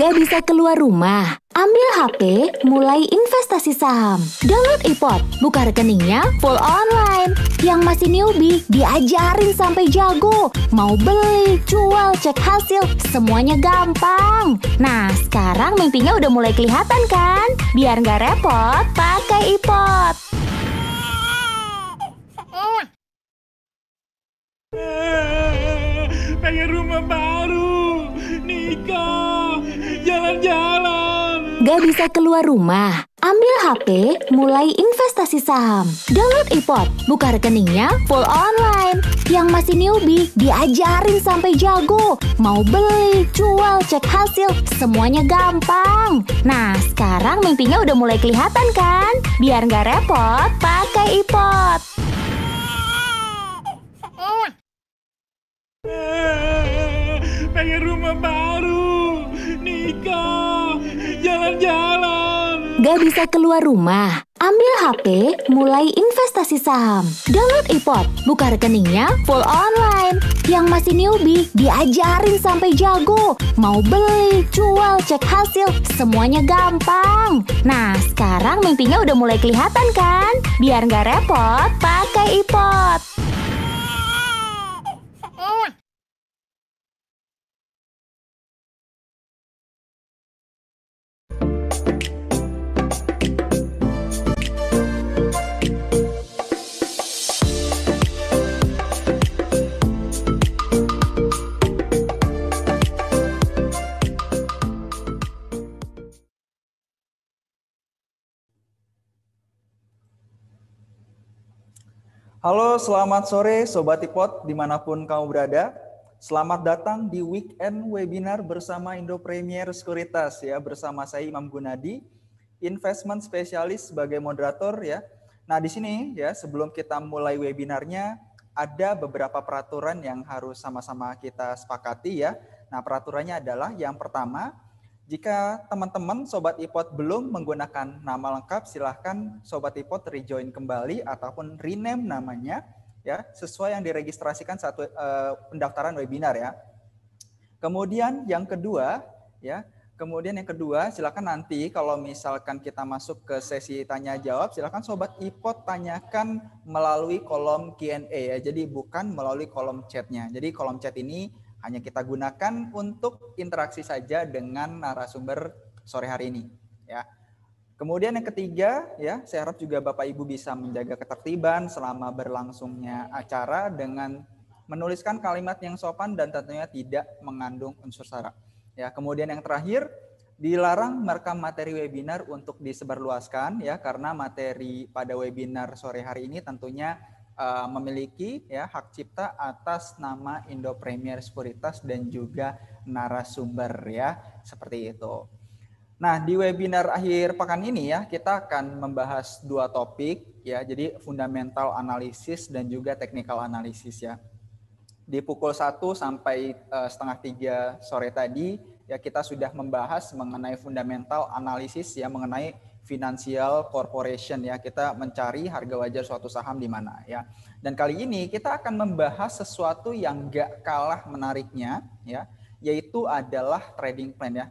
Gak bisa keluar rumah? Ambil HP, mulai investasi saham. Download iPod, buka rekeningnya full online. Yang masih newbie, diajarin sampai jago. Mau beli, jual, cek hasil, semuanya gampang. Nah, sekarang mimpinya udah mulai kelihatan kan? Biar nggak repot, pakai iPod. Pengen rumah baru, nikah, jalan-jalan. Gak bisa keluar rumah? Ambil HP, mulai investasi saham. Download iPod, buka rekeningnya full online. Yang masih newbie, diajarin sampai jago. Mau beli, jual, cek hasil, semuanya gampang. Nah, sekarang mimpinya udah mulai kelihatan kan? Biar nggak repot, pakai iPod. Pengen rumah baru, nikah, jalan-jalan. Gak bisa keluar rumah? Ambil HP, mulai investasi saham. Download iPod, buka rekeningnya full online. Yang masih newbie, diajarin sampai jago. Mau beli, jual, cek hasil, semuanya gampang. Nah, sekarang mimpinya udah mulai kelihatan kan? Biar nggak repot, pakai iPod. Oh. Halo, selamat sore Sobat Ipot di mana pun kamu berada. Selamat datang di weekend webinar bersama Indo Premier Sekuritas ya bersama saya Imam Gunadi, investment spesialis sebagai moderator ya. Nah di sini ya sebelum kita mulai webinarnya ada beberapa peraturan yang harus sama-sama kita sepakati ya. Nah peraturannya adalah yang pertama jika teman-teman Sobat Ipot belum menggunakan nama lengkap, silahkan Sobat Ipot rejoin kembali ataupun rename namanya ya sesuai yang diregistrasikan satu uh, pendaftaran webinar ya. Kemudian yang kedua ya, kemudian yang kedua silakan nanti kalau misalkan kita masuk ke sesi tanya jawab, silakan Sobat Ipot tanyakan melalui kolom Q&A ya. Jadi bukan melalui kolom chatnya. Jadi kolom chat ini hanya kita gunakan untuk interaksi saja dengan narasumber sore hari ini ya. Kemudian yang ketiga ya, saya harap juga Bapak Ibu bisa menjaga ketertiban selama berlangsungnya acara dengan menuliskan kalimat yang sopan dan tentunya tidak mengandung unsur sara. Ya, kemudian yang terakhir dilarang merekam materi webinar untuk disebarluaskan ya karena materi pada webinar sore hari ini tentunya uh, memiliki ya hak cipta atas nama Indo Premier Sekuritas dan juga narasumber ya seperti itu. Nah, di webinar akhir pekan ini ya, kita akan membahas dua topik ya. Jadi fundamental analisis dan juga technical analisis ya. Di pukul 1 sampai uh, setengah tiga sore tadi ya kita sudah membahas mengenai fundamental analisis ya mengenai financial corporation ya. Kita mencari harga wajar suatu saham di mana ya. Dan kali ini kita akan membahas sesuatu yang gak kalah menariknya ya, yaitu adalah trading plan ya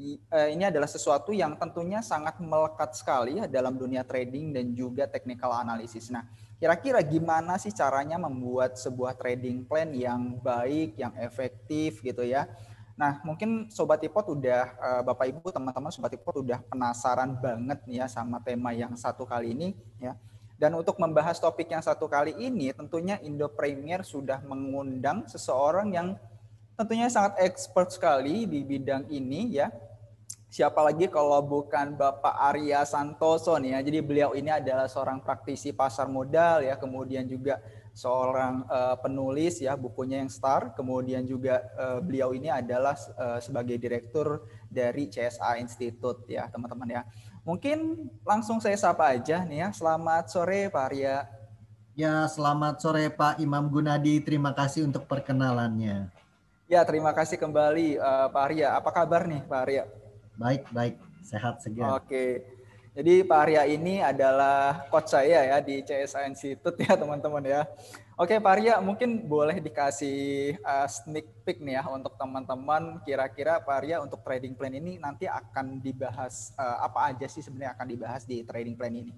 Eh, ini adalah sesuatu yang tentunya sangat melekat sekali ya dalam dunia trading dan juga technical analysis. Nah, kira-kira gimana sih caranya membuat sebuah trading plan yang baik, yang efektif gitu ya? Nah, mungkin Sobat Ipot udah, eh, Bapak Ibu, teman-teman Sobat Ipot udah penasaran banget nih ya sama tema yang satu kali ini ya. Dan untuk membahas topik yang satu kali ini, tentunya Indo Premier sudah mengundang seseorang yang tentunya sangat expert sekali di bidang ini ya siapa lagi kalau bukan Bapak Arya Santoso nih ya. Jadi beliau ini adalah seorang praktisi pasar modal ya, kemudian juga seorang uh, penulis ya bukunya yang star, kemudian juga uh, beliau ini adalah uh, sebagai direktur dari CSA Institute ya, teman-teman ya. Mungkin langsung saya sapa aja nih ya. Selamat sore Pak Arya. Ya, selamat sore Pak Imam Gunadi. Terima kasih untuk perkenalannya. Ya, terima kasih kembali uh, Pak Arya. Apa kabar nih Pak Arya? Baik, baik. Sehat segar. Oke. Jadi Pak Arya ini adalah coach saya ya di CSA Institute ya teman-teman ya. Oke Pak Arya mungkin boleh dikasih uh, sneak peek nih ya untuk teman-teman kira-kira Pak Arya untuk trading plan ini nanti akan dibahas uh, apa aja sih sebenarnya akan dibahas di trading plan ini?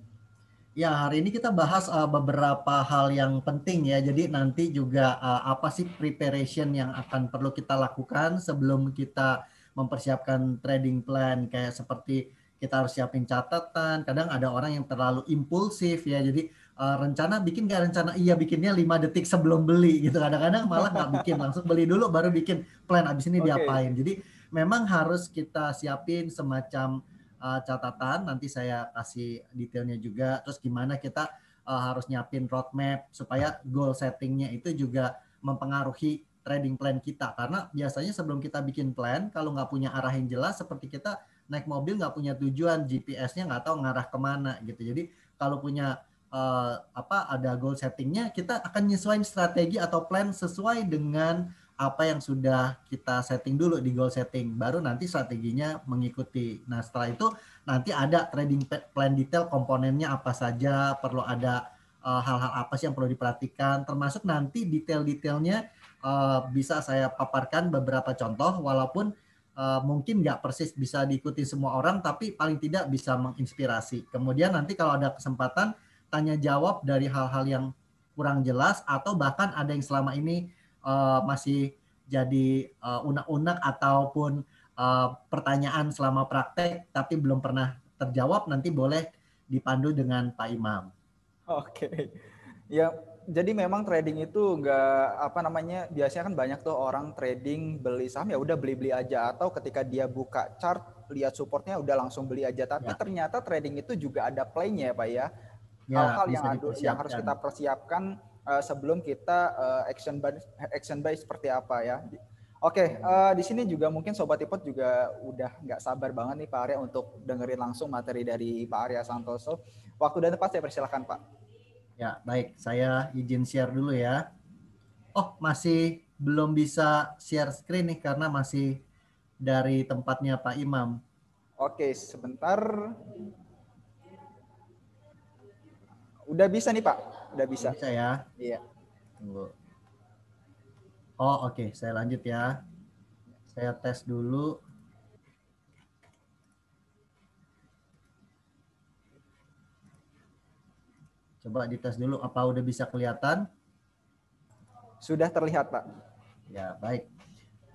Ya, hari ini kita bahas uh, beberapa hal yang penting ya. Jadi nanti juga uh, apa sih preparation yang akan perlu kita lakukan sebelum kita mempersiapkan trading plan kayak seperti kita harus siapin catatan. Kadang ada orang yang terlalu impulsif ya. Jadi uh, rencana bikin kayak rencana iya bikinnya lima detik sebelum beli gitu. Kadang-kadang malah nggak bikin langsung beli dulu baru bikin plan abis ini okay. diapain. Jadi memang harus kita siapin semacam uh, catatan nanti saya kasih detailnya juga terus gimana kita uh, harus nyiapin roadmap supaya goal settingnya itu juga mempengaruhi trading plan kita karena biasanya sebelum kita bikin plan kalau nggak punya arah yang jelas seperti kita naik mobil nggak punya tujuan GPS-nya nggak tahu ngarah ke mana gitu. Jadi kalau punya uh, apa ada goal settingnya kita akan nyesuaiin strategi atau plan sesuai dengan apa yang sudah kita setting dulu di goal setting. Baru nanti strateginya mengikuti. Nah setelah itu nanti ada trading plan detail komponennya apa saja perlu ada eh, hal-hal uh, apa sih yang perlu diperhatikan termasuk nanti detail-detailnya uh, bisa saya paparkan beberapa contoh walaupun uh, mungkin nggak persis bisa diikuti semua orang tapi paling tidak bisa menginspirasi kemudian nanti kalau ada kesempatan tanya jawab dari hal-hal yang kurang jelas atau bahkan ada yang selama ini uh, masih jadi uh, unek-unek ataupun uh, pertanyaan selama praktek tapi belum pernah terjawab nanti boleh dipandu dengan Pak Imam. Oke. Okay. Ya, jadi memang trading itu enggak apa namanya biasanya kan banyak tuh orang trading beli saham ya udah beli-beli aja atau ketika dia buka chart lihat supportnya udah langsung beli aja tapi ya. ternyata trading itu juga ada playnya ya Pak ya. ya Hal-hal ya, yang, yang harus kita persiapkan uh, sebelum kita uh, action buy action buy seperti apa ya. Oke, okay, uh, eh, di sini juga mungkin Sobat Ipot juga udah nggak sabar banget nih Pak Arya untuk dengerin langsung materi dari Pak Arya Santoso. Waktu dan tempat saya persilahkan Pak. Ya, baik. Saya izin share dulu ya. Oh, masih belum bisa share screen nih karena masih dari tempatnya Pak Imam. Oke, sebentar. Udah bisa nih Pak. Udah bisa. Bisa ya? Iya. Tunggu. Oh, oke. Okay. Saya lanjut ya. Saya tes dulu. Coba dites dulu apa udah bisa kelihatan? Sudah terlihat, Pak. Ya, baik.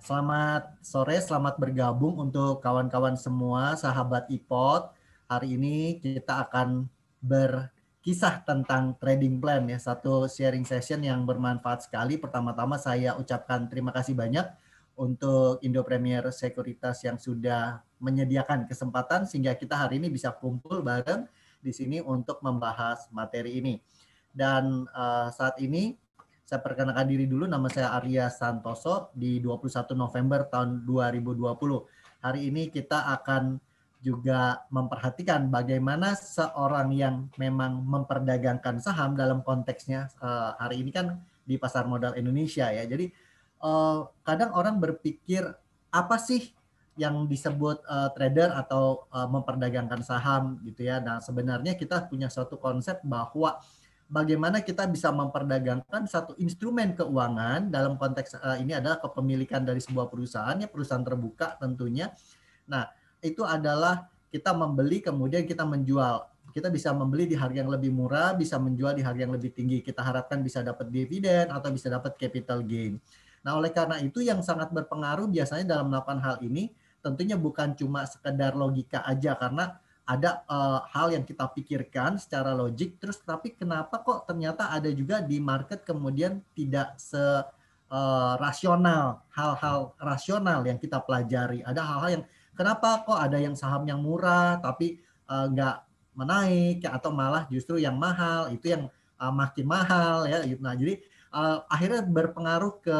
Selamat sore, selamat bergabung untuk kawan-kawan semua, sahabat iPod. Hari ini kita akan ber kisah tentang trading plan ya satu sharing session yang bermanfaat sekali. Pertama-tama saya ucapkan terima kasih banyak untuk Indo Premier Sekuritas yang sudah menyediakan kesempatan sehingga kita hari ini bisa kumpul bareng di sini untuk membahas materi ini. Dan uh, saat ini saya perkenalkan diri dulu nama saya Arya Santoso di 21 November tahun 2020. Hari ini kita akan juga memperhatikan bagaimana seorang yang memang memperdagangkan saham dalam konteksnya uh, hari ini kan di pasar modal Indonesia ya. Jadi uh, kadang orang berpikir apa sih yang disebut uh, trader atau uh, memperdagangkan saham gitu ya. Nah, sebenarnya kita punya suatu konsep bahwa bagaimana kita bisa memperdagangkan satu instrumen keuangan dalam konteks uh, ini adalah kepemilikan dari sebuah perusahaan ya perusahaan terbuka tentunya. Nah, itu adalah kita membeli kemudian kita menjual. Kita bisa membeli di harga yang lebih murah, bisa menjual di harga yang lebih tinggi. Kita harapkan bisa dapat dividen atau bisa dapat capital gain. Nah, oleh karena itu yang sangat berpengaruh biasanya dalam melakukan hal ini tentunya bukan cuma sekedar logika aja karena ada uh, hal yang kita pikirkan secara logik terus tapi kenapa kok ternyata ada juga di market kemudian tidak se uh, rasional hal-hal rasional yang kita pelajari ada hal-hal yang kenapa kok ada yang saham yang murah tapi uh, menaik atau malah justru yang mahal itu yang uh, makin mahal ya gitu. Nah, jadi uh, akhirnya berpengaruh ke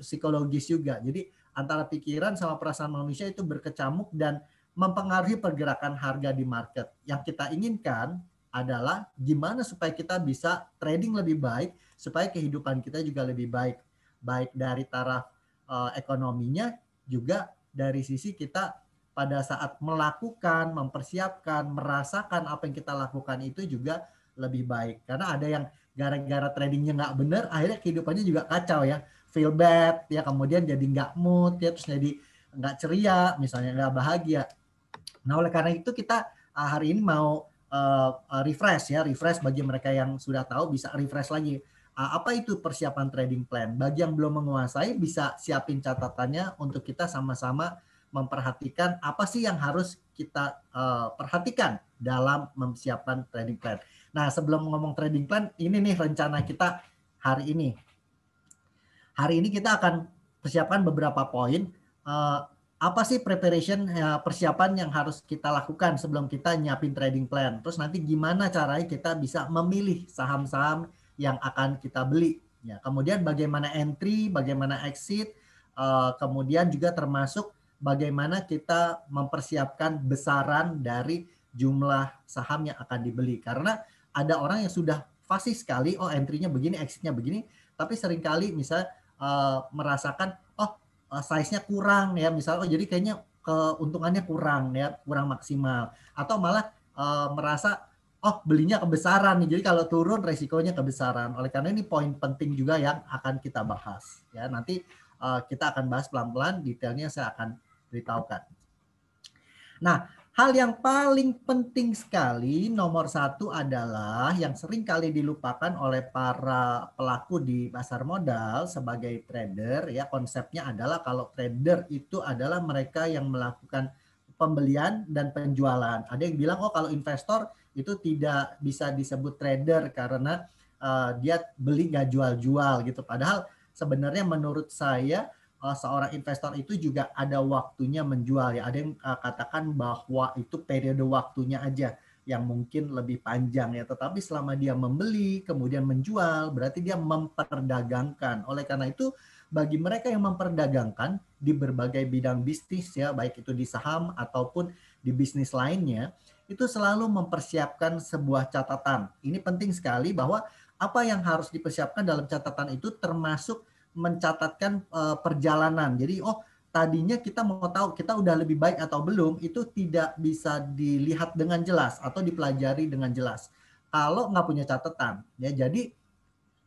psikologis juga. Jadi antara pikiran sama perasaan manusia itu berkecamuk dan mempengaruhi pergerakan harga di market. Yang kita inginkan adalah gimana supaya kita bisa trading lebih baik, supaya kehidupan kita juga lebih baik, baik dari taraf uh, ekonominya juga dari sisi kita pada saat melakukan, mempersiapkan, merasakan apa yang kita lakukan itu juga lebih baik. Karena ada yang gara-gara tradingnya nggak benar, akhirnya kehidupannya juga kacau ya, feel bad, ya kemudian jadi nggak mood, ya terus jadi nggak ceria, misalnya nggak bahagia. Nah oleh karena itu kita ah, hari ini mau uh, refresh ya, refresh bagi mereka yang sudah tahu bisa refresh lagi. Uh, apa itu persiapan trading plan? Bagi yang belum menguasai bisa siapin catatannya untuk kita sama-sama memperhatikan apa sih yang harus kita uh, perhatikan dalam mempersiapkan trading plan. Nah, sebelum ngomong trading plan, ini nih rencana kita hari ini. Hari ini kita akan persiapkan beberapa poin. Uh, apa sih preparation ya, persiapan yang harus kita lakukan sebelum kita nyiapin trading plan? Terus nanti gimana caranya kita bisa memilih saham-saham yang akan kita beli? Ya, kemudian bagaimana entry, bagaimana exit, uh, kemudian juga termasuk bagaimana kita mempersiapkan besaran dari jumlah saham yang akan dibeli. Karena ada orang yang sudah fasih sekali, oh entry-nya begini, exit-nya begini, tapi sering kali misalnya uh, merasakan, oh uh, size-nya kurang ya, misalnya, oh jadi kayaknya keuntungannya kurang ya, kurang maksimal. Atau malah merasa, oh belinya kebesaran nih, jadi kalau turun resikonya kebesaran. Oleh karena ini poin penting juga yang akan kita bahas. ya Nanti kita akan bahas pelan-pelan, detailnya saya akan beritahukan. Nah, hal yang paling penting sekali nomor satu adalah yang sering kali dilupakan oleh para pelaku di pasar modal sebagai trader ya konsepnya adalah kalau trader itu adalah mereka yang melakukan pembelian dan penjualan. Ada yang bilang oh kalau investor itu tidak bisa disebut trader karena uh, dia beli nggak jual-jual gitu. Padahal sebenarnya menurut saya uh, seorang investor itu juga ada waktunya menjual ya. Ada yang uh, katakan bahwa itu periode waktunya aja yang mungkin lebih panjang ya. Tetapi selama dia membeli kemudian menjual berarti dia memperdagangkan. Oleh karena itu bagi mereka yang memperdagangkan di berbagai bidang bisnis ya, baik itu di saham ataupun di bisnis lainnya, itu selalu mempersiapkan sebuah catatan. Ini penting sekali bahwa apa yang harus dipersiapkan dalam catatan itu termasuk mencatatkan uh, perjalanan. Jadi oh tadinya kita mau tahu kita udah lebih baik atau belum itu tidak bisa dilihat dengan jelas atau dipelajari dengan jelas. Kalau nggak punya catatan ya jadi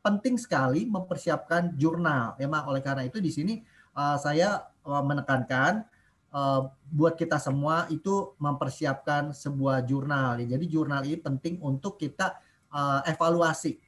penting sekali mempersiapkan jurnal. Ya mak oleh karena itu di sini uh, saya uh, menekankan uh, buat kita semua itu mempersiapkan sebuah jurnal. Ya jadi jurnal ini penting untuk kita uh, evaluasi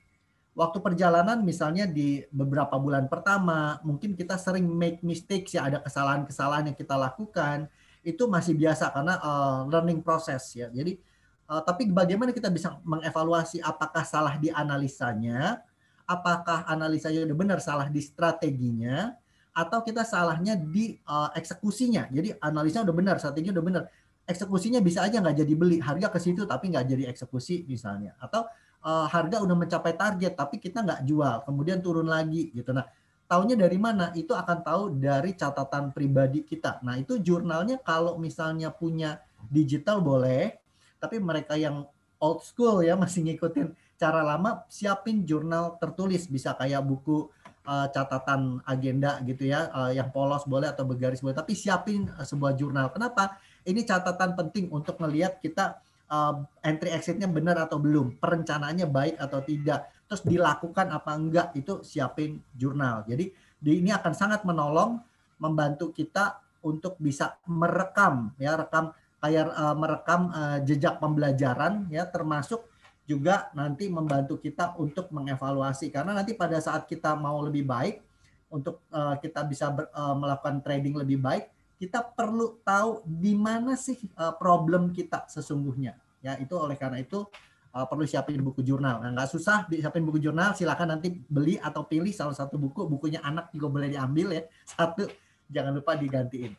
waktu perjalanan misalnya di beberapa bulan pertama mungkin kita sering make mistakes ya ada kesalahan-kesalahan yang kita lakukan itu masih biasa karena uh, learning process ya. Jadi uh, tapi bagaimana kita bisa mengevaluasi apakah salah di analisanya apakah analisanya udah benar salah di strateginya atau kita salahnya di uh, eksekusinya. Jadi analisanya udah benar strateginya udah benar. Eksekusinya bisa aja nggak jadi beli harga ke situ tapi nggak jadi eksekusi misalnya. Atau uh, harga udah mencapai target tapi kita nggak jual kemudian turun lagi gitu. Nah tahunya dari mana? Itu akan tahu dari catatan pribadi kita. Nah itu jurnalnya kalau misalnya punya digital boleh tapi mereka yang old school ya masih ngikutin cara lama siapin jurnal tertulis. Bisa kayak buku uh, catatan agenda gitu ya uh, yang polos boleh atau bergaris boleh. Tapi siapin sebuah jurnal. Kenapa? Ini catatan penting untuk melihat kita uh, entry exitnya benar atau belum, perencanaannya baik atau tidak, terus dilakukan apa enggak itu siapin jurnal. Jadi di, ini akan sangat menolong membantu kita untuk bisa merekam ya rekam kayak uh, merekam uh, jejak pembelajaran ya termasuk juga nanti membantu kita untuk mengevaluasi karena nanti pada saat kita mau lebih baik untuk uh, kita bisa ber, uh, melakukan trading lebih baik kita perlu tahu di mana sih uh, problem kita sesungguhnya. Ya, itu oleh karena itu uh, perlu siapin buku jurnal. Nah, nggak susah siapin buku jurnal, silakan nanti beli atau pilih salah satu buku. Bukunya anak juga boleh diambil ya. Satu, jangan lupa digantiin.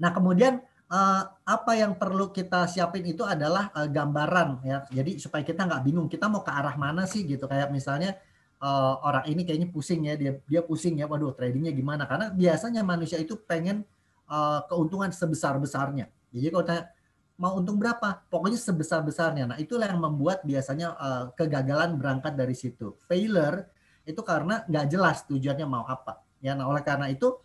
Nah, kemudian uh, apa yang perlu kita siapin itu adalah gambaran ya. Jadi supaya kita nggak bingung kita mau ke arah mana sih gitu. Kayak misalnya orang ini kayaknya pusing ya, dia dia pusing ya. Waduh, tradingnya gimana? Karena biasanya manusia itu pengen uh, keuntungan sebesar-besarnya. Jadi kalau tanya mau untung berapa? Pokoknya sebesar-besarnya. Nah, itulah yang membuat biasanya uh, kegagalan berangkat dari situ. Failure itu karena nggak jelas tujuannya mau apa. Ya, nah oleh karena itu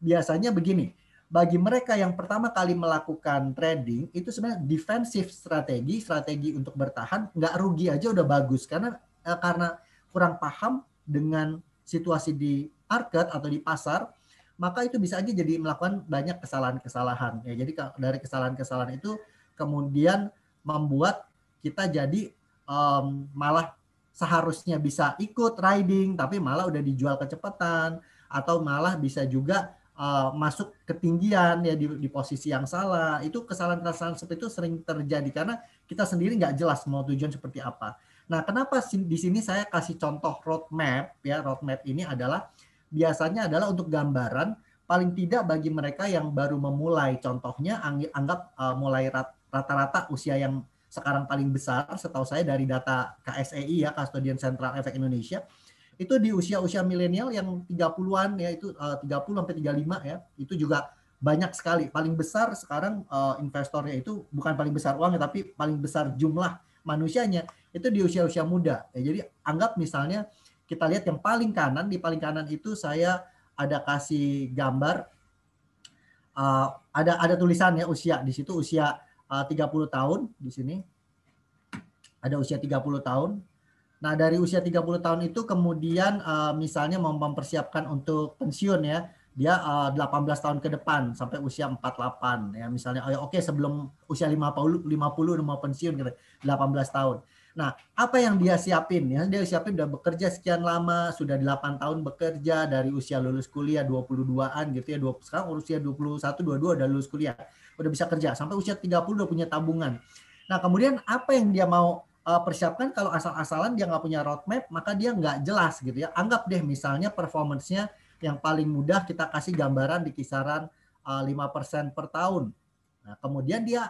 biasanya begini. bagi mereka yang pertama kali melakukan trading itu sebenarnya defensif strategi, strategi untuk bertahan nggak rugi aja udah bagus karena eh, karena kurang paham dengan situasi di market atau di pasar, maka itu bisa aja jadi melakukan banyak kesalahan-kesalahan. Ya, jadi dari kesalahan-kesalahan itu kemudian membuat kita jadi um, malah seharusnya bisa ikut riding, tapi malah udah dijual kecepatan atau malah bisa juga uh, masuk ketinggian ya di, di posisi yang salah itu kesalahan-kesalahan seperti itu sering terjadi karena kita sendiri nggak jelas mau tujuan seperti apa. Nah, kenapa di sini saya kasih contoh roadmap ya roadmap ini adalah biasanya adalah untuk gambaran paling tidak bagi mereka yang baru memulai. Contohnya anggap uh, mulai rata-rata usia yang sekarang paling besar setahu saya dari data KSEI ya Custodian Central Efek Indonesia itu di usia-usia milenial yang 30-an ya itu uh, 30 sampai 35 ya itu juga banyak sekali. Paling besar sekarang uh, investornya itu bukan paling besar uangnya tapi paling besar jumlah manusianya itu di usia-usia muda. Ya jadi anggap misalnya kita lihat yang paling kanan di paling kanan itu saya ada kasih gambar uh, ada ada tulisannya usia di situ usia uh, 30 tahun di sini. Ada usia 30 tahun. Nah, dari usia 30 tahun itu kemudian uh, misalnya mau mempersiapkan untuk pensiun ya, dia uh, eh, 18 tahun ke depan sampai usia 48 ya. Misalnya oh, ya, oke okay, sebelum usia 50 50 udah mau pensiun gitu, 18 tahun. Nah, apa yang dia siapin ya? Dia siapin udah bekerja sekian lama, sudah 8 tahun bekerja dari usia lulus kuliah 22-an gitu ya. 20, sekarang usia 21 22 udah lulus kuliah. Udah bisa kerja sampai usia 30 udah punya tabungan. Nah, kemudian apa yang dia mau uh, persiapkan kalau asal-asalan dia nggak punya roadmap maka dia nggak jelas gitu ya anggap deh misalnya performance-nya yang paling mudah kita kasih gambaran di kisaran uh, eh, 5% per tahun nah kemudian dia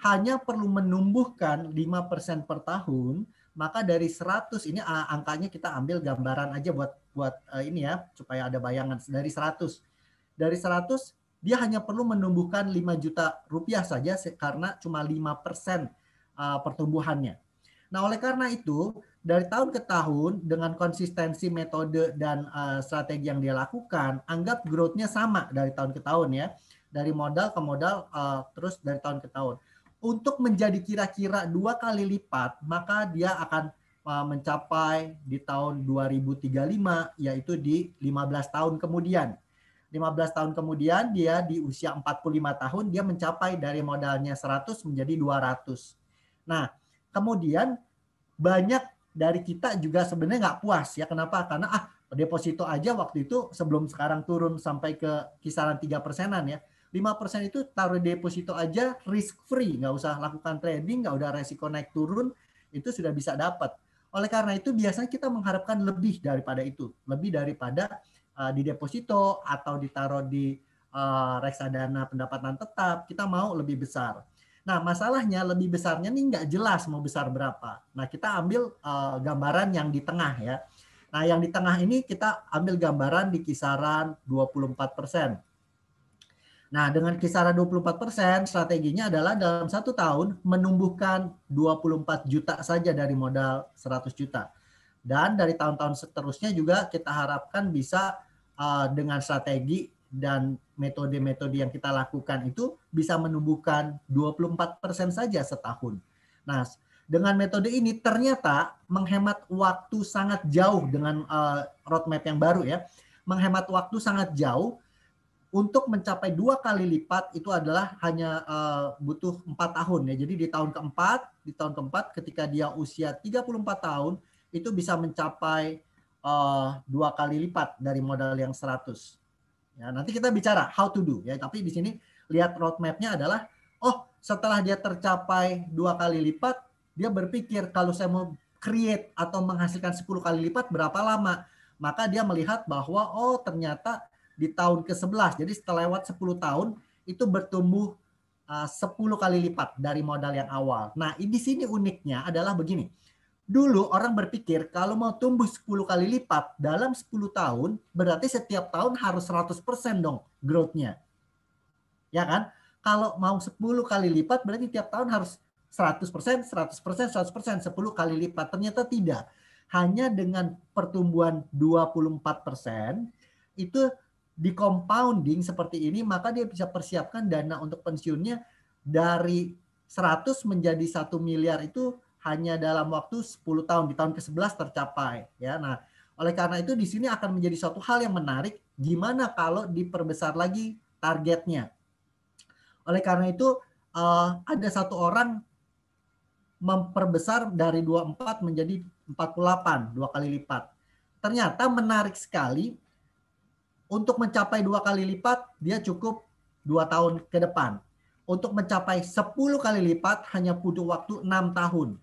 hanya perlu menumbuhkan 5% per tahun maka dari 100 ini uh, angkanya kita ambil gambaran aja buat buat uh, ini ya supaya ada bayangan dari 100 dari 100 dia hanya perlu menumbuhkan 5 juta rupiah saja karena cuma 5% pertumbuhannya. Nah, oleh karena itu, dari tahun ke tahun dengan konsistensi metode dan strategi yang dia lakukan, anggap growth-nya sama dari tahun ke tahun ya. Dari modal ke modal terus dari tahun ke tahun. Untuk menjadi kira-kira dua kali lipat, maka dia akan uh, mencapai di tahun 2035 yaitu di 15 tahun kemudian. 15 tahun kemudian dia di usia 45 tahun dia mencapai dari modalnya 100 menjadi 200. Nah, kemudian banyak dari kita juga sebenarnya nggak puas ya kenapa karena ah deposito aja waktu itu sebelum sekarang turun sampai ke kisaran tiga persenan ya lima persen itu taruh deposito aja risk free nggak usah lakukan trading nggak udah resiko naik turun itu sudah bisa dapat oleh karena itu biasanya kita mengharapkan lebih daripada itu lebih daripada uh, di deposito atau ditaruh di uh, reksadana pendapatan tetap kita mau lebih besar Nah, masalahnya lebih besarnya nih nggak jelas mau besar berapa. Nah, kita ambil uh, gambaran yang di tengah ya. Nah, yang di tengah ini kita ambil gambaran di kisaran 24 persen. Nah, dengan kisaran 24 persen, strateginya adalah dalam satu tahun menumbuhkan 24 juta saja dari modal 100 juta. Dan dari tahun-tahun seterusnya juga kita harapkan bisa uh, dengan strategi dan metode-metode yang kita lakukan itu bisa menumbuhkan 24% saja setahun. Nah, dengan metode ini ternyata menghemat waktu sangat jauh dengan uh, roadmap yang baru ya. Menghemat waktu sangat jauh untuk mencapai dua kali lipat itu adalah hanya uh, butuh empat tahun ya. Jadi di tahun keempat, di tahun keempat ketika dia usia 34 tahun itu bisa mencapai uh, dua kali lipat dari modal yang 100. Ya, nanti kita bicara how to do ya. Tapi di sini lihat roadmapnya adalah oh setelah dia tercapai dua kali lipat, dia berpikir kalau saya mau create atau menghasilkan 10 kali lipat berapa lama? Maka dia melihat bahwa oh ternyata di tahun ke-11. Jadi setelah lewat 10 tahun itu bertumbuh uh, 10 kali lipat dari modal yang awal. Nah, di sini uniknya adalah begini Dulu orang berpikir kalau mau tumbuh 10 kali lipat dalam 10 tahun, berarti setiap tahun harus 100% dong growth-nya. Ya kan? Kalau mau 10 kali lipat berarti tiap tahun harus 100%, 100%, 100%, 10 kali lipat. Ternyata tidak. Hanya dengan pertumbuhan 24% itu di compounding seperti ini, maka dia bisa persiapkan dana untuk pensiunnya dari 100 menjadi 1 miliar itu hanya dalam waktu 10 tahun di tahun ke-11 tercapai ya. Nah, oleh karena itu di sini akan menjadi suatu hal yang menarik gimana kalau diperbesar lagi targetnya. Oleh karena itu uh, ada satu orang memperbesar dari 24 menjadi 48, dua kali lipat. Ternyata menarik sekali untuk mencapai dua kali lipat, dia cukup dua tahun ke depan. Untuk mencapai 10 kali lipat hanya butuh waktu enam tahun.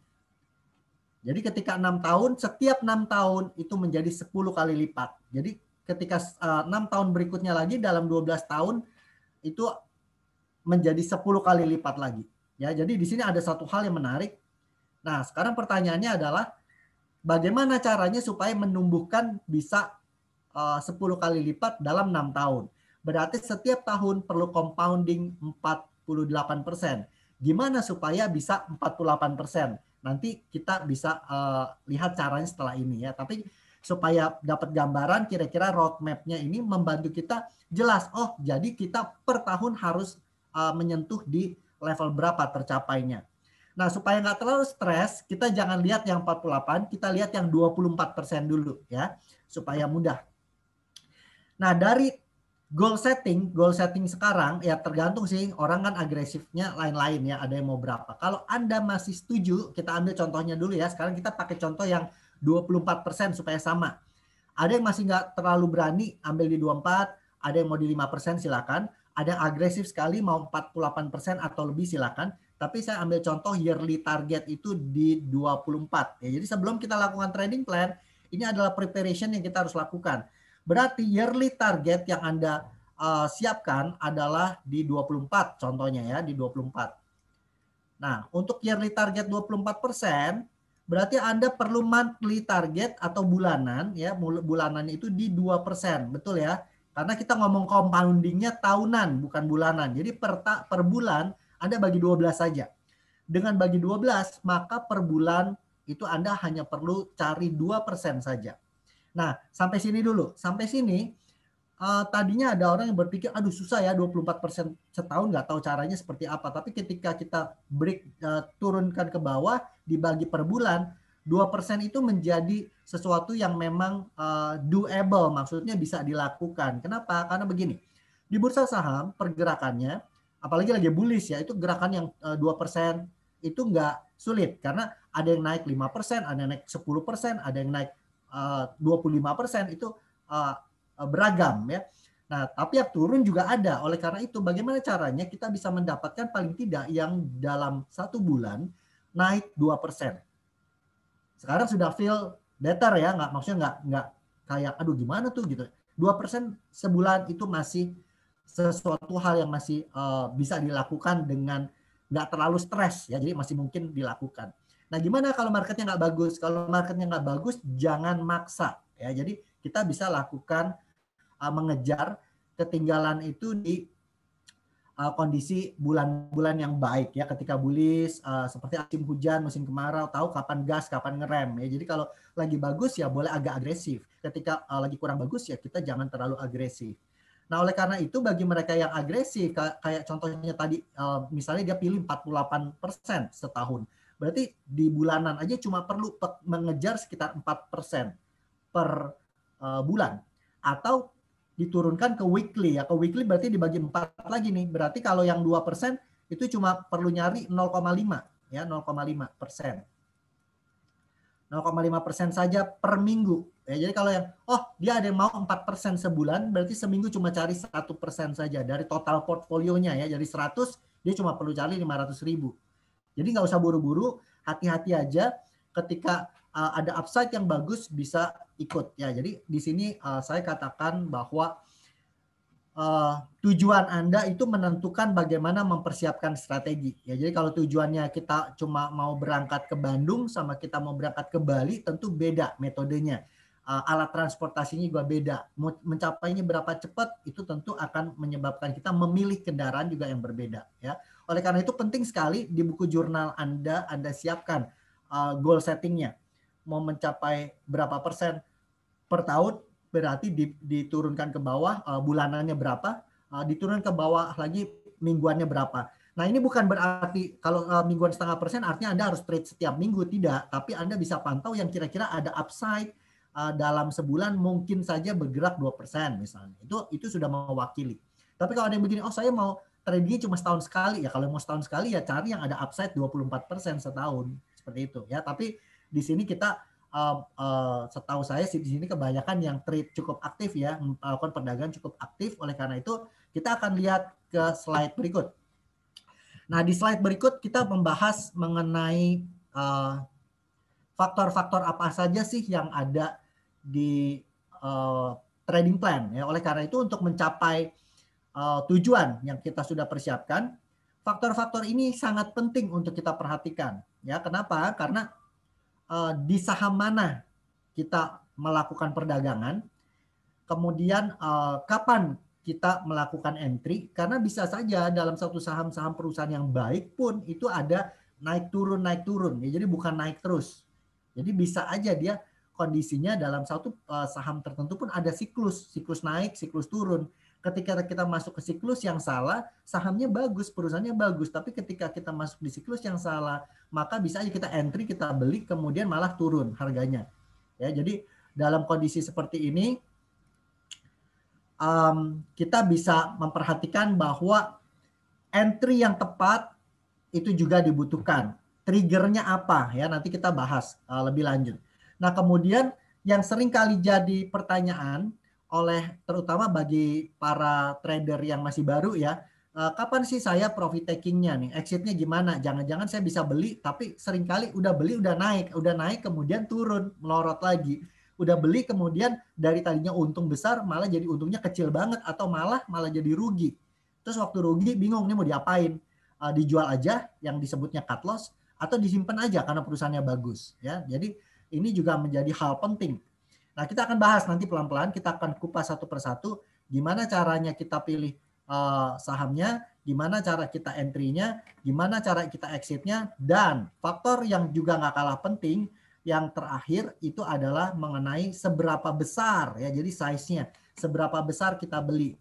Jadi ketika enam tahun, setiap enam tahun itu menjadi 10 kali lipat. Jadi ketika eh, enam tahun berikutnya lagi dalam 12 tahun itu menjadi 10 kali lipat lagi. Ya, jadi di sini ada satu hal yang menarik. Nah, sekarang pertanyaannya adalah bagaimana caranya supaya menumbuhkan bisa uh, 10 kali lipat dalam enam tahun. Berarti setiap tahun perlu compounding 48 persen. Gimana supaya bisa 48 persen? Nanti kita bisa uh, lihat caranya setelah ini ya. Tapi supaya dapat gambaran kira-kira roadmap-nya ini membantu kita jelas. Oh, jadi kita per tahun harus uh, menyentuh di level berapa tercapainya. Nah, supaya nggak terlalu stres, kita jangan lihat yang 48, kita lihat yang 24% dulu ya, supaya mudah. Nah dari goal setting, goal setting sekarang ya tergantung sih orang kan agresifnya lain-lain ya. Ada yang mau berapa. Kalau Anda masih setuju, kita ambil contohnya dulu ya. Sekarang kita pakai contoh yang 24% supaya sama. Ada yang masih nggak terlalu berani ambil di 24, ada yang mau di 5% silakan. Ada yang agresif sekali mau 48% atau lebih silakan. Tapi saya ambil contoh yearly target itu di 24. Ya, jadi sebelum kita lakukan trading plan, ini adalah preparation yang kita harus lakukan Berarti yearly target yang Anda uh, siapkan adalah di 24 contohnya ya, di 24. Nah, untuk yearly target 24%, berarti Anda perlu monthly target atau bulanan ya, bulanan itu di 2%, betul ya? Karena kita ngomong compoundingnya tahunan bukan bulanan. Jadi per, per bulan Anda bagi 12 saja. Dengan bagi 12, maka per bulan itu Anda hanya perlu cari 2% saja. Nah, sampai sini dulu. Sampai sini uh, tadinya ada orang yang berpikir aduh susah ya 24% setahun nggak tahu caranya seperti apa. Tapi ketika kita break uh, turunkan ke bawah dibagi per bulan, 2% itu menjadi sesuatu yang memang uh, doable, maksudnya bisa dilakukan. Kenapa? Karena begini. Di bursa saham pergerakannya apalagi lagi bullish ya, itu gerakan yang uh, 2% itu nggak sulit karena ada yang naik 5%, ada yang naik 10%, ada yang naik 25% itu uh, beragam ya. Nah, tapi yang turun juga ada. Oleh karena itu, bagaimana caranya kita bisa mendapatkan paling tidak yang dalam satu bulan naik 2%. Sekarang sudah feel better ya, nggak maksudnya nggak nggak kayak aduh gimana tuh gitu. 2% sebulan itu masih sesuatu hal yang masih uh, bisa dilakukan dengan nggak terlalu stres ya, jadi masih mungkin dilakukan. Nah, gimana kalau marketnya nggak bagus? Kalau marketnya nggak bagus, jangan maksa. Ya, jadi kita bisa lakukan uh, mengejar ketinggalan itu di uh, kondisi bulan-bulan yang baik ya. Ketika bullish, uh, seperti musim hujan, musim kemarau, tahu kapan gas, kapan ngerem. Ya, jadi kalau lagi bagus ya boleh agak agresif. Ketika uh, lagi kurang bagus ya kita jangan terlalu agresif. Nah, oleh karena itu bagi mereka yang agresif kayak contohnya tadi misalnya dia pilih 48% setahun Berarti di bulanan aja cuma perlu mengejar sekitar 4% per uh, bulan. Atau diturunkan ke weekly ya. Ke weekly berarti dibagi 4 lagi nih. Berarti kalau yang 2% itu cuma perlu nyari 0,5 ya, 0,5 persen. 0,5 persen saja per minggu. Ya, jadi kalau yang, oh dia ada yang mau 4 persen sebulan, berarti seminggu cuma cari satu persen saja dari total portfolionya ya. Jadi 100 dia cuma perlu cari 500 ribu. Jadi nggak usah buru-buru, hati-hati aja ketika uh, ada upside yang bagus bisa ikut ya. Jadi di sini uh, saya katakan bahwa uh, tujuan Anda itu menentukan bagaimana mempersiapkan strategi. Ya, jadi kalau tujuannya kita cuma mau berangkat ke Bandung sama kita mau berangkat ke Bali, tentu beda metodenya. Uh, alat transportasinya juga beda. Mencapainya berapa cepat itu tentu akan menyebabkan kita memilih kendaraan juga yang berbeda. Ya, oleh karena itu penting sekali di buku jurnal Anda Anda siapkan uh, goal settingnya. Mau mencapai berapa persen per tahun berarti diturunkan ke bawah uh, bulanannya berapa, uh, diturunkan ke bawah lagi mingguannya berapa. Nah ini bukan berarti kalau uh, mingguan setengah persen artinya Anda harus trade setiap minggu tidak, tapi Anda bisa pantau yang kira-kira ada upside uh, dalam sebulan mungkin saja bergerak dua persen misalnya. Itu itu sudah mewakili. Tapi kalau ada yang begini, oh saya mau tradingnya cuma setahun sekali ya. Kalau mau setahun sekali ya cari yang ada upside 24% setahun seperti itu ya. Tapi di sini kita uh, uh, setahu saya sih di sini kebanyakan yang trade cukup aktif ya, melakukan perdagangan cukup aktif. Oleh karena itu kita akan lihat ke slide berikut. Nah, di slide berikut kita membahas mengenai eh, faktor-faktor uh, apa saja sih yang ada di uh, trading plan ya. Oleh karena itu untuk mencapai uh, tujuan yang kita sudah persiapkan, faktor-faktor ini sangat penting untuk kita perhatikan ya. Kenapa? Karena uh, di saham mana kita melakukan perdagangan, kemudian uh, kapan kita melakukan entry karena bisa saja dalam satu saham-saham perusahaan yang baik pun itu ada naik turun naik turun ya jadi bukan naik terus jadi bisa aja dia kondisinya dalam satu saham tertentu pun ada siklus siklus naik siklus turun ketika kita masuk ke siklus yang salah sahamnya bagus perusahaannya bagus tapi ketika kita masuk di siklus yang salah maka bisa aja kita entry kita beli kemudian malah turun harganya ya jadi dalam kondisi seperti ini um, kita bisa memperhatikan bahwa entry yang tepat itu juga dibutuhkan. Triggernya apa ya nanti kita bahas uh, lebih lanjut. Nah kemudian yang sering kali jadi pertanyaan oleh terutama bagi para trader yang masih baru ya, uh, kapan sih saya profit takingnya nih, exitnya gimana? Jangan-jangan saya bisa beli tapi sering kali udah beli udah naik, udah naik kemudian turun melorot lagi udah beli kemudian dari tadinya untung besar malah jadi untungnya kecil banget atau malah malah jadi rugi. Terus waktu rugi bingung nih mau diapain? Uh, dijual aja yang disebutnya cut loss atau disimpan aja karena perusahaannya bagus ya. Jadi ini juga menjadi hal penting. Nah, kita akan bahas nanti pelan-pelan, kita akan kupas satu persatu gimana caranya kita pilih uh, sahamnya, gimana cara kita entry-nya, gimana cara kita exit-nya dan faktor yang juga nggak kalah penting yang terakhir itu adalah mengenai seberapa besar ya jadi size-nya. Seberapa besar kita beli.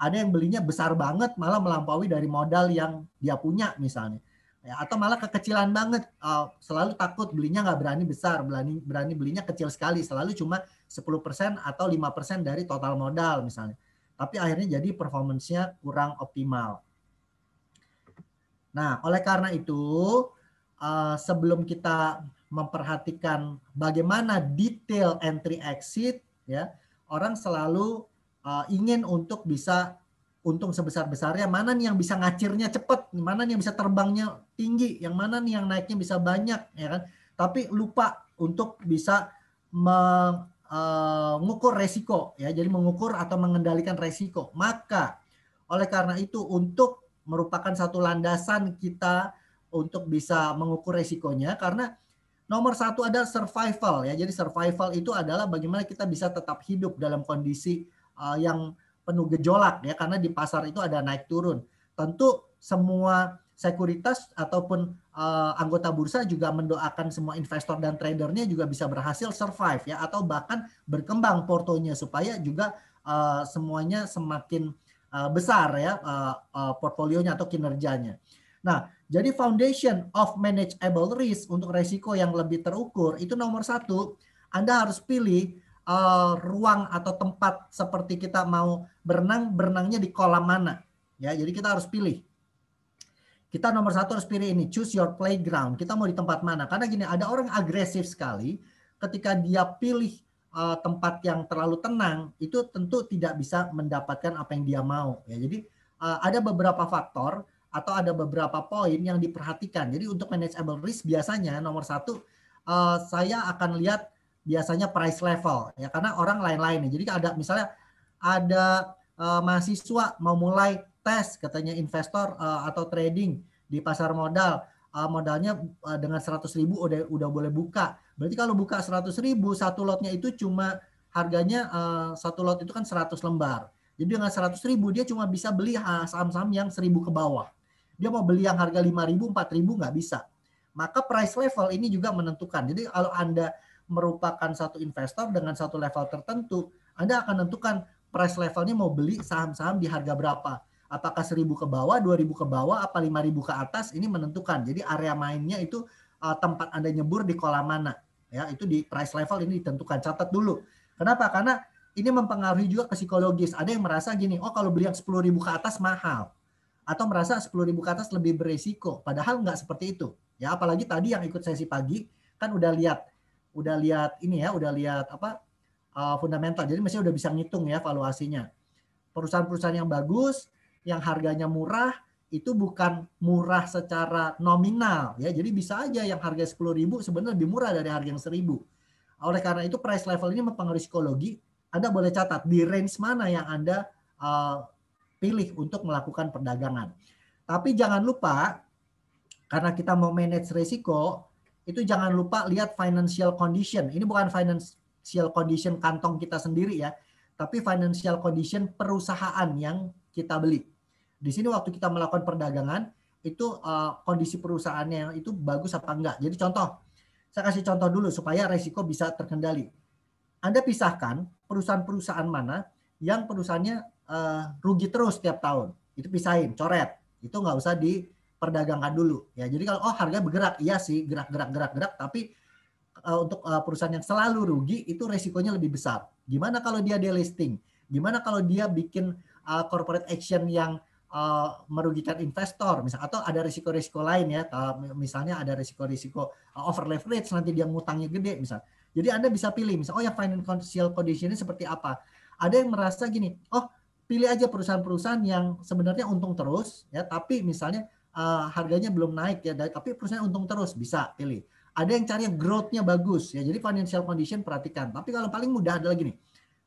Ada yang belinya besar banget malah melampaui dari modal yang dia punya misalnya ya, atau malah kekecilan banget. Uh, selalu takut belinya nggak berani besar berani berani belinya kecil sekali. Selalu cuma 10% atau 5% dari total modal misalnya. Tapi akhirnya jadi performance-nya kurang optimal. Nah oleh karena itu uh, sebelum kita memperhatikan bagaimana detail entry exit ya orang selalu uh, ingin untuk bisa untung sebesar-besarnya mana nih yang bisa ngacirnya cepat mana nih yang bisa terbangnya tinggi? Yang mana nih yang naiknya bisa banyak ya kan? Tapi lupa untuk bisa mengukur uh, resiko ya. Jadi mengukur atau mengendalikan resiko. Maka oleh karena itu untuk merupakan satu landasan kita untuk bisa mengukur resikonya karena Nomor satu ada survival ya. Jadi survival itu adalah bagaimana kita bisa tetap hidup dalam kondisi uh, yang penuh gejolak ya karena di pasar itu ada naik turun. Tentu semua sekuritas ataupun uh, anggota bursa juga mendoakan semua investor dan tradernya juga bisa berhasil survive ya atau bahkan berkembang portonya supaya juga uh, semuanya semakin uh, besar ya uh, uh, portfolionya atau kinerjanya. Nah, jadi foundation of manageable risk untuk resiko yang lebih terukur itu nomor satu, Anda harus pilih uh, ruang atau tempat seperti kita mau berenang, berenangnya di kolam mana. Ya, jadi kita harus pilih. Kita nomor satu harus pilih ini, choose your playground. Kita mau di tempat mana? Karena gini, ada orang agresif sekali ketika dia pilih uh, tempat yang terlalu tenang, itu tentu tidak bisa mendapatkan apa yang dia mau. Ya, jadi uh, ada beberapa faktor atau ada beberapa poin yang diperhatikan. Jadi untuk manageable risk biasanya nomor satu uh, saya akan lihat biasanya price level ya karena orang lain-lain. Jadi ada misalnya ada uh, mahasiswa mau mulai tes katanya investor uh, atau trading di pasar modal uh, modalnya uh, dengan 100 ribu udah udah boleh buka. Berarti kalau buka 100 ribu satu lotnya itu cuma harganya uh, satu lot itu kan 100 lembar. Jadi dengan 100 ribu dia cuma bisa beli saham-saham yang 1000 ke bawah. Dia mau beli yang harga 5.000, 4.000 nggak bisa. Maka price level ini juga menentukan. Jadi kalau Anda merupakan satu investor dengan satu level tertentu, Anda akan tentukan price levelnya mau beli saham-saham di harga berapa. Apakah 1000 ke bawah, 2000 ke bawah, apa 5000 ke atas, ini menentukan. Jadi area mainnya itu uh, tempat Anda nyebur di kolam mana. Ya, itu di price level ini ditentukan. Catat dulu. Kenapa? Karena ini mempengaruhi juga ke psikologis. Ada yang merasa gini, oh kalau beli yang 10.000 ke atas mahal. Atau merasa 10.000 ke atas lebih beresiko. Padahal nggak seperti itu. Ya, apalagi tadi yang ikut sesi pagi kan udah lihat udah lihat ini ya, udah lihat apa uh, fundamental. Jadi mesti udah bisa ngitung ya valuasinya. Perusahaan-perusahaan yang bagus, yang harganya murah, itu bukan murah secara nominal ya. Jadi bisa aja yang harga 10.000 sebenarnya lebih murah dari harga yang 1.000. Oleh karena itu price level ini mempengaruhi psikologi. Anda boleh catat di range mana yang Anda uh, pilih untuk melakukan perdagangan. Tapi jangan lupa karena kita mau manage risiko, itu jangan lupa lihat financial condition. Ini bukan financial condition kantong kita sendiri ya, tapi financial condition perusahaan yang kita beli. Di sini waktu kita melakukan perdagangan, itu uh, kondisi perusahaannya itu bagus apa enggak. Jadi contoh, saya kasih contoh dulu supaya risiko bisa terkendali. Anda pisahkan perusahaan-perusahaan mana yang perusahaannya uh, rugi terus setiap tahun. Itu pisahin, coret. Itu nggak usah di perdagangkan dulu. Ya. Jadi kalau oh harga bergerak, iya sih gerak-gerak gerak-gerak tapi uh, untuk uh, perusahaan yang selalu rugi itu resikonya lebih besar. Gimana kalau dia delisting? Gimana kalau dia bikin uh, corporate action yang uh, merugikan investor? Misalnya atau ada risiko-risiko lain ya. Uh, misalnya ada risiko-risiko uh, over leverage nanti dia ngutangnya gede misal. Jadi anda bisa pilih misal oh yang financial condition ini seperti apa? Ada yang merasa gini oh pilih aja perusahaan-perusahaan yang sebenarnya untung terus ya. Tapi misalnya uh, harganya belum naik ya, tapi perusahaan untung terus bisa pilih. Ada yang cari yang growth-nya bagus ya, jadi financial condition perhatikan. Tapi kalau paling mudah adalah gini,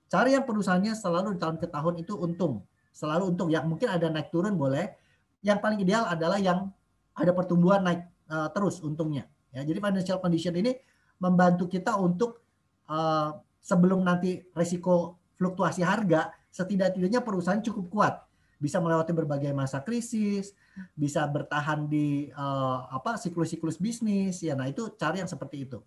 cari yang perusahaannya selalu di tahun ke tahun itu untung, selalu untung. Yang mungkin ada naik turun boleh. Yang paling ideal adalah yang ada pertumbuhan naik uh, terus untungnya. Ya, jadi financial condition ini membantu kita untuk uh, sebelum nanti resiko fluktuasi harga, setidak-tidaknya perusahaan cukup kuat bisa melewati berbagai masa krisis, bisa bertahan di uh, apa siklus-siklus bisnis ya. Nah, itu cari yang seperti itu.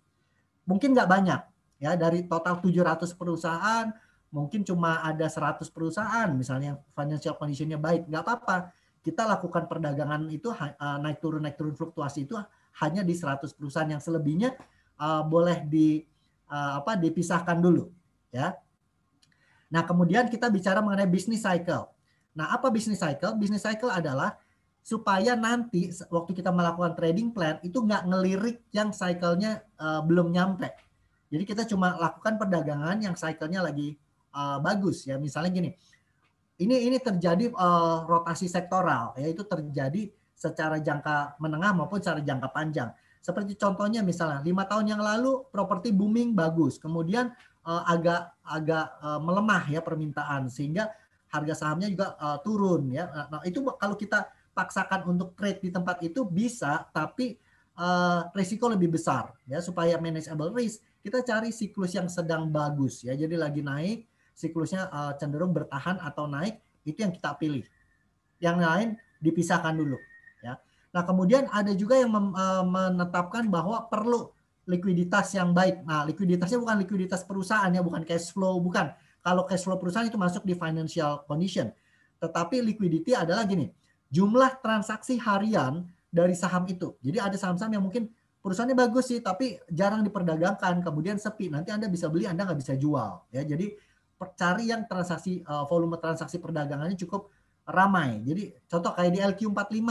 Mungkin nggak banyak ya dari total 700 perusahaan mungkin cuma ada 100 perusahaan misalnya financial conditionnya baik nggak apa-apa kita lakukan perdagangan itu uh, naik turun naik turun fluktuasi itu hanya di 100 perusahaan yang selebihnya uh, boleh di uh, apa dipisahkan dulu ya nah kemudian kita bicara mengenai bisnis cycle Nah, apa bisnis cycle? Bisnis cycle adalah supaya nanti waktu kita melakukan trading plan itu nggak ngelirik yang cycle-nya uh, belum nyampe. Jadi kita cuma lakukan perdagangan yang cycle-nya lagi uh, bagus ya. Misalnya gini, ini ini terjadi uh, rotasi sektoral, yaitu terjadi secara jangka menengah maupun secara jangka panjang. Seperti contohnya misalnya lima tahun yang lalu properti booming bagus, kemudian uh, agak agak uh, melemah ya permintaan sehingga harga sahamnya juga uh, turun ya. Nah, nah, itu kalau kita paksakan untuk trade di tempat itu bisa, tapi uh, risiko lebih besar ya supaya manageable risk. Kita cari siklus yang sedang bagus ya. Jadi lagi naik, siklusnya uh, cenderung bertahan atau naik, itu yang kita pilih. Yang lain dipisahkan dulu ya. Nah, kemudian ada juga yang mem, uh, menetapkan bahwa perlu likuiditas yang baik. Nah, likuiditasnya bukan likuiditas perusahaan ya, bukan cash flow, bukan kalau cash flow perusahaan itu masuk di financial condition. Tetapi liquidity adalah gini, jumlah transaksi harian dari saham itu. Jadi ada saham-saham yang mungkin perusahaannya bagus sih, tapi jarang diperdagangkan, kemudian sepi. Nanti Anda bisa beli, Anda nggak bisa jual. Ya, jadi cari yang transaksi uh, volume transaksi perdagangannya cukup ramai. Jadi contoh kayak di LQ45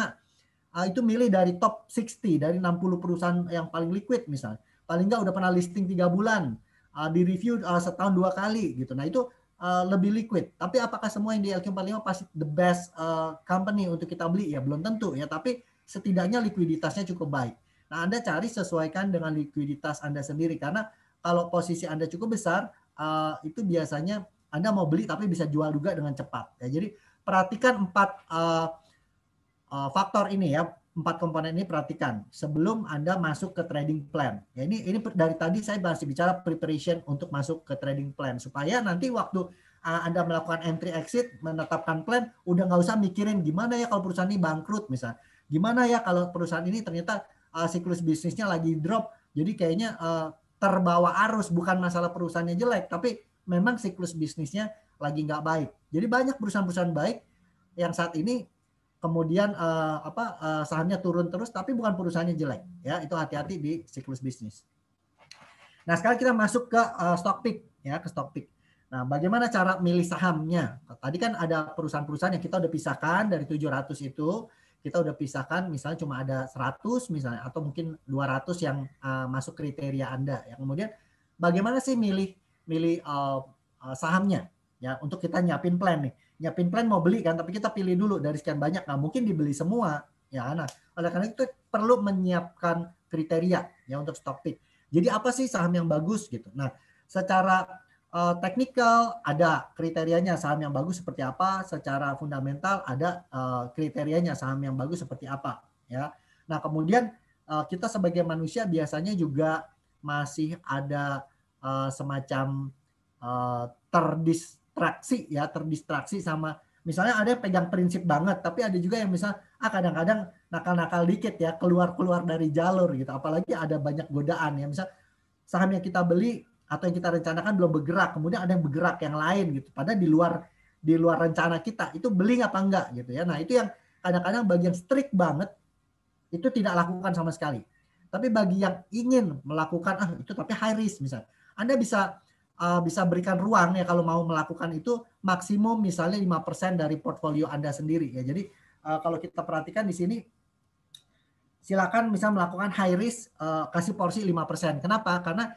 uh, itu milih dari top 60 dari 60 perusahaan yang paling liquid misalnya. Paling nggak udah pernah listing tiga bulan, uh, di review uh, setahun dua kali gitu. Nah itu uh, lebih liquid. Tapi apakah semua yang di LQ45 pasti the best uh, company untuk kita beli ya belum tentu ya. Tapi setidaknya likuiditasnya cukup baik. Nah Anda cari sesuaikan dengan likuiditas Anda sendiri karena kalau posisi Anda cukup besar uh, itu biasanya Anda mau beli tapi bisa jual juga dengan cepat. Ya jadi perhatikan empat uh, uh, faktor ini ya empat komponen ini perhatikan sebelum Anda masuk ke trading plan. Ya ini ini dari tadi saya masih bicara preparation untuk masuk ke trading plan supaya nanti waktu Anda melakukan entry exit menetapkan plan udah nggak usah mikirin gimana ya kalau perusahaan ini bangkrut misal. Gimana ya kalau perusahaan ini ternyata uh, siklus bisnisnya lagi drop. Jadi kayaknya uh, terbawa arus bukan masalah perusahaannya jelek tapi memang siklus bisnisnya lagi nggak baik. Jadi banyak perusahaan-perusahaan baik yang saat ini kemudian uh, apa uh, sahamnya turun terus tapi bukan perusahaannya jelek ya itu hati-hati di siklus bisnis. Nah sekarang kita masuk ke uh, stock pick ya ke stock pick. Nah bagaimana cara milih sahamnya? Tadi kan ada perusahaan-perusahaan yang kita udah pisahkan dari 700 itu kita udah pisahkan misalnya cuma ada 100 misalnya atau mungkin 200 yang uh, masuk kriteria Anda. Ya kemudian bagaimana sih milih milih uh, uh, sahamnya ya untuk kita nyiapin plan nih nyiapin plan mau beli kan, tapi kita pilih dulu dari sekian banyak. Nah, mungkin dibeli semua, ya. Nah, oleh karena itu perlu menyiapkan kriteria ya untuk stock pick. Jadi apa sih saham yang bagus gitu. Nah, secara uh, teknikal ada kriterianya saham yang bagus seperti apa, secara fundamental ada uh, kriterianya saham yang bagus seperti apa, ya. Nah, kemudian uh, kita sebagai manusia biasanya juga masih ada uh, semacam uh, terdis terdistraksi ya terdistraksi sama misalnya ada yang pegang prinsip banget tapi ada juga yang misal ah kadang-kadang nakal-nakal dikit ya keluar-keluar dari jalur gitu. Apalagi ada banyak godaan ya misal saham yang kita beli atau yang kita rencanakan belum bergerak kemudian ada yang bergerak yang lain gitu. Padahal di luar di luar rencana kita itu beli apa enggak gitu ya. Nah itu yang kadang-kadang bagian strict banget itu tidak lakukan sama sekali. Tapi bagi yang ingin melakukan ah itu tapi high risk misal anda bisa uh, bisa berikan ruang ya kalau mau melakukan itu maksimum misalnya 5% dari portfolio Anda sendiri ya. Jadi uh, kalau kita perhatikan di sini silakan misal melakukan high risk uh, kasih porsi 5%. Kenapa? Karena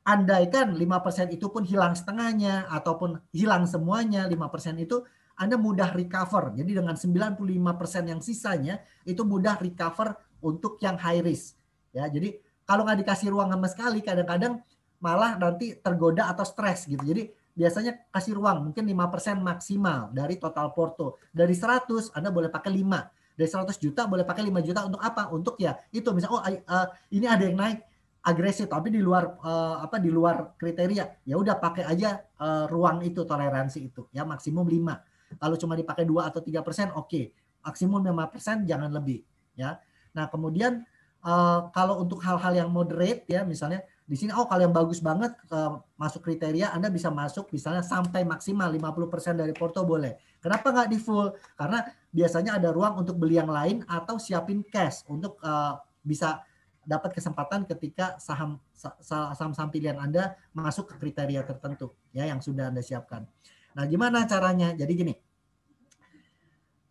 andaikan 5% itu pun hilang setengahnya ataupun hilang semuanya 5% itu anda mudah recover. Jadi dengan 95% yang sisanya itu mudah recover untuk yang high risk. Ya, jadi kalau nggak dikasih ruang sama sekali, kadang-kadang malah nanti tergoda atau stres gitu. Jadi biasanya kasih ruang mungkin 5% maksimal dari total porto. Dari 100 Anda boleh pakai 5. Dari 100 juta boleh pakai 5 juta untuk apa? Untuk ya itu misalnya oh uh, ini ada yang naik agresif tapi di luar uh, apa di luar kriteria. Ya udah pakai aja uh, ruang itu toleransi itu ya maksimum 5. Kalau cuma dipakai 2 atau 3% oke. Okay. Maksimum 5% jangan lebih ya. Nah, kemudian uh, kalau untuk hal-hal yang moderate ya misalnya di sini oh kalau yang bagus banget uh, masuk kriteria Anda bisa masuk misalnya sampai maksimal 50% dari porto boleh. Kenapa nggak di full? Karena biasanya ada ruang untuk beli yang lain atau siapin cash untuk uh, bisa dapat kesempatan ketika saham saham-saham pilihan Anda masuk ke kriteria tertentu ya yang sudah Anda siapkan. Nah, gimana caranya? Jadi gini.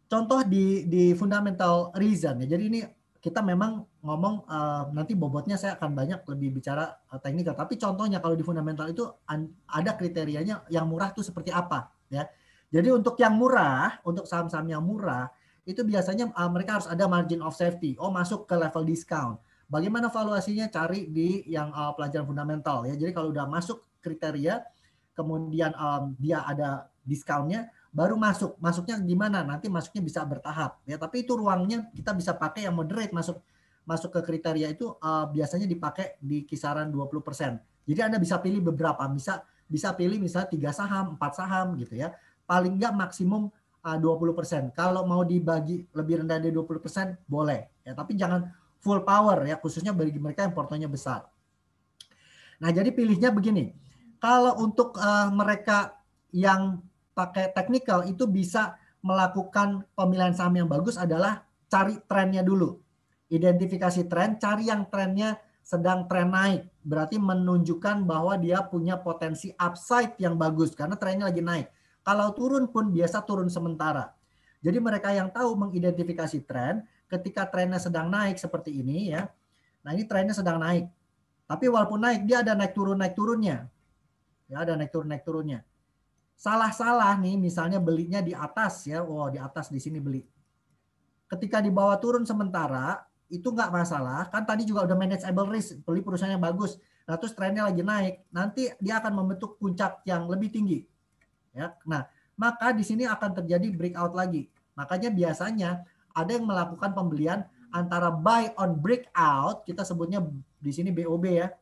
Contoh di di fundamental reason ya. Jadi ini kita memang ngomong uh, nanti bobotnya saya akan banyak lebih bicara uh, teknikal tapi contohnya kalau di fundamental itu ada kriterianya yang murah tuh seperti apa ya jadi untuk yang murah untuk saham-saham yang murah itu biasanya uh, mereka harus ada margin of safety oh masuk ke level discount bagaimana valuasinya cari di yang uh, pelajaran fundamental ya jadi kalau udah masuk kriteria kemudian um, dia ada discountnya baru masuk. Masuknya gimana? Nanti masuknya bisa bertahap ya. Tapi itu ruangnya kita bisa pakai yang moderate masuk masuk ke kriteria itu uh, biasanya dipakai di kisaran 20%. Jadi Anda bisa pilih beberapa, bisa bisa pilih misalnya tiga saham, empat saham gitu ya. Paling nggak maksimum uh, 20%. Kalau mau dibagi lebih rendah dari 20% boleh ya, tapi jangan full power ya khususnya bagi mereka yang portonya besar. Nah, jadi pilihnya begini. Kalau untuk uh, mereka yang pakai teknikal itu bisa melakukan pemilihan saham yang bagus adalah cari trennya dulu. Identifikasi tren, cari yang trennya sedang tren naik. Berarti menunjukkan bahwa dia punya potensi upside yang bagus karena trennya lagi naik. Kalau turun pun biasa turun sementara. Jadi mereka yang tahu mengidentifikasi tren, ketika trennya sedang naik seperti ini ya. Nah, ini trennya sedang naik. Tapi walaupun naik dia ada naik turun naik turunnya. Ya, ada naik turun naik turunnya salah-salah nih misalnya belinya di atas ya, wow di atas di sini beli. Ketika di bawah turun sementara itu nggak masalah, kan tadi juga udah manageable risk, beli perusahaan yang bagus. Nah terus trennya lagi naik, nanti dia akan membentuk puncak yang lebih tinggi. Ya, nah maka di sini akan terjadi breakout lagi. Makanya biasanya ada yang melakukan pembelian antara buy on breakout, kita sebutnya di sini BOB ya,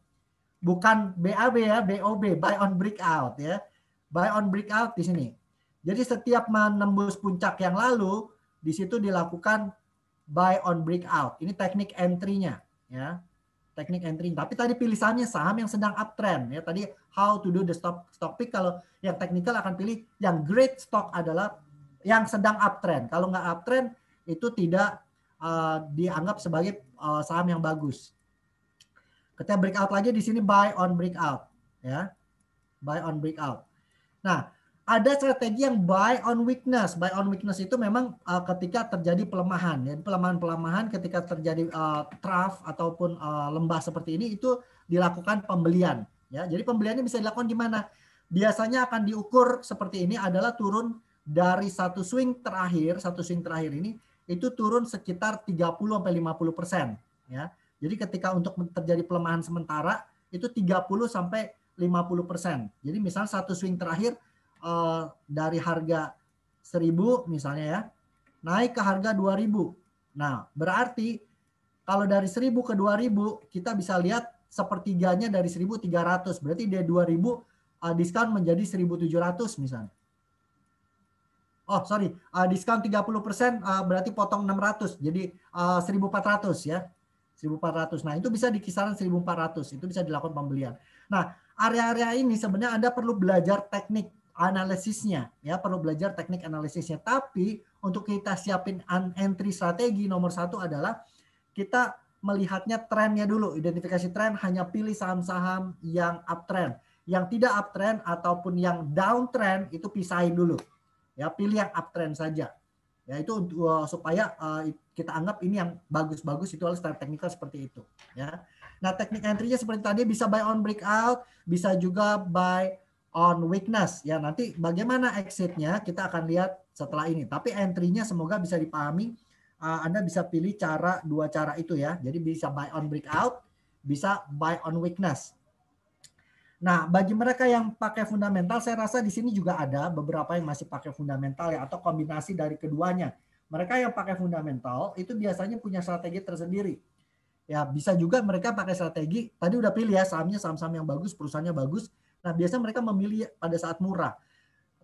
bukan BAB ya, BOB, buy on breakout ya buy on breakout di sini. Jadi setiap menembus puncak yang lalu, di situ dilakukan buy on breakout. Ini teknik entry-nya, ya. teknik entry. Tapi tadi pilih sahamnya saham yang sedang uptrend ya. Tadi how to do the stock stock pick kalau yang teknikal akan pilih yang great stock adalah yang sedang uptrend. Kalau nggak uptrend itu tidak uh, dianggap sebagai uh, saham yang bagus. Ketika breakout lagi di sini buy on breakout ya. Buy on breakout. Nah, ada strategi yang buy on weakness. Buy on weakness itu memang uh, ketika terjadi pelemahan, ya pelemahan-pelemahan ketika terjadi uh, trough ataupun uh, lembah seperti ini itu dilakukan pembelian. Ya, jadi pembeliannya bisa dilakukan di mana? Biasanya akan diukur seperti ini adalah turun dari satu swing terakhir, satu swing terakhir ini itu turun sekitar 30 sampai 50 persen. Ya, jadi ketika untuk terjadi pelemahan sementara itu 30 sampai 50 persen. Jadi misal satu swing terakhir uh, dari harga 1000 misalnya ya, naik ke harga 2000. Nah, berarti kalau dari 1000 ke 2000 kita bisa lihat sepertiganya dari 1300. Berarti dia 2000 uh, diskon menjadi 1700 misalnya. Oh, sorry, uh, diskon 30% uh, berarti potong 600. Jadi uh, 1400 ya. 1400. Nah, itu bisa di kisaran 1400. Itu bisa dilakukan pembelian. Nah, area-area ini sebenarnya Anda perlu belajar teknik analisisnya ya perlu belajar teknik analisisnya. Tapi untuk kita siapin entry strategi nomor satu adalah kita melihatnya trennya dulu. Identifikasi tren hanya pilih saham-saham yang uptrend. Yang tidak uptrend ataupun yang downtrend itu pisahin dulu. Ya pilih yang uptrend saja. Ya itu untuk uh, supaya uh, kita anggap ini yang bagus-bagus itu harus teknikal seperti itu ya. Nah teknik entry-nya seperti tadi bisa buy on breakout bisa juga buy on weakness. Ya nanti bagaimana exitnya kita akan lihat setelah ini. Tapi entry-nya semoga bisa dipahami uh, Anda bisa pilih cara dua cara itu ya. Jadi bisa buy on breakout bisa buy on weakness. Nah bagi mereka yang pakai fundamental saya rasa di sini juga ada beberapa yang masih pakai fundamental ya atau kombinasi dari keduanya. Mereka yang pakai fundamental itu biasanya punya strategi tersendiri. Ya bisa juga mereka pakai strategi tadi udah pilih ya sahamnya saham-saham yang bagus perusahaannya bagus Nah, biasanya mereka memilih pada saat murah.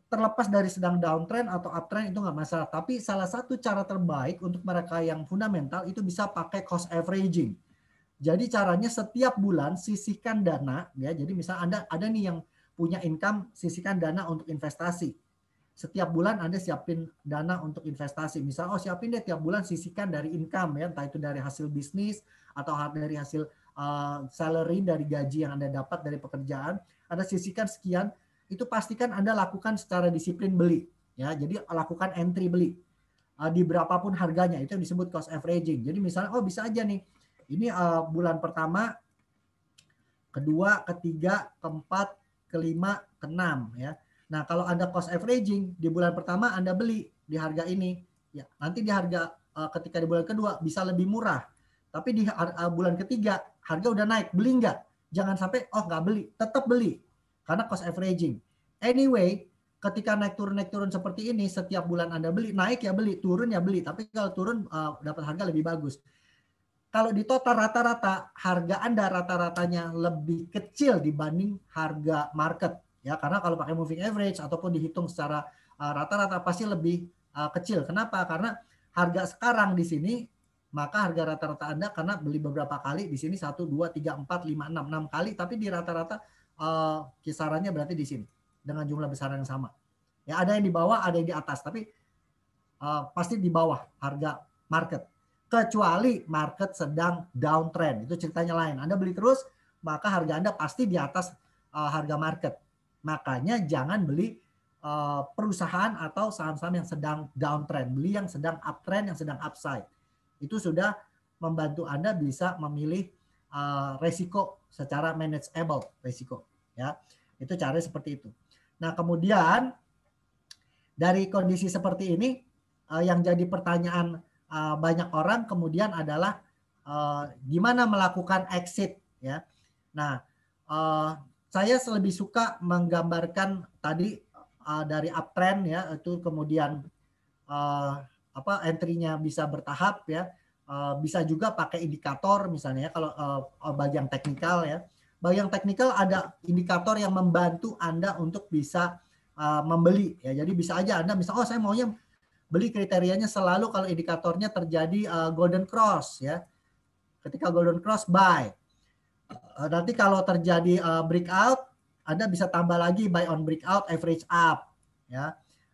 Terlepas dari sedang downtrend atau uptrend itu nggak masalah. Tapi salah satu cara terbaik untuk mereka yang fundamental itu bisa pakai cost averaging. Jadi caranya setiap bulan sisihkan dana, ya. Jadi misal Anda ada nih yang punya income, sisihkan dana untuk investasi. Setiap bulan Anda siapin dana untuk investasi. Misal, oh siapin deh tiap bulan sisihkan dari income ya, entah itu dari hasil bisnis atau dari hasil uh, salary dari gaji yang Anda dapat dari pekerjaan anda sisihkan sekian, itu pastikan Anda lakukan secara disiplin beli. Ya, jadi lakukan entry beli uh, di berapapun harganya itu yang disebut cost averaging. Jadi misalnya oh bisa aja nih ini uh, bulan pertama, kedua, ketiga, keempat, kelima, keenam ya. Nah kalau Anda cost averaging di bulan pertama Anda beli di harga ini, ya nanti di harga ketika di bulan kedua bisa lebih murah. Tapi di uh, bulan ketiga harga udah naik, beli nggak? jangan sampai oh nggak beli, tetap beli karena cost averaging. Anyway, ketika naik turun naik turun seperti ini setiap bulan Anda beli, naik ya beli, turun ya beli, tapi kalau turun uh, dapat harga lebih bagus. Kalau di total rata-rata harga Anda rata-ratanya lebih kecil dibanding harga market ya karena kalau pakai moving average ataupun dihitung secara uh, rata-rata pasti lebih uh, kecil. Kenapa? Karena harga sekarang di sini maka harga rata-rata Anda karena beli beberapa kali di sini 1 2 3 4 5 6 6 kali tapi di rata-rata uh, kisarannya berarti di sini dengan jumlah besar yang sama. Ya ada yang di bawah, ada yang di atas tapi uh, pasti di bawah harga market. Kecuali market sedang downtrend, itu ceritanya lain. Anda beli terus maka harga Anda pasti di atas uh, harga market. Makanya jangan beli perusahaan atau saham-saham yang sedang downtrend, beli yang sedang uptrend, yang sedang upside itu sudah membantu Anda bisa memilih uh, resiko secara manageable resiko ya. Itu cara seperti itu. Nah, kemudian dari kondisi seperti ini uh, yang jadi pertanyaan uh, banyak orang kemudian adalah uh, gimana melakukan exit ya. Nah, uh, saya lebih suka menggambarkan tadi uh, dari uptrend ya itu kemudian uh, apa entry-nya bisa bertahap ya. Uh, bisa juga pakai indikator misalnya ya kalau uh, bagi yang teknikal ya. Bagi yang teknikal ada indikator yang membantu Anda untuk bisa uh, membeli ya. Jadi bisa aja Anda misal oh saya maunya beli kriterianya selalu kalau indikatornya terjadi uh, golden cross ya. Ketika golden cross buy. uh, nanti kalau terjadi uh, breakout, Anda bisa tambah lagi buy on breakout, average up, ya.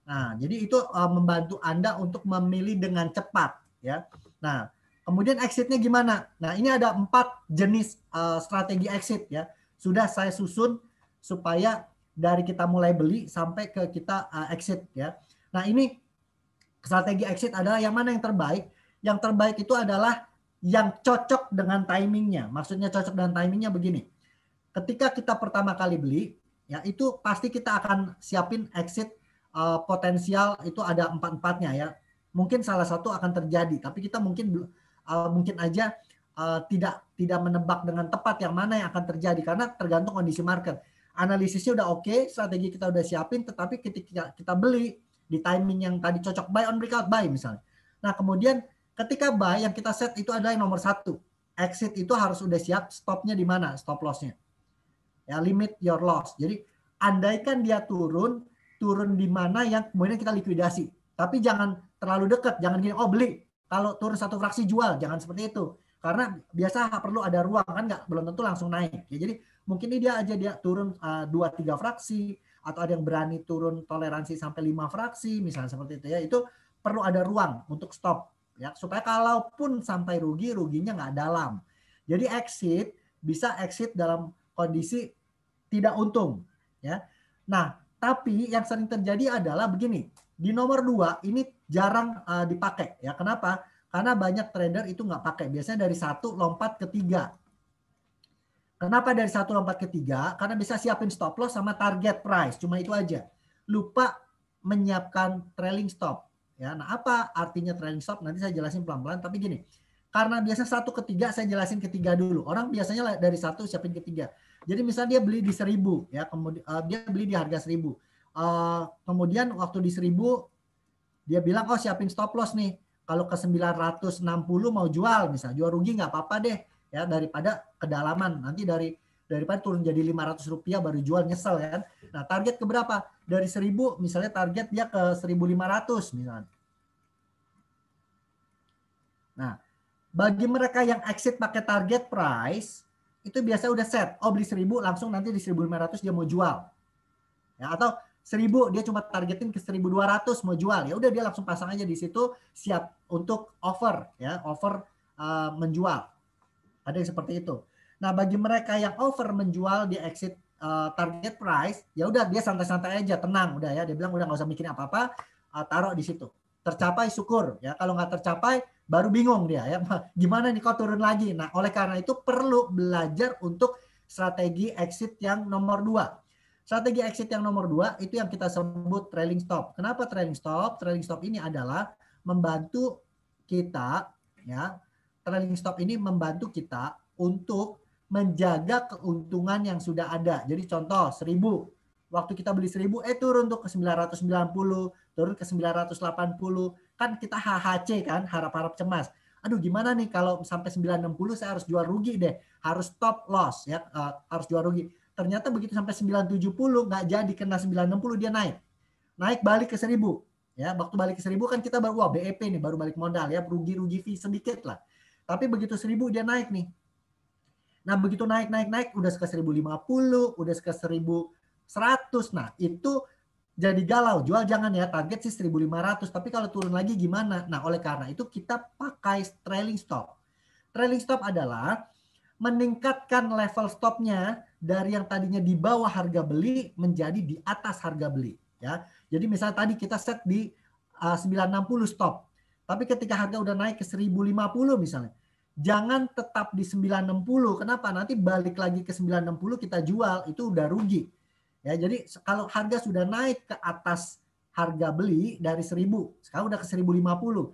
Nah, jadi itu uh, membantu Anda untuk memilih dengan cepat, ya. Nah, kemudian exitnya gimana? Nah, ini ada empat jenis uh, strategi exit, ya. Sudah saya susun supaya dari kita mulai beli sampai ke kita uh, exit, ya. Nah, ini strategi exit adalah yang mana yang terbaik? Yang terbaik itu adalah yang cocok dengan timingnya. Maksudnya cocok dengan timingnya begini. Ketika kita pertama kali beli, ya itu pasti kita akan siapin exit uh, potensial itu ada empat empatnya ya. Mungkin salah satu akan terjadi, tapi kita mungkin uh, mungkin aja uh, tidak tidak menebak dengan tepat yang mana yang akan terjadi karena tergantung kondisi market. Analisisnya udah oke, okay, strategi kita udah siapin, tetapi ketika kita beli di timing yang tadi cocok buy on breakout buy misalnya. Nah kemudian Ketika buy yang kita set itu adalah yang nomor satu. Exit itu harus udah siap stopnya di mana, stop lossnya. Ya limit your loss. Jadi andaikan dia turun, turun di mana yang kemudian kita likuidasi. Tapi jangan terlalu dekat, jangan gini, oh beli. Kalau turun satu fraksi jual, jangan seperti itu. Karena biasa perlu ada ruang kan nggak belum tentu langsung naik. Ya, jadi mungkin ini dia aja dia turun uh, dua tiga fraksi atau ada yang berani turun toleransi sampai lima fraksi misalnya seperti itu ya itu perlu ada ruang untuk stop ya supaya kalaupun sampai rugi ruginya nggak dalam jadi exit bisa exit dalam kondisi tidak untung ya nah tapi yang sering terjadi adalah begini di nomor dua ini jarang uh, dipakai ya kenapa karena banyak trader itu nggak pakai biasanya dari satu lompat ke tiga kenapa dari satu lompat ke tiga karena bisa siapin stop loss sama target price cuma itu aja lupa menyiapkan trailing stop Ya, nah apa artinya trailing stop? Nanti saya jelasin pelan-pelan. Tapi gini, karena biasa satu ketiga saya jelasin ketiga dulu. Orang biasanya dari satu siapin ketiga. Jadi misalnya dia beli di seribu, ya kemudian uh, dia beli di harga seribu. Uh, kemudian waktu di seribu dia bilang oh siapin stop loss nih. Kalau ke 960 mau jual misalnya jual rugi nggak apa-apa deh ya daripada kedalaman. Nanti dari daripada turun jadi 500 rupiah baru jual nyesel ya kan. Nah target ke berapa? Dari 1000 misalnya target dia ke 1500 misalnya. Nah bagi mereka yang exit pakai target price itu biasa udah set. Oh beli 1000 langsung nanti di 1500 dia mau jual. Ya, atau 1000 dia cuma targetin ke 1200 mau jual ya udah dia langsung pasang aja di situ siap untuk offer ya offer uh, menjual ada yang seperti itu Nah, bagi mereka yang over menjual di exit uh, target price, ya udah dia santai-santai aja, tenang udah ya. Dia bilang udah nggak usah mikirin apa-apa, uh, taruh di situ. Tercapai syukur ya. Kalau nggak tercapai baru bingung dia ya. Gimana nih kok turun lagi? Nah, oleh karena itu perlu belajar untuk strategi exit yang nomor dua. Strategi exit yang nomor dua itu yang kita sebut trailing stop. Kenapa trailing stop? Trailing stop ini adalah membantu kita ya. Trailing stop ini membantu kita untuk menjaga keuntungan yang sudah ada. Jadi contoh 1000 waktu kita beli 1000 eh turun tuh ke 990, turun ke 980, kan kita HHC kan, harap-harap cemas. Aduh gimana nih kalau sampai 960 saya harus jual rugi deh, harus stop loss ya, uh, harus jual rugi. Ternyata begitu sampai 970 nggak jadi kena 960 dia naik. Naik balik ke 1000. Ya, waktu balik ke 1000 kan kita baru wah BEP nih, baru balik modal ya, rugi-rugi fee sedikit lah. Tapi begitu 1000 dia naik nih, Nah, begitu naik naik naik udah ke 1050, udah ke 1100. Nah, itu jadi galau. Jual jangan ya, target sih 1500, tapi kalau turun lagi gimana? Nah, oleh karena itu kita pakai trailing stop. Trailing stop adalah meningkatkan level stopnya dari yang tadinya di bawah harga beli menjadi di atas harga beli ya. Jadi misalnya tadi kita set di uh, 960 stop. Tapi ketika harga udah naik ke 1050 misalnya, jangan tetap di 960. Kenapa? Nanti balik lagi ke 960 kita jual itu udah rugi. Ya, jadi kalau harga sudah naik ke atas harga beli dari 1000, sekarang udah ke 1050.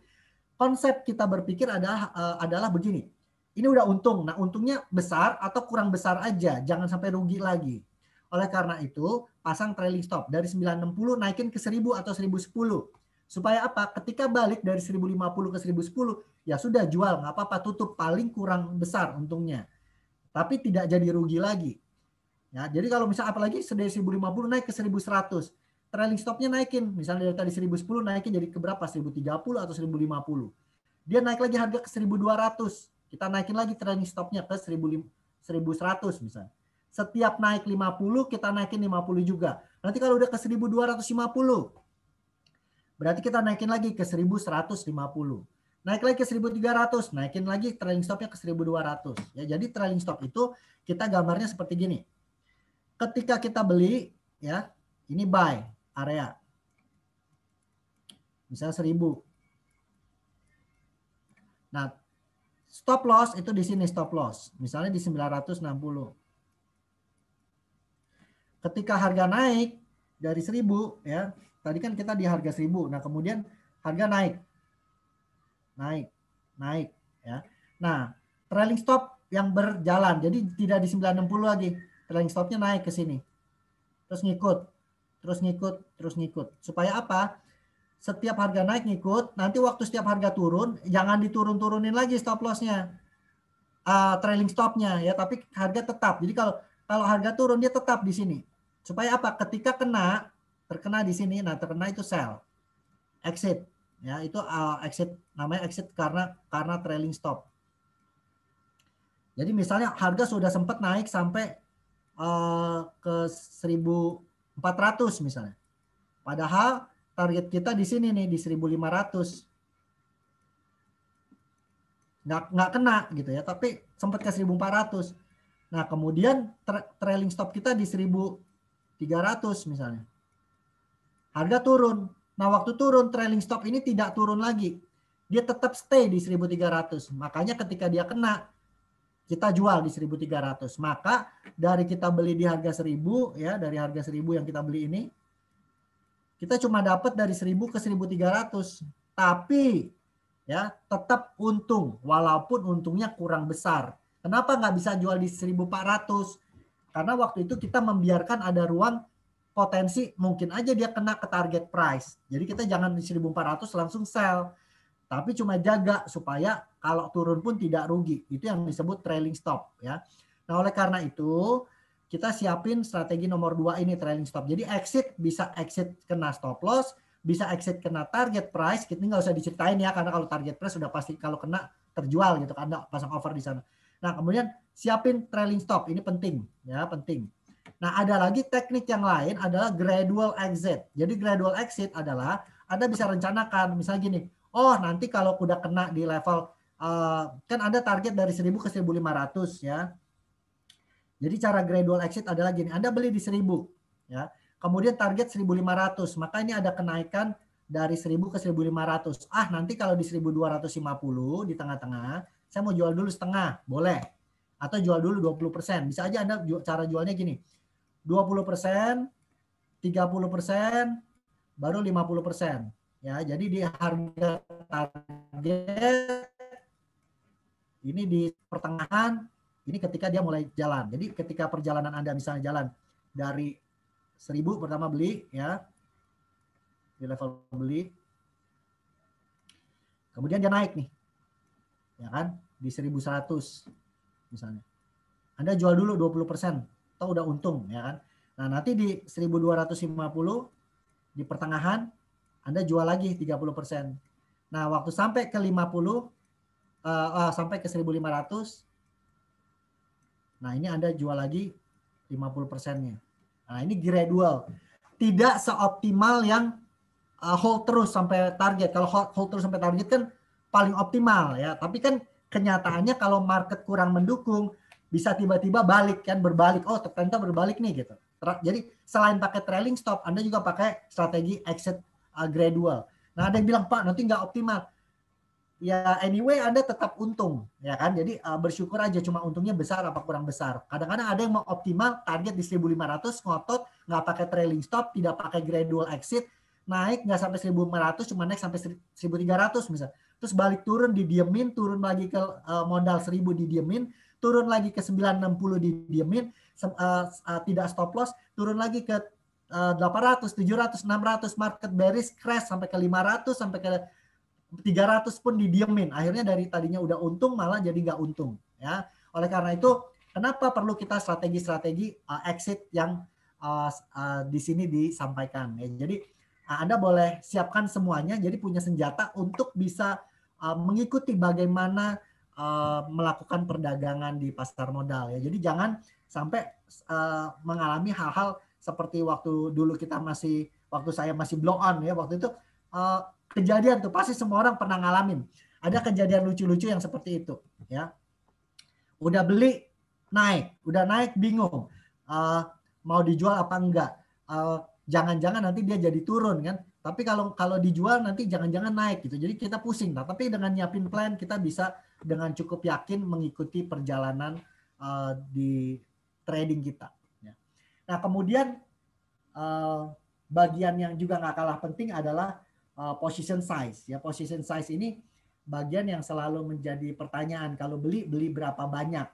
Konsep kita berpikir adalah uh, adalah begini. Ini udah untung. Nah, untungnya besar atau kurang besar aja, jangan sampai rugi lagi. Oleh karena itu, pasang trailing stop dari 960 naikin ke 1000 atau 1010. Supaya apa? Ketika balik dari 1050 ke 1010, ya sudah jual, nggak apa-apa, tutup paling kurang besar untungnya. Tapi tidak jadi rugi lagi. Ya, jadi kalau misalnya apalagi dari 1050 naik ke 1100, trailing stopnya naikin, misalnya dari tadi 1010 naikin jadi ke berapa? 1030 atau 1050. Dia naik lagi harga ke 1200, kita naikin lagi trailing stopnya ke 1000 1100 misalnya. Setiap naik 50 kita naikin 50 juga. Nanti kalau udah ke 1250 berarti kita naikin lagi ke 1150. Naik lagi ke 1300, naikin lagi trailing stopnya ke 1200. Ya, jadi trailing stop itu kita gambarnya seperti gini. Ketika kita beli ya, ini buy area. Misalnya 1000. Nah, stop loss itu di sini stop loss. Misalnya di 960. Ketika harga naik dari 1000 ya, tadi kan kita di harga 1000. Nah, kemudian harga naik naik, naik ya. Nah, trailing stop yang berjalan. Jadi tidak di 960 lagi. Trailing stopnya naik ke sini. Terus ngikut, terus ngikut, terus ngikut. Supaya apa? Setiap harga naik ngikut, nanti waktu setiap harga turun, jangan diturun-turunin lagi stop lossnya. Uh, trailing stopnya ya, tapi harga tetap. Jadi kalau kalau harga turun dia tetap di sini. Supaya apa? Ketika kena, terkena di sini, nah terkena itu sell. Exit ya itu uh, exit namanya exit karena karena trailing stop. Jadi misalnya harga sudah sempat naik sampai uh, ke 1400 misalnya. Padahal target kita di sini nih di 1500. Nggak, nggak kena gitu ya, tapi sempat ke 1400. Nah kemudian tra trailing stop kita di 1300 misalnya. Harga turun, Nah, waktu turun trailing stop ini tidak turun lagi. Dia tetap stay di 1300. Makanya ketika dia kena kita jual di 1300. Maka dari kita beli di harga 1000 ya, dari harga 1000 yang kita beli ini kita cuma dapat dari 1000 ke 1300. Tapi ya tetap untung walaupun untungnya kurang besar. Kenapa nggak bisa jual di 1400? Karena waktu itu kita membiarkan ada ruang potensi mungkin aja dia kena ke target price. Jadi kita jangan di 1400 langsung sell. Tapi cuma jaga supaya kalau turun pun tidak rugi. Itu yang disebut trailing stop ya. Nah, oleh karena itu kita siapin strategi nomor dua ini trailing stop. Jadi exit bisa exit kena stop loss, bisa exit kena target price. Kita nggak usah diceritain ya karena kalau target price sudah pasti kalau kena terjual gitu karena pasang over di sana. Nah, kemudian siapin trailing stop. Ini penting ya, penting. Nah, ada lagi teknik yang lain adalah gradual exit. Jadi gradual exit adalah Anda bisa rencanakan misalnya gini, oh nanti kalau udah kena di level uh, kan ada target dari 1000 ke 1500 ya. Jadi cara gradual exit adalah gini, Anda beli di 1000 ya. Kemudian target 1500, maka ini ada kenaikan dari 1000 ke 1500. Ah, nanti kalau di 1250 di tengah-tengah, saya mau jual dulu setengah, boleh. Atau jual dulu 20%. Bisa aja Anda cara jualnya gini 20 persen, 30 persen, baru 50 persen. Ya, jadi di harga target ini di pertengahan, ini ketika dia mulai jalan. Jadi ketika perjalanan Anda misalnya jalan dari 1000 pertama beli ya, di level beli, kemudian dia naik nih, ya kan, di 1100 misalnya. Anda jual dulu 20 persen, atau udah untung ya kan. Nah, nanti di 1250 di pertengahan Anda jual lagi 30%. Nah, waktu sampai ke 50 uh, uh, sampai ke 1500 Nah, ini Anda jual lagi 50 persennya. Nah, ini gradual. Tidak seoptimal yang uh, hold terus sampai target. Kalau hold, hold terus sampai target kan paling optimal ya. Tapi kan kenyataannya kalau market kurang mendukung, bisa tiba-tiba balik kan berbalik oh ternyata berbalik nih gitu jadi selain pakai trailing stop anda juga pakai strategi exit uh, gradual. Nah ada yang bilang pak nanti nggak optimal. Ya anyway anda tetap untung ya kan? Jadi uh, bersyukur aja cuma untungnya besar apa kurang besar? Kadang-kadang ada yang mau optimal target di 1500 ngotot nggak pakai trailing stop tidak pakai gradual exit naik nggak sampai 1500 cuma naik sampai 1300 misal. Terus balik turun didiemin turun lagi ke uh, modal 1000 didiemin turun lagi ke 960 didiemin uh, uh, tidak stop loss turun lagi ke 800 700 600 market bearish crash sampai ke 500 sampai ke 300 pun didiemin. Akhirnya dari tadinya udah untung malah jadi nggak untung ya. Oleh karena itu kenapa perlu kita strategi-strategi uh, exit yang uh, uh, di sini disampaikan ya. Jadi uh, anda boleh siapkan semuanya jadi punya senjata untuk bisa uh, mengikuti bagaimana uh, melakukan perdagangan di pasar modal ya. Jadi jangan sampai uh, mengalami hal-hal seperti waktu dulu kita masih waktu saya masih blow on ya waktu itu uh, kejadian tuh pasti semua orang pernah ngalamin. Ada kejadian lucu-lucu yang seperti itu ya. Udah beli naik, udah naik bingung. Uh, mau dijual apa enggak? Uh, jangan-jangan nanti dia jadi turun kan. Tapi kalau kalau dijual nanti jangan-jangan naik gitu. Jadi kita pusing. Nah, tapi dengan nyiapin plan kita bisa dengan cukup yakin mengikuti perjalanan uh, di trading kita. Nah, kemudian uh, bagian yang juga nggak kalah penting adalah uh, position size. Ya, position size ini bagian yang selalu menjadi pertanyaan. Kalau beli beli berapa banyak?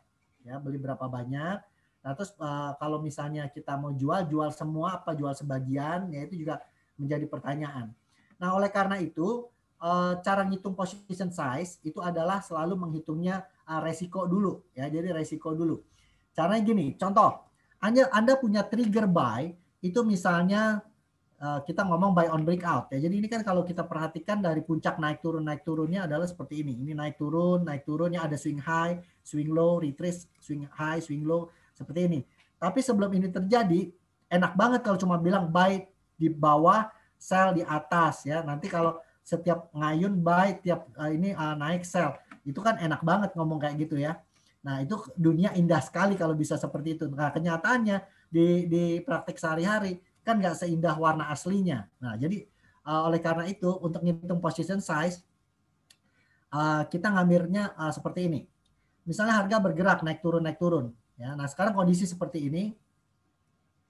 Ya, beli berapa banyak? Nah, terus uh, kalau misalnya kita mau jual, jual semua apa jual sebagian, ya itu juga menjadi pertanyaan. Nah, oleh karena itu, cara ngitung position size itu adalah selalu menghitungnya resiko dulu, ya. Jadi resiko dulu. Caranya gini, contoh, Anda Anda punya trigger buy itu misalnya uh, kita ngomong buy on breakout ya. Jadi ini kan kalau kita perhatikan dari puncak naik turun naik turunnya adalah seperti ini. Ini naik turun, naik turunnya ada swing high, swing low, retrace, swing high, swing low seperti ini. Tapi sebelum ini terjadi, enak banget kalau cuma bilang buy di bawah, sell di atas ya. Nanti kalau setiap ngayun buy, tiap uh, ini uh, naik sell, itu kan enak banget ngomong kayak gitu ya. Nah itu dunia indah sekali kalau bisa seperti itu. Nah kenyataannya di di praktek sehari-hari kan nggak seindah warna aslinya. Nah jadi uh, oleh karena itu untuk ngitung position size uh, kita ngambilnya uh, seperti ini. Misalnya harga bergerak naik turun naik turun. Ya, nah sekarang kondisi seperti ini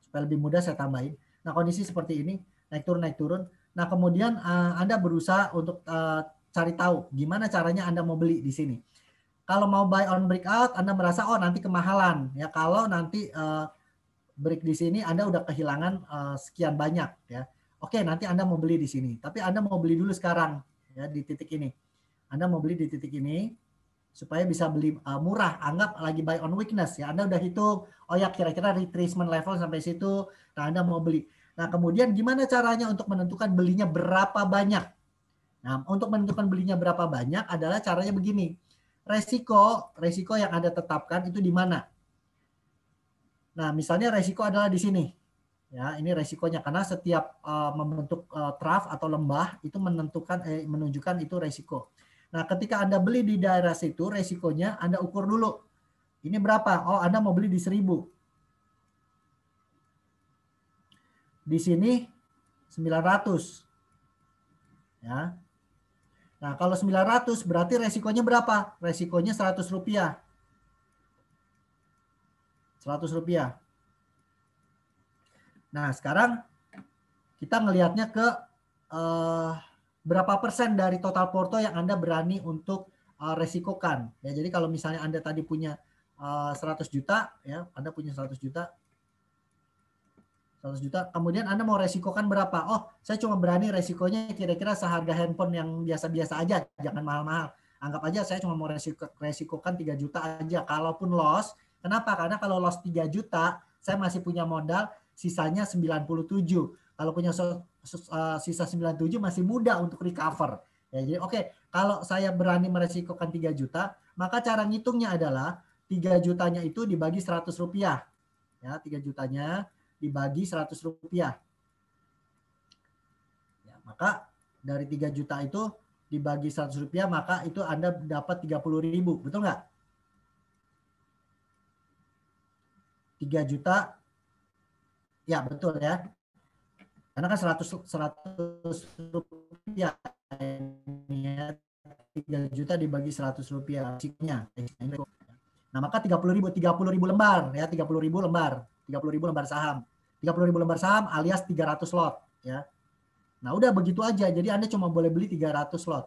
supaya lebih mudah saya tambahin. Nah kondisi seperti ini naik turun naik turun. Nah kemudian uh, Anda berusaha untuk uh, cari tahu gimana caranya Anda mau beli di sini. Kalau mau buy on breakout, Anda merasa oh nanti kemahalan ya. Kalau nanti uh, break di sini Anda udah kehilangan uh, sekian banyak ya. Oke nanti Anda mau beli di sini. Tapi Anda mau beli dulu sekarang ya di titik ini. Anda mau beli di titik ini supaya bisa beli uh, murah. Anggap lagi buy on weakness ya. Anda udah hitung, oh ya kira-kira retracement level sampai situ. Nah, Anda mau beli. Nah, kemudian gimana caranya untuk menentukan belinya berapa banyak? Nah, untuk menentukan belinya berapa banyak adalah caranya begini. Resiko, resiko yang Anda tetapkan itu di mana? Nah, misalnya resiko adalah di sini. Ya, ini resikonya karena setiap uh, membentuk uh, trough atau lembah itu menentukan eh, menunjukkan itu resiko. Nah, ketika Anda beli di daerah situ, resikonya Anda ukur dulu. Ini berapa? Oh, Anda mau beli di 1000. Di sini 900. Ya. Nah, kalau 900 berarti resikonya berapa? Resikonya 100 rupiah. 100 rupiah. Nah, sekarang kita ngelihatnya ke uh, berapa persen dari total porto yang Anda berani untuk uh, resikokan. Ya, jadi kalau misalnya Anda tadi punya uh, 100 juta, ya, Anda punya 100 juta, 100 juta, kemudian Anda mau resikokan berapa? Oh, saya cuma berani resikonya kira-kira seharga handphone yang biasa-biasa aja, jangan mahal-mahal. Anggap aja saya cuma mau resiko, resikokan 3 juta aja. Kalaupun loss, kenapa? Karena kalau loss 3 juta, saya masih punya modal sisanya 97. Kalau punya uh, sisa 97 masih mudah untuk recover. Ya, jadi oke, okay, kalau saya berani meresikokan 3 juta, maka cara ngitungnya adalah 3 jutanya itu dibagi 100 rupiah. Ya, 3 jutanya dibagi 100 rupiah. Ya, maka dari 3 juta itu dibagi 100 rupiah, maka itu Anda dapat 30 ribu. Betul nggak? 3 juta, ya betul ya. Karena kan 100 100 rupiah ya 3 juta dibagi 100 rupiah risikonya. Nah, maka 30 ribu, 30 ribu lembar ya, 30 ribu lembar, 30 ribu lembar saham. 30 ribu lembar saham alias 300 lot ya. Nah, udah begitu aja. Jadi Anda cuma boleh beli 300 lot.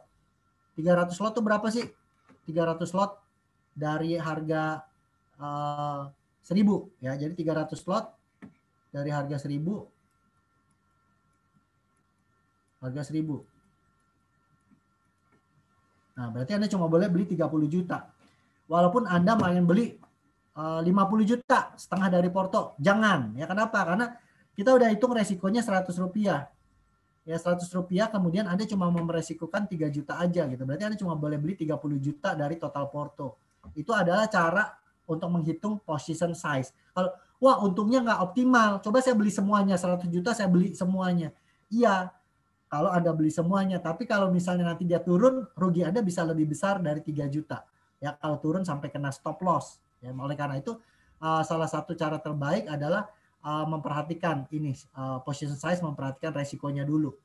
300 lot itu berapa sih? 300 lot dari harga uh, eh, 1000 ya. Jadi 300 lot dari harga 1000 harga 1000. Nah, berarti Anda cuma boleh beli 30 juta. Walaupun Anda main beli 50 juta, setengah dari porto. Jangan. Ya kenapa? Karena kita udah hitung resikonya 100 rupiah. ya 100 rupiah kemudian Anda cuma memeresikukan 3 juta aja gitu. Berarti Anda cuma boleh beli 30 juta dari total porto. Itu adalah cara untuk menghitung position size. Kalau wah untungnya nggak optimal, coba saya beli semuanya 100 juta saya beli semuanya. Iya, kalau Anda beli semuanya. Tapi kalau misalnya nanti dia turun, rugi Anda bisa lebih besar dari 3 juta. Ya kalau turun sampai kena stop loss. Ya, oleh karena itu uh, salah satu cara terbaik adalah uh, memperhatikan ini uh, position size, memperhatikan resikonya dulu.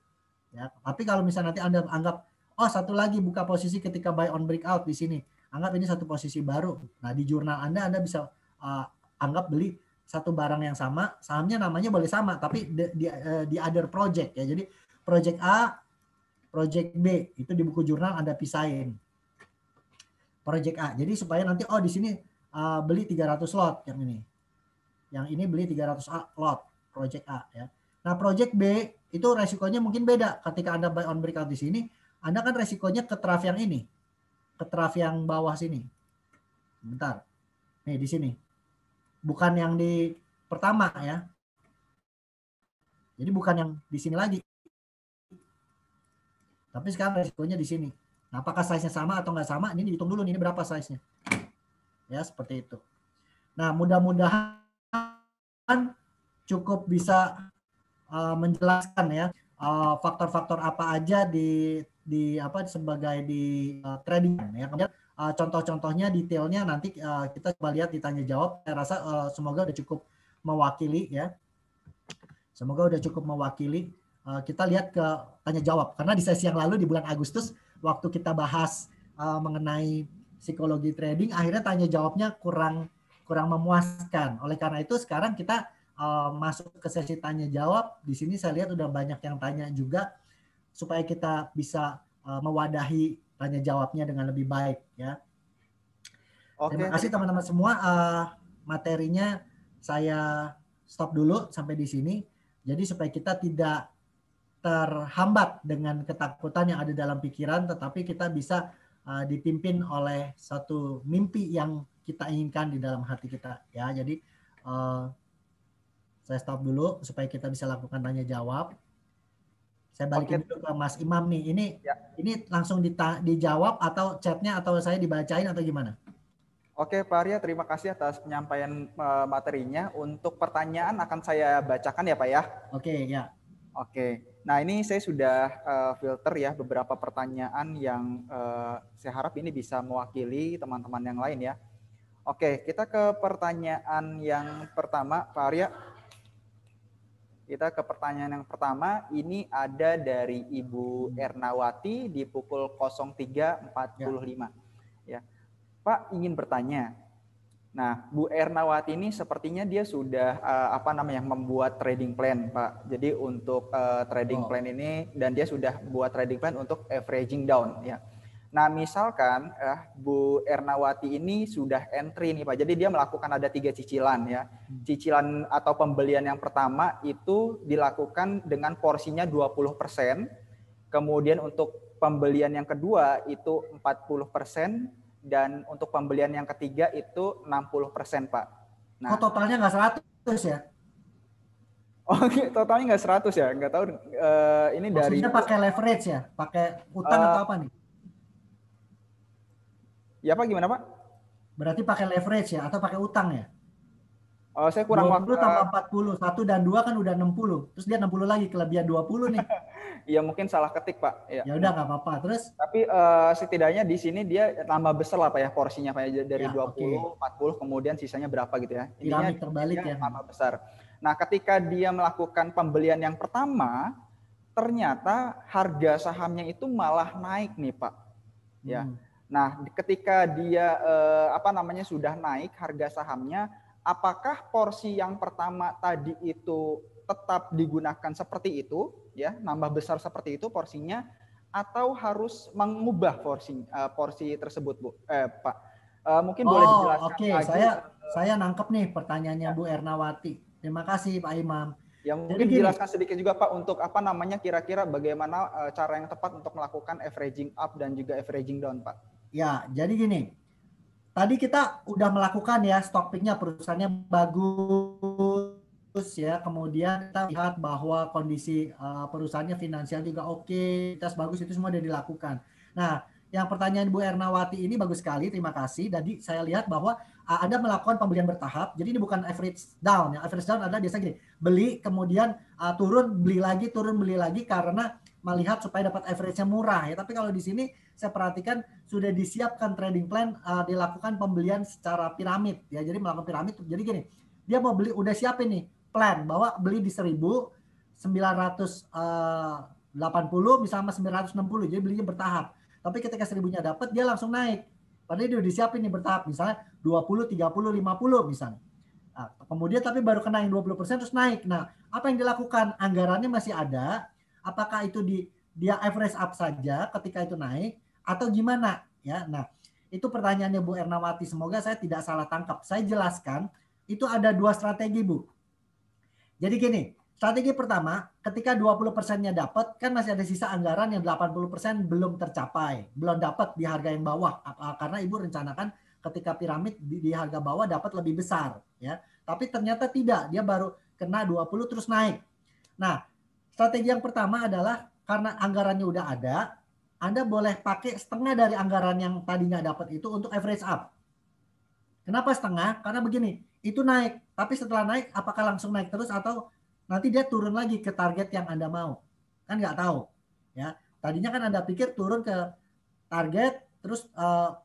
Ya, tapi kalau misalnya nanti Anda anggap oh satu lagi buka posisi ketika buy on breakout di sini, anggap ini satu posisi baru. Nah, di jurnal Anda Anda bisa uh, anggap beli satu barang yang sama, sahamnya namanya boleh sama, tapi di, di, di other project ya. Jadi project A, project B itu di buku jurnal Anda pisahin. Project A. Jadi supaya nanti oh di sini uh, beli 300 lot yang ini. Yang ini beli 300 lot, project A ya. Nah, project B itu resikonya mungkin beda. Ketika Anda buy on breakout di sini, Anda kan resikonya ke traf yang ini. Ke traf yang bawah sini. Bentar. Nih di sini. Bukan yang di pertama ya. Jadi bukan yang di sini lagi. Tapi sekarang resikonya di sini. Nah, apakah size-nya sama atau nggak sama? Ini dihitung dulu ini berapa size-nya. Ya, seperti itu. Nah, mudah-mudahan cukup bisa uh, menjelaskan ya uh, faktor-faktor uh, apa aja di di apa sebagai di uh, trading ya. Kemudian uh, contoh-contohnya detailnya nanti uh, kita coba lihat ditanya jawab. Saya rasa uh, semoga udah cukup mewakili ya. Semoga udah cukup mewakili. Kita lihat ke tanya jawab karena di sesi yang lalu di bulan Agustus waktu kita bahas uh, mengenai psikologi trading akhirnya tanya jawabnya kurang kurang memuaskan. Oleh karena itu sekarang kita uh, masuk ke sesi tanya jawab. Di sini saya lihat udah banyak yang tanya juga supaya kita bisa uh, mewadahi tanya jawabnya dengan lebih baik ya. Oke. Terima kasih teman-teman semua. Uh, materinya saya stop dulu sampai di sini. Jadi supaya kita tidak terhambat dengan ketakutan yang ada dalam pikiran, tetapi kita bisa uh, dipimpin oleh satu mimpi yang kita inginkan di dalam hati kita ya jadi uh, saya stop dulu supaya kita bisa lakukan tanya jawab saya balikin Oke. dulu ke Mas Imam nih ini ya. ini langsung dita- dijawab atau chatnya atau saya dibacain atau gimana Oke Pak Arya, terima kasih atas penyampaian uh, materinya. Untuk pertanyaan akan saya bacakan ya Pak ya. Oke ya. Oke. Nah ini saya sudah uh, filter ya beberapa pertanyaan yang uh, saya harap ini bisa mewakili teman-teman yang lain ya. Oke, kita ke pertanyaan yang pertama, Pak Arya. Kita ke pertanyaan yang pertama, ini ada dari Ibu Ernawati di pukul 03.45. Ya. ya. Pak ingin bertanya, nah Bu Ernawati ini sepertinya dia sudah uh, apa namanya membuat trading plan, Pak. Jadi untuk uh, trading oh. plan ini dan dia sudah buat trading plan untuk averaging down, ya. Nah, misalkan eh, Bu Ernawati ini sudah entry nih Pak. Jadi dia melakukan ada tiga cicilan ya. Hmm. Cicilan atau pembelian yang pertama itu dilakukan dengan porsinya 20%. Kemudian untuk pembelian yang kedua itu 40% dan untuk pembelian yang ketiga itu 60% Pak. Nah, oh, totalnya nggak 100 ya? Oh, totalnya nggak 100 ya? Nggak tahu. Uh, ini Maksudnya dari. Maksudnya pakai leverage ya? Pakai utang uh, atau apa nih? Ya Pak, gimana Pak? Berarti pakai leverage ya atau pakai utang ya? Oh, saya kurang 20 waktu. tambah 40. Satu dan dua kan udah 60. Terus dia 60 lagi kelebihan 20 nih. Iya, mungkin salah ketik, Pak. Ya, ya udah nggak apa-apa. Terus tapi uh, setidaknya di sini dia tambah besar lah Pak ya porsinya Pak ya dari ya, 20, okay. 40 kemudian sisanya berapa gitu ya. Intinya terbalik ya. Tambah besar. Nah, ketika dia melakukan pembelian yang pertama, ternyata harga sahamnya itu malah naik nih, Pak. Ya. Hmm Nah, ketika dia eh, apa namanya sudah naik harga sahamnya, apakah porsi yang pertama tadi itu tetap digunakan seperti itu, ya, nambah besar seperti itu porsinya, atau harus mengubah porsi uh, porsi tersebut, Bu? Eh, Pak, uh, mungkin oh, boleh dijelaskan Oke, okay. saya saya nangkep nih pertanyaannya ya. Bu Ernawati. Terima kasih Pak Imam. Yang mungkin Jadi dijelaskan sedikit juga Pak untuk apa namanya kira-kira bagaimana uh, cara yang tepat untuk melakukan averaging up dan juga averaging down, Pak. Ya, jadi gini. Tadi kita udah melakukan ya stock picknya perusahaannya bagus, bagus ya. Kemudian kita lihat bahwa kondisi uh, perusahaannya finansial juga oke, okay, bagus itu semua sudah dilakukan. Nah, yang pertanyaan Bu Ernawati ini bagus sekali, terima kasih. Jadi saya lihat bahwa uh, Anda melakukan pembelian bertahap. Jadi ini bukan average down ya. Average down adalah biasa gini, beli kemudian uh, turun, beli lagi, turun, beli lagi karena melihat supaya dapat average-nya murah ya. Tapi kalau di sini saya perhatikan sudah disiapkan trading plan uh, dilakukan pembelian secara piramid ya. Jadi melakukan piramid. Jadi gini, dia mau beli udah siapin nih plan bahwa beli di 1980 misalnya 960 jadi belinya bertahap tapi ketika seribunya dapat dia langsung naik. Padahal dia udah disiapin nih bertahap misalnya 20, 30, 50 misalnya. Nah, kemudian tapi baru kena yang 20% terus naik. Nah, apa yang dilakukan? Anggarannya masih ada. Apakah itu di dia average up saja ketika itu naik atau gimana? Ya, nah itu pertanyaannya Bu Ernawati. Semoga saya tidak salah tangkap. Saya jelaskan itu ada dua strategi Bu. Jadi gini, Strategi pertama, ketika 20 persennya dapat, kan masih ada sisa anggaran yang 80 persen belum tercapai, belum dapat di harga yang bawah, karena ibu rencanakan ketika piramid di, di harga bawah dapat lebih besar, ya. Tapi ternyata tidak, dia baru kena 20 terus naik. Nah, strategi yang pertama adalah karena anggarannya udah ada, Anda boleh pakai setengah dari anggaran yang tadinya dapat itu untuk average up. Kenapa setengah? Karena begini, itu naik, tapi setelah naik apakah langsung naik terus atau nanti dia turun lagi ke target yang Anda mau. Kan nggak tahu. Ya, tadinya kan Anda pikir turun ke target terus uh,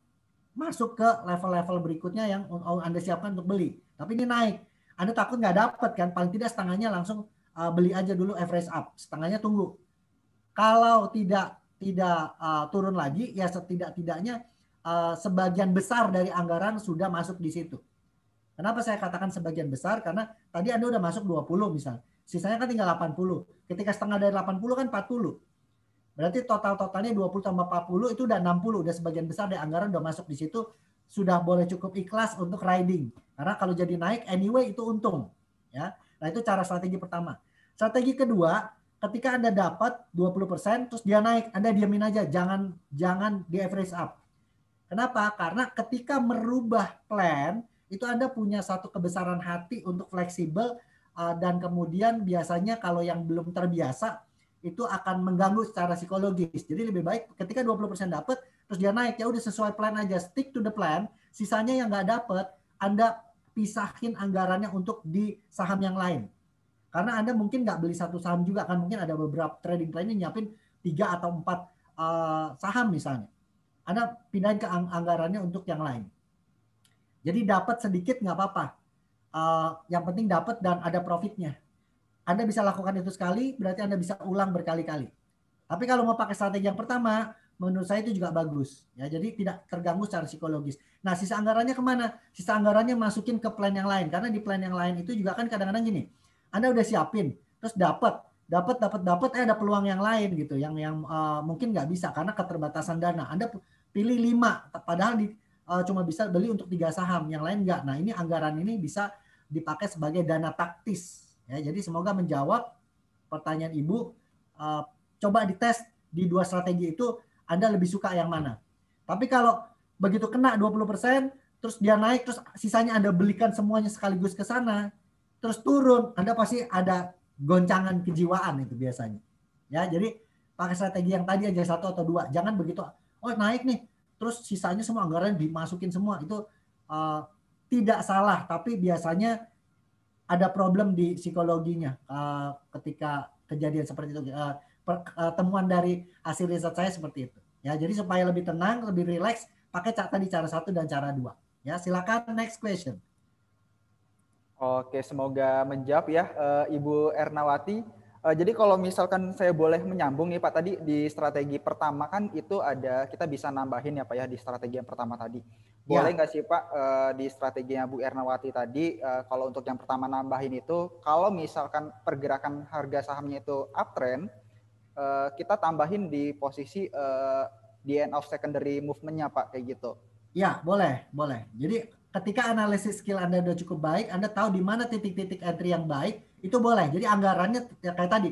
masuk ke level-level berikutnya yang Anda siapkan untuk beli. Tapi ini naik. Anda takut nggak dapat kan? Paling tidak setengahnya langsung uh, beli aja dulu average up. Setengahnya tunggu. Kalau tidak tidak uh, turun lagi, ya setidak-tidaknya uh, sebagian besar dari anggaran sudah masuk di situ. Kenapa saya katakan sebagian besar? Karena tadi Anda udah masuk 20 misalnya. Sisanya kan tinggal 80. Ketika setengah dari 80 kan 40. Berarti total-totalnya 20 tambah 40 itu udah 60. Udah sebagian besar dari anggaran udah masuk di situ. Sudah boleh cukup ikhlas untuk riding. Karena kalau jadi naik anyway itu untung. Ya. Nah itu cara strategi pertama. Strategi kedua, ketika Anda dapat 20% terus dia naik, Anda diamin aja. Jangan jangan di average up. Kenapa? Karena ketika merubah plan, itu Anda punya satu kebesaran hati untuk fleksibel uh, dan kemudian biasanya kalau yang belum terbiasa itu akan mengganggu secara psikologis. Jadi lebih baik ketika 20% dapat terus dia naik ya udah sesuai plan aja, stick to the plan. Sisanya yang nggak dapat, Anda pisahin anggarannya untuk di saham yang lain. Karena Anda mungkin nggak beli satu saham juga kan mungkin ada beberapa trading plan yang nyiapin tiga atau empat uh, saham misalnya. Anda pindahin ke ang anggarannya untuk yang lain. Jadi dapat sedikit nggak apa-apa uh, yang penting dapat dan ada profitnya. Anda bisa lakukan itu sekali, berarti Anda bisa ulang berkali-kali. Tapi kalau mau pakai strategi yang pertama, menurut saya itu juga bagus. Ya, jadi tidak terganggu secara psikologis. Nah, sisa anggarannya ke mana? Sisa anggarannya masukin ke plan yang lain. Karena di plan yang lain itu juga kan kadang-kadang gini. Anda udah siapin, terus dapat, dapat, dapat, dapat, eh ada peluang yang lain gitu, yang yang uh, mungkin nggak bisa karena keterbatasan dana. Anda pilih lima, padahal di, uh, cuma bisa beli untuk tiga saham, yang lain nggak. Nah, ini anggaran ini bisa dipakai sebagai dana taktis. Ya, jadi semoga menjawab pertanyaan Ibu. Uh, coba dites di dua strategi itu Anda lebih suka yang mana. Tapi kalau begitu kena 20%, terus dia naik, terus sisanya Anda belikan semuanya sekaligus ke sana, terus turun, Anda pasti ada goncangan kejiwaan itu biasanya. Ya, jadi pakai strategi yang tadi aja satu atau dua. Jangan begitu, oh naik nih, terus sisanya semua anggaran dimasukin semua. Itu uh, tidak salah, tapi biasanya ada problem di psikologinya uh, ketika kejadian seperti itu. Uh, per, uh, temuan dari hasil riset saya seperti itu. Ya, jadi supaya lebih tenang, lebih rileks, pakai tadi cara satu dan cara dua. Ya, silakan next question. Oke, semoga menjawab ya uh, Ibu Ernawati. Uh, jadi kalau misalkan saya boleh menyambung nih Pak tadi di strategi pertama kan itu ada kita bisa nambahin ya Pak ya di strategi yang pertama tadi. Boleh ya. nggak ya. sih Pak uh, di strateginya Bu Ernawati tadi uh, kalau untuk yang pertama nambahin itu kalau misalkan pergerakan harga sahamnya itu uptrend uh, kita tambahin di posisi uh, di end of secondary movement-nya Pak kayak gitu. Ya, boleh, boleh. Jadi ketika analisis skill Anda sudah cukup baik, Anda tahu di mana titik-titik entry yang baik, itu boleh. Jadi anggarannya ya kayak tadi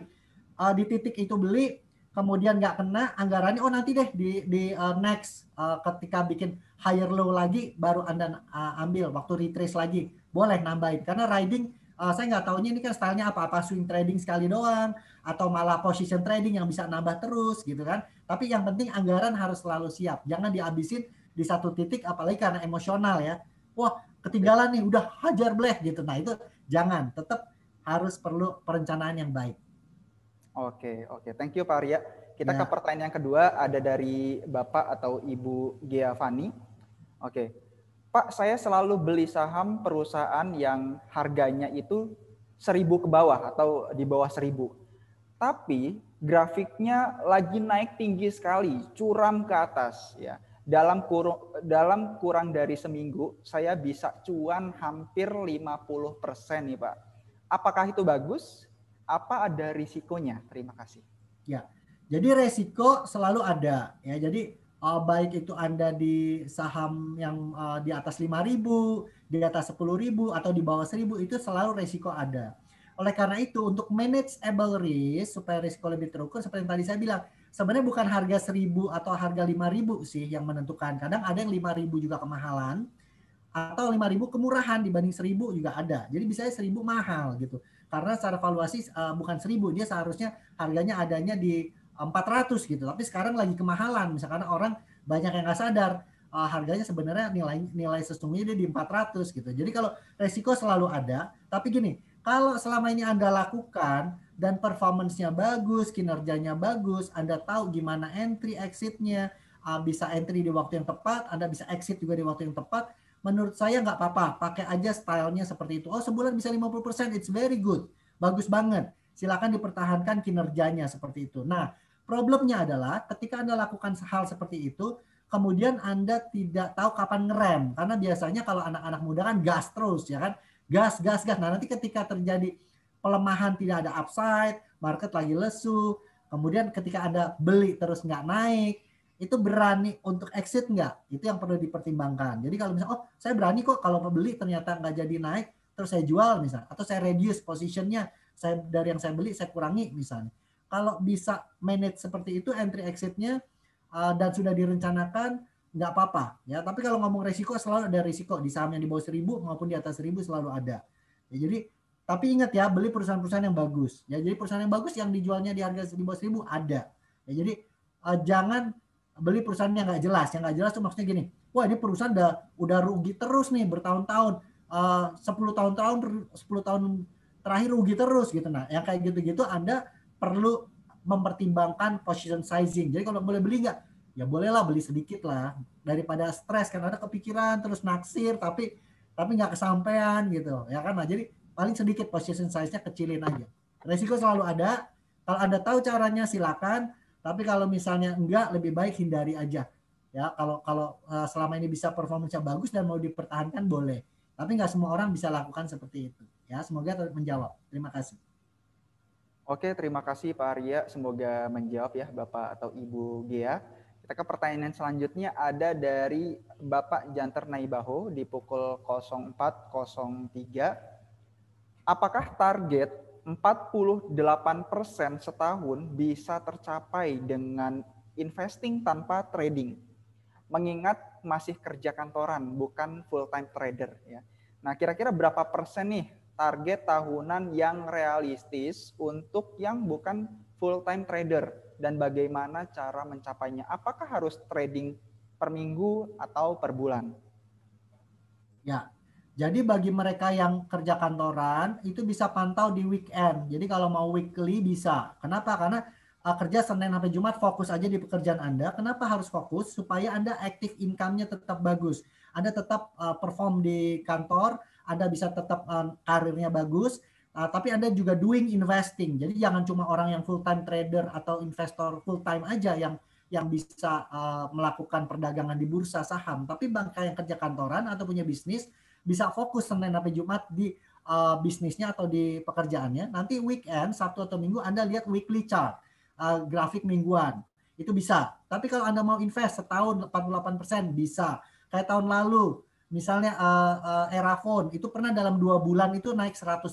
uh, di titik itu beli, kemudian nggak kena anggarannya, oh nanti deh di di uh, next uh, ketika bikin higher low lagi baru anda uh, ambil waktu retrace lagi boleh nambahin karena riding uh, saya nggak tahunya ini kan stylenya apa-apa swing trading sekali doang atau malah position trading yang bisa nambah terus gitu kan. Tapi yang penting anggaran harus selalu siap. Jangan dihabisin di satu titik apalagi karena emosional ya. Wah, ketinggalan nih udah hajar bleh gitu. Nah, itu jangan, tetap harus perlu perencanaan yang baik. Oke, oke. Thank you Pak Arya. Kita ya. ke pertanyaan yang kedua ada dari Bapak atau Ibu Giavani. Oke. Pak, saya selalu beli saham perusahaan yang harganya itu seribu ke bawah atau di bawah seribu. Tapi grafiknya lagi naik tinggi sekali, curam ke atas ya. Dalam kurang dalam kurang dari seminggu saya bisa cuan hampir 50% nih, Pak. Apakah itu bagus? Apa ada risikonya? Terima kasih. Ya. Jadi resiko selalu ada ya. Jadi uh, baik itu Anda di saham yang uh, di atas 5.000, di atas 10.000 atau di bawah 1.000 itu selalu resiko ada. Oleh karena itu untuk manage able risk supaya risiko lebih terukur seperti yang tadi saya bilang, sebenarnya bukan harga 1000 atau harga 5000 sih yang menentukan. Kadang ada yang 5000 juga kemahalan atau 5000 kemurahan dibanding 1000 juga ada. Jadi bisa 1000 mahal gitu. Karena secara valuasi uh, bukan 1000, dia seharusnya harganya adanya di 400 gitu. Tapi sekarang lagi kemahalan. Misalkan orang banyak yang nggak sadar uh, harganya sebenarnya nilai nilai sesungguhnya dia di 400 gitu. Jadi kalau resiko selalu ada, tapi gini, kalau selama ini Anda lakukan dan performance-nya bagus, kinerjanya bagus, Anda tahu gimana entry exit-nya, uh, bisa entry di waktu yang tepat, Anda bisa exit juga di waktu yang tepat, menurut saya nggak apa-apa, pakai aja stylenya seperti itu. Oh sebulan bisa 50%, it's very good, bagus banget. Silakan dipertahankan kinerjanya seperti itu. Nah, problemnya adalah ketika Anda lakukan hal seperti itu, kemudian Anda tidak tahu kapan ngerem. Karena biasanya kalau anak-anak muda kan gas terus ya kan gas, gas, gas. Nah nanti ketika terjadi pelemahan tidak ada upside, market lagi lesu, kemudian ketika ada beli terus nggak naik, itu berani untuk exit nggak? Itu yang perlu dipertimbangkan. Jadi kalau misalnya, oh saya berani kok kalau beli ternyata nggak jadi naik, terus saya jual misalnya, atau saya reduce positionnya, saya dari yang saya beli saya kurangi misalnya. Kalau bisa manage seperti itu entry exitnya uh, dan sudah direncanakan, nggak apa-apa ya tapi kalau ngomong resiko selalu ada resiko di saham yang di bawah seribu maupun di atas seribu selalu ada ya, jadi tapi ingat ya beli perusahaan-perusahaan yang bagus ya jadi perusahaan yang bagus yang dijualnya di harga di bawah seribu ada ya jadi uh, jangan beli perusahaan yang nggak jelas. Yang nggak jelas tuh maksudnya gini wah ini perusahaan udah udah rugi terus nih bertahun-tahun. Uh, 10 tahun-tahun 10 tahun terakhir rugi terus gitu. Nah yang kayak gitu-gitu anda perlu mempertimbangkan position sizing. Jadi kalau boleh beli nggak? Ya bolehlah beli sedikit lah daripada stres kan ada kepikiran terus naksir tapi tapi nggak kesampaian gitu. Ya kan? Nah jadi paling sedikit position size-nya kecilin aja. Resiko selalu ada. Kalau anda tahu caranya silakan tapi kalau misalnya enggak lebih baik hindari aja ya kalau kalau uh, selama ini bisa performanya bagus dan mau dipertahankan boleh tapi nggak semua orang bisa lakukan seperti itu ya semoga menjawab terima kasih Oke, terima kasih Pak Arya. Semoga menjawab ya Bapak atau Ibu Gia. Kita ke pertanyaan selanjutnya ada dari Bapak Janter Naibaho di pukul 04.03. Apakah target 48% setahun bisa tercapai dengan investing tanpa trading? Mengingat masih kerja kantoran, bukan full time trader ya. Nah, kira-kira berapa persen nih target tahunan yang realistis untuk yang bukan full time trader? dan bagaimana cara mencapainya? Apakah harus trading per minggu atau per bulan? Ya, jadi bagi mereka yang kerja kantoran itu bisa pantau di weekend. Jadi kalau mau weekly bisa. Kenapa? Karena uh, kerja Senin sampai Jumat fokus aja di pekerjaan Anda. Kenapa harus fokus? Supaya Anda aktif income-nya tetap bagus. Anda tetap uh, perform di kantor, Anda bisa tetap uh, karirnya bagus, Uh, tapi Anda juga doing investing. Jadi jangan cuma orang yang full time trader atau investor full time aja yang yang bisa uh, melakukan perdagangan di bursa saham, tapi bangka yang kerja kantoran atau punya bisnis bisa fokus Senin sampai Jumat di uh, bisnisnya atau di pekerjaannya. Nanti weekend, Sabtu atau Minggu Anda lihat weekly chart, uh, grafik mingguan. Itu bisa. Tapi kalau Anda mau invest setahun 48% bisa. Kayak tahun lalu misalnya uh, uh, Erafone itu pernah dalam dua bulan itu naik 100%.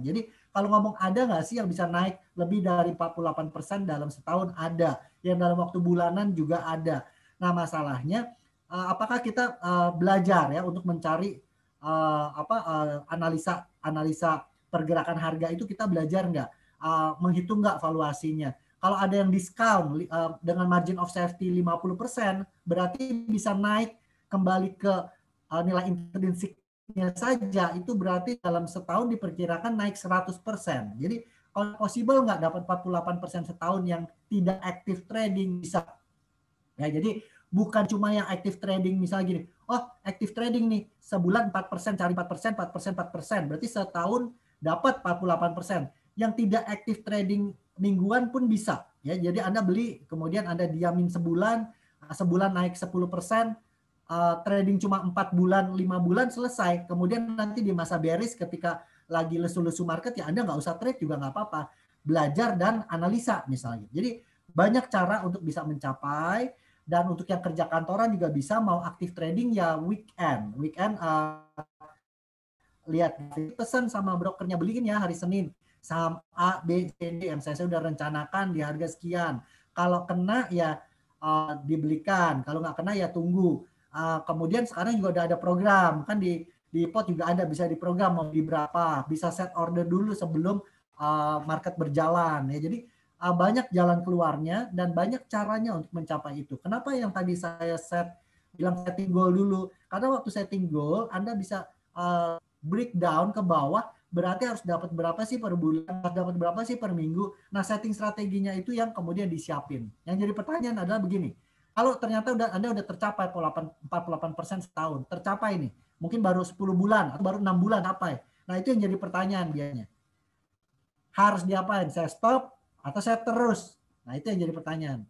Jadi kalau ngomong ada nggak sih yang bisa naik lebih dari 48% dalam setahun? Ada. Yang dalam waktu bulanan juga ada. Nah masalahnya apakah kita belajar ya untuk mencari uh, apa uh, analisa analisa pergerakan harga itu kita belajar nggak uh, menghitung nggak valuasinya. Kalau ada yang discount uh, dengan margin of safety 50%, berarti bisa naik kembali ke uh, nilai intrinsiknya saja. Itu berarti dalam setahun diperkirakan naik 100%. Jadi kalau possible nggak dapat 48% setahun yang tidak aktif trading bisa. Ya, jadi bukan cuma yang aktif trading misalnya gini, oh aktif trading nih sebulan 4% cari 4%, 4%, 4%, berarti setahun dapat 48% yang tidak aktif trading mingguan pun bisa ya. Jadi Anda beli kemudian Anda diamin sebulan, sebulan naik 10%, uh, eh, trading cuma 4 bulan, 5 bulan selesai. Kemudian nanti di masa bearish ketika lagi lesu-lesu market ya Anda nggak usah trade juga nggak apa-apa. Belajar dan analisa misalnya. Jadi banyak cara untuk bisa mencapai dan untuk yang kerja kantoran juga bisa mau aktif trading ya weekend. Weekend uh, lihat pesan sama brokernya beliin ya hari Senin saham A, B, C, D yang saya sudah rencanakan di harga sekian. Kalau kena ya uh, dibelikan, kalau nggak kena ya tunggu. Uh, kemudian sekarang juga udah ada program kan di di pot juga ada bisa diprogram mau di berapa, bisa set order dulu sebelum uh, market berjalan ya. Jadi banyak jalan keluarnya dan banyak caranya untuk mencapai itu. Kenapa yang tadi saya set bilang setting goal dulu? Karena waktu setting goal Anda bisa uh, breakdown ke bawah berarti harus dapat berapa sih per bulan, harus dapat berapa sih per minggu. Nah, setting strateginya itu yang kemudian disiapin. Yang jadi pertanyaan adalah begini. Kalau ternyata udah Anda udah tercapai 48% setahun, tercapai nih. Mungkin baru 10 bulan atau baru 6 bulan apa ya. Nah, itu yang jadi pertanyaan biasanya. Harus diapain? Saya stop atau saya terus? Nah, itu yang jadi pertanyaan.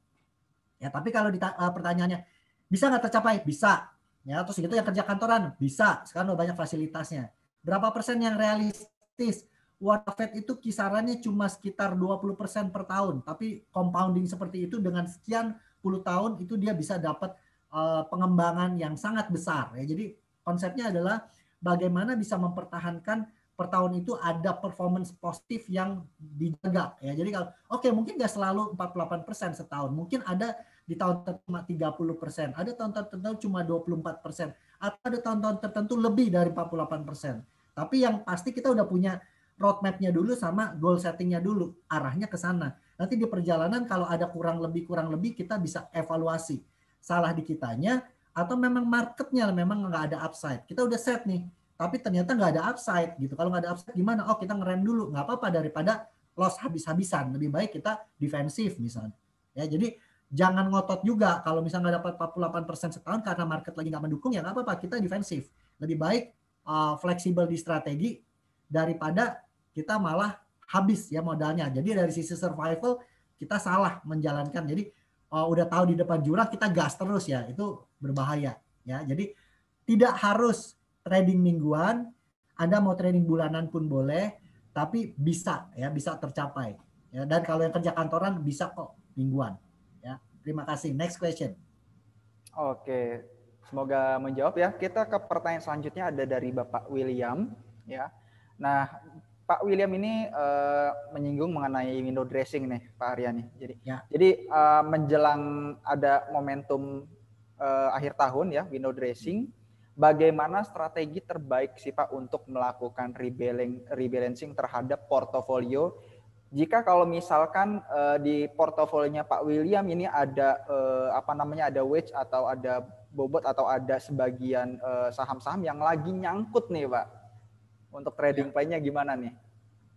Ya, tapi kalau uh, pertanyaannya bisa nggak tercapai? Bisa. Ya, terus itu yang kerja kantoran bisa. Sekarang udah banyak fasilitasnya Berapa persen yang realistis? Fed itu kisarannya cuma sekitar 20 persen per tahun, tapi compounding seperti itu dengan sekian puluh tahun itu dia bisa dapat uh, pengembangan yang sangat besar. Ya. Jadi konsepnya adalah bagaimana bisa mempertahankan per tahun itu ada performance positif yang dijaga ya. Jadi kalau oke okay, mungkin nggak selalu 48% persen setahun, mungkin ada di tahun tertentu cuma 30 persen, ada tahun tertentu cuma 24 persen, atau ada tahun-tahun tertentu lebih dari 48 persen. Tapi yang pasti kita udah punya roadmapnya dulu sama goal settingnya dulu, arahnya ke sana. Nanti di perjalanan kalau ada kurang lebih kurang lebih kita bisa evaluasi salah di kitanya atau memang marketnya memang nggak ada upside. Kita udah set nih, tapi ternyata nggak ada upside gitu. Kalau nggak ada upside gimana? Oh kita ngerem dulu, nggak apa-apa daripada loss habis-habisan. Lebih baik kita defensif misalnya. Ya jadi jangan ngotot juga kalau misalnya nggak dapat 48% setahun karena market lagi nggak mendukung ya nggak apa-apa kita defensif lebih baik uh, fleksibel di strategi daripada kita malah habis ya modalnya jadi dari sisi survival kita salah menjalankan jadi uh, udah tahu di depan jurang kita gas terus ya itu berbahaya ya jadi tidak harus trading mingguan anda mau trading bulanan pun boleh tapi bisa ya bisa tercapai ya dan kalau yang kerja kantoran bisa kok mingguan Terima kasih. Next question. Oke, semoga menjawab ya. Kita ke pertanyaan selanjutnya ada dari Bapak William ya. Nah, Pak William ini uh, menyinggung mengenai window dressing nih, Pak Aryani. Jadi, ya. jadi uh, menjelang ada momentum uh, akhir tahun ya, window dressing, bagaimana strategi terbaik sih Pak untuk melakukan rebalancing terhadap portofolio jika kalau misalkan uh, di portofolionya Pak William ini ada uh, apa namanya ada wedge atau ada bobot atau ada sebagian eh, saham-saham yang lagi nyangkut nih Pak untuk trading ya. play-nya gimana nih?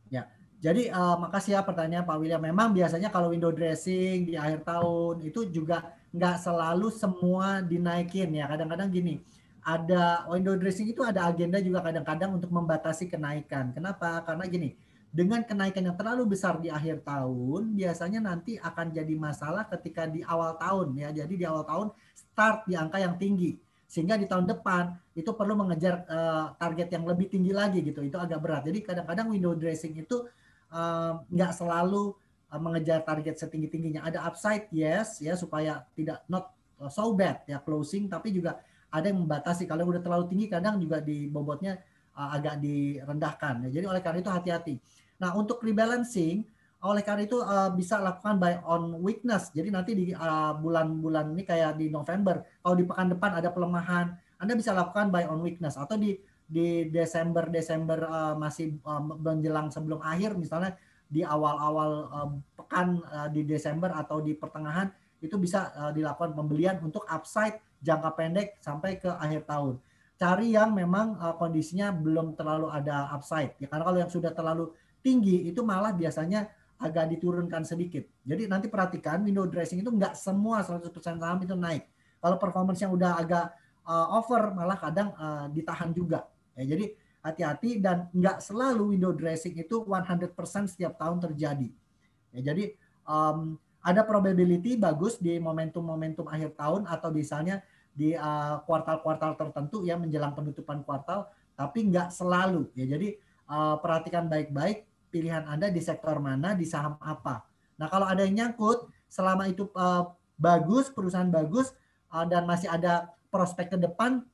Ya, jadi uh, makasih ya pertanyaan Pak William. Memang biasanya kalau window dressing di akhir tahun itu juga nggak selalu semua dinaikin ya. Kadang-kadang gini, ada window dressing itu ada agenda juga kadang-kadang untuk membatasi kenaikan. Kenapa? Karena gini, dengan kenaikan yang terlalu besar di akhir tahun, biasanya nanti akan jadi masalah ketika di awal tahun ya. Jadi di awal tahun start di angka yang tinggi, sehingga di tahun depan itu perlu mengejar uh, target yang lebih tinggi lagi gitu. Itu agak berat. Jadi kadang-kadang window dressing itu uh, nggak selalu uh, mengejar target setinggi tingginya. Ada upside yes ya supaya tidak not so bad ya closing, tapi juga ada yang membatasi. Kalau udah terlalu tinggi, kadang juga di bobotnya uh, agak direndahkan. Ya. Jadi oleh karena itu hati-hati. Nah, untuk rebalancing oleh karena itu uh, bisa lakukan buy on weakness. Jadi nanti di eh, bulan-bulan uh, ini kayak di November, kalau di pekan depan ada pelemahan, Anda bisa lakukan buy on weakness atau di di Desember Desember uh, masih uh, menjelang sebelum akhir misalnya di awal-awal uh, pekan uh, di Desember atau di pertengahan itu bisa uh, dilakukan pembelian untuk upside jangka pendek sampai ke akhir tahun. Cari yang memang uh, kondisinya belum terlalu ada upside ya karena kalau yang sudah terlalu tinggi itu malah biasanya agak diturunkan sedikit. Jadi nanti perhatikan window dressing itu nggak semua 100% saham itu naik. Kalau performance yang udah agak uh, over malah kadang uh, ditahan juga. Ya, jadi hati-hati dan nggak selalu window dressing itu 100% setiap tahun terjadi. Ya, jadi um, ada probability bagus di momentum-momentum akhir tahun atau misalnya di uh, kuartal-kuartal uh, tertentu yang menjelang penutupan kuartal, tapi nggak selalu. Ya, jadi uh, perhatikan baik-baik pilihan Anda di sektor mana, di saham apa. Nah kalau ada yang nyangkut, selama itu uh, bagus, perusahaan bagus, uh, dan masih ada prospek ke depan,